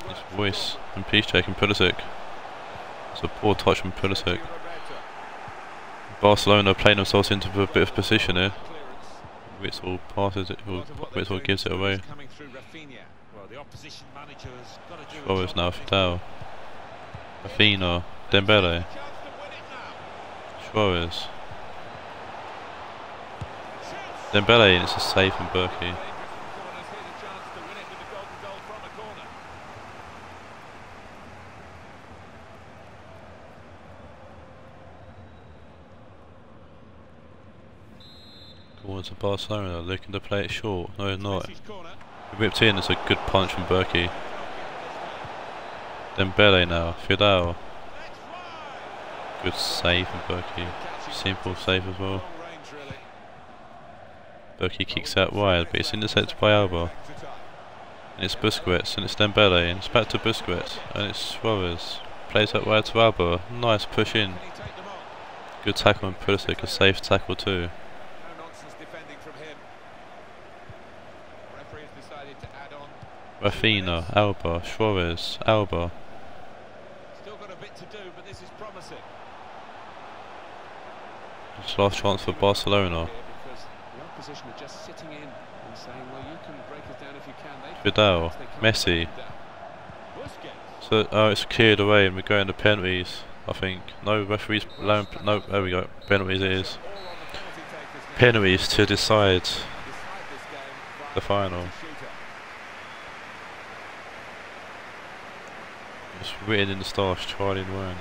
His voice and Piszczek and Pulisic. It's a poor touch from Pulisic. Barcelona playing themselves into a bit of position here. Witsel passes it, or Witsel gives it away. Suarez now Vidal. Rafinha, Dembele. Dembele and it's a save from Bürki. Dangerous from corners, here's a goal from a corner. To Barcelona, looking to play it short. No, not. Whipped in, it's a good punch from Bürki. Dembele now, Vidal. Good save from Bürki. Simple save as well. Long range, really. Bürki kicks out wide, but it's intercepted by Alba. Back to tie. And it's Busquets, and it's Dembele, and it's back to Busquets, and it's Suarez. Plays that wide to Alba. Nice push in. Can he take them on? Good tackle on Pulisic, a safe tackle too. No nonsense defending from him. Referee decided to add on. Rafinha, Alba, Suarez, Alba. Still got a bit to do, but this is promising. It's last chance for Barcelona. Here because the opposition are just sitting in and saying, well, you can break us down if you can. They Vidal, Messi. So, oh, it's cleared away, and we're going to penalties. I think. No referees. allowing- No, there we go. Penalties it is. Penalties to decide the final. It's written in the stars, Charlie and Ryan.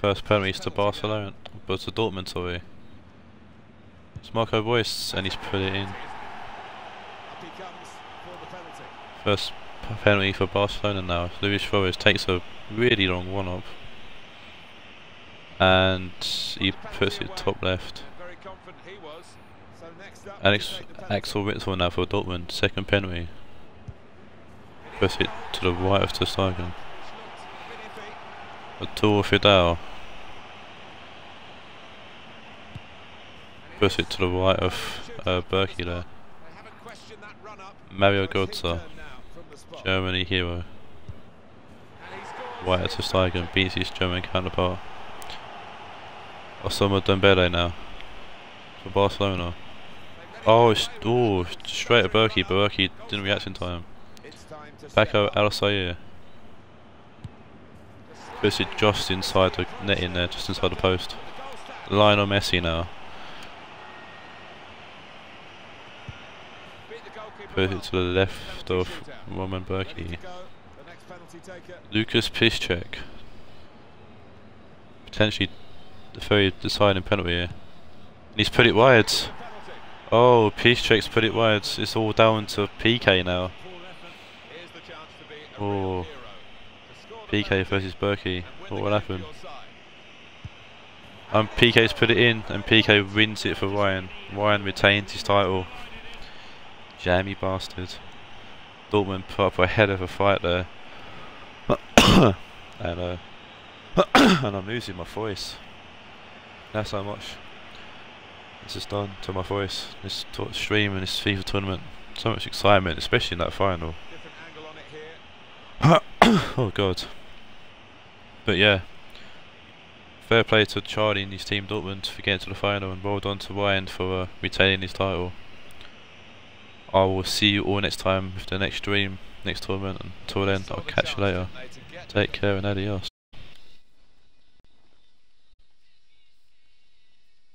First penalties to Barcelona, but to Dortmund, sorry. It's Marco Reus, and he's put it in. up he comes for the penalty. First penalty for Barcelona now. Luis Suarez takes a really long one up. And he puts it top left. And very confident he was. So next up, Alex, to take the penalty. Axel Witsel now for Dortmund, second penalty. Puts it to the right of Ter Stegen. Which looked finicky. A tour Vidal. Puts it to the right of uh, Bürki there. Mario Götze. Germany hero. White at Ter Stegen, beats his German counterpart. Ousmane Dembele now. For Barcelona. Oh, it's, oh, straight at Bürki, but Bürki didn't react in time. Paco step Alcacer. Puts it just inside the net in there, just inside the post. Lionel Messi now. Well. it to the left of. Roman Bürki. Lukasz Piszczek. Potentially the very deciding penalty here. And he's put it wide. Oh, Piszczek's put it wide. It's all down to Piqué now. Oh. Piqué versus Berkey. What will happen? Um, Piqué's put it in, and Piqué wins it for Ryan. Ryan retains his title. Jammy bastard. Dortmund put up a head of a fight there. and uh, and I'm losing my voice. That's how much this has done to my voice. This stream and this FIFA tournament. So much excitement, especially in that final. Angle on it here. oh god. But yeah. Fair play to Charlie and his team Dortmund for getting to the final and well done to Ryan for uh, retaining his title. I will see you all next time with the next stream, next tournament. Until then, I'll catch you later. Take care and adios.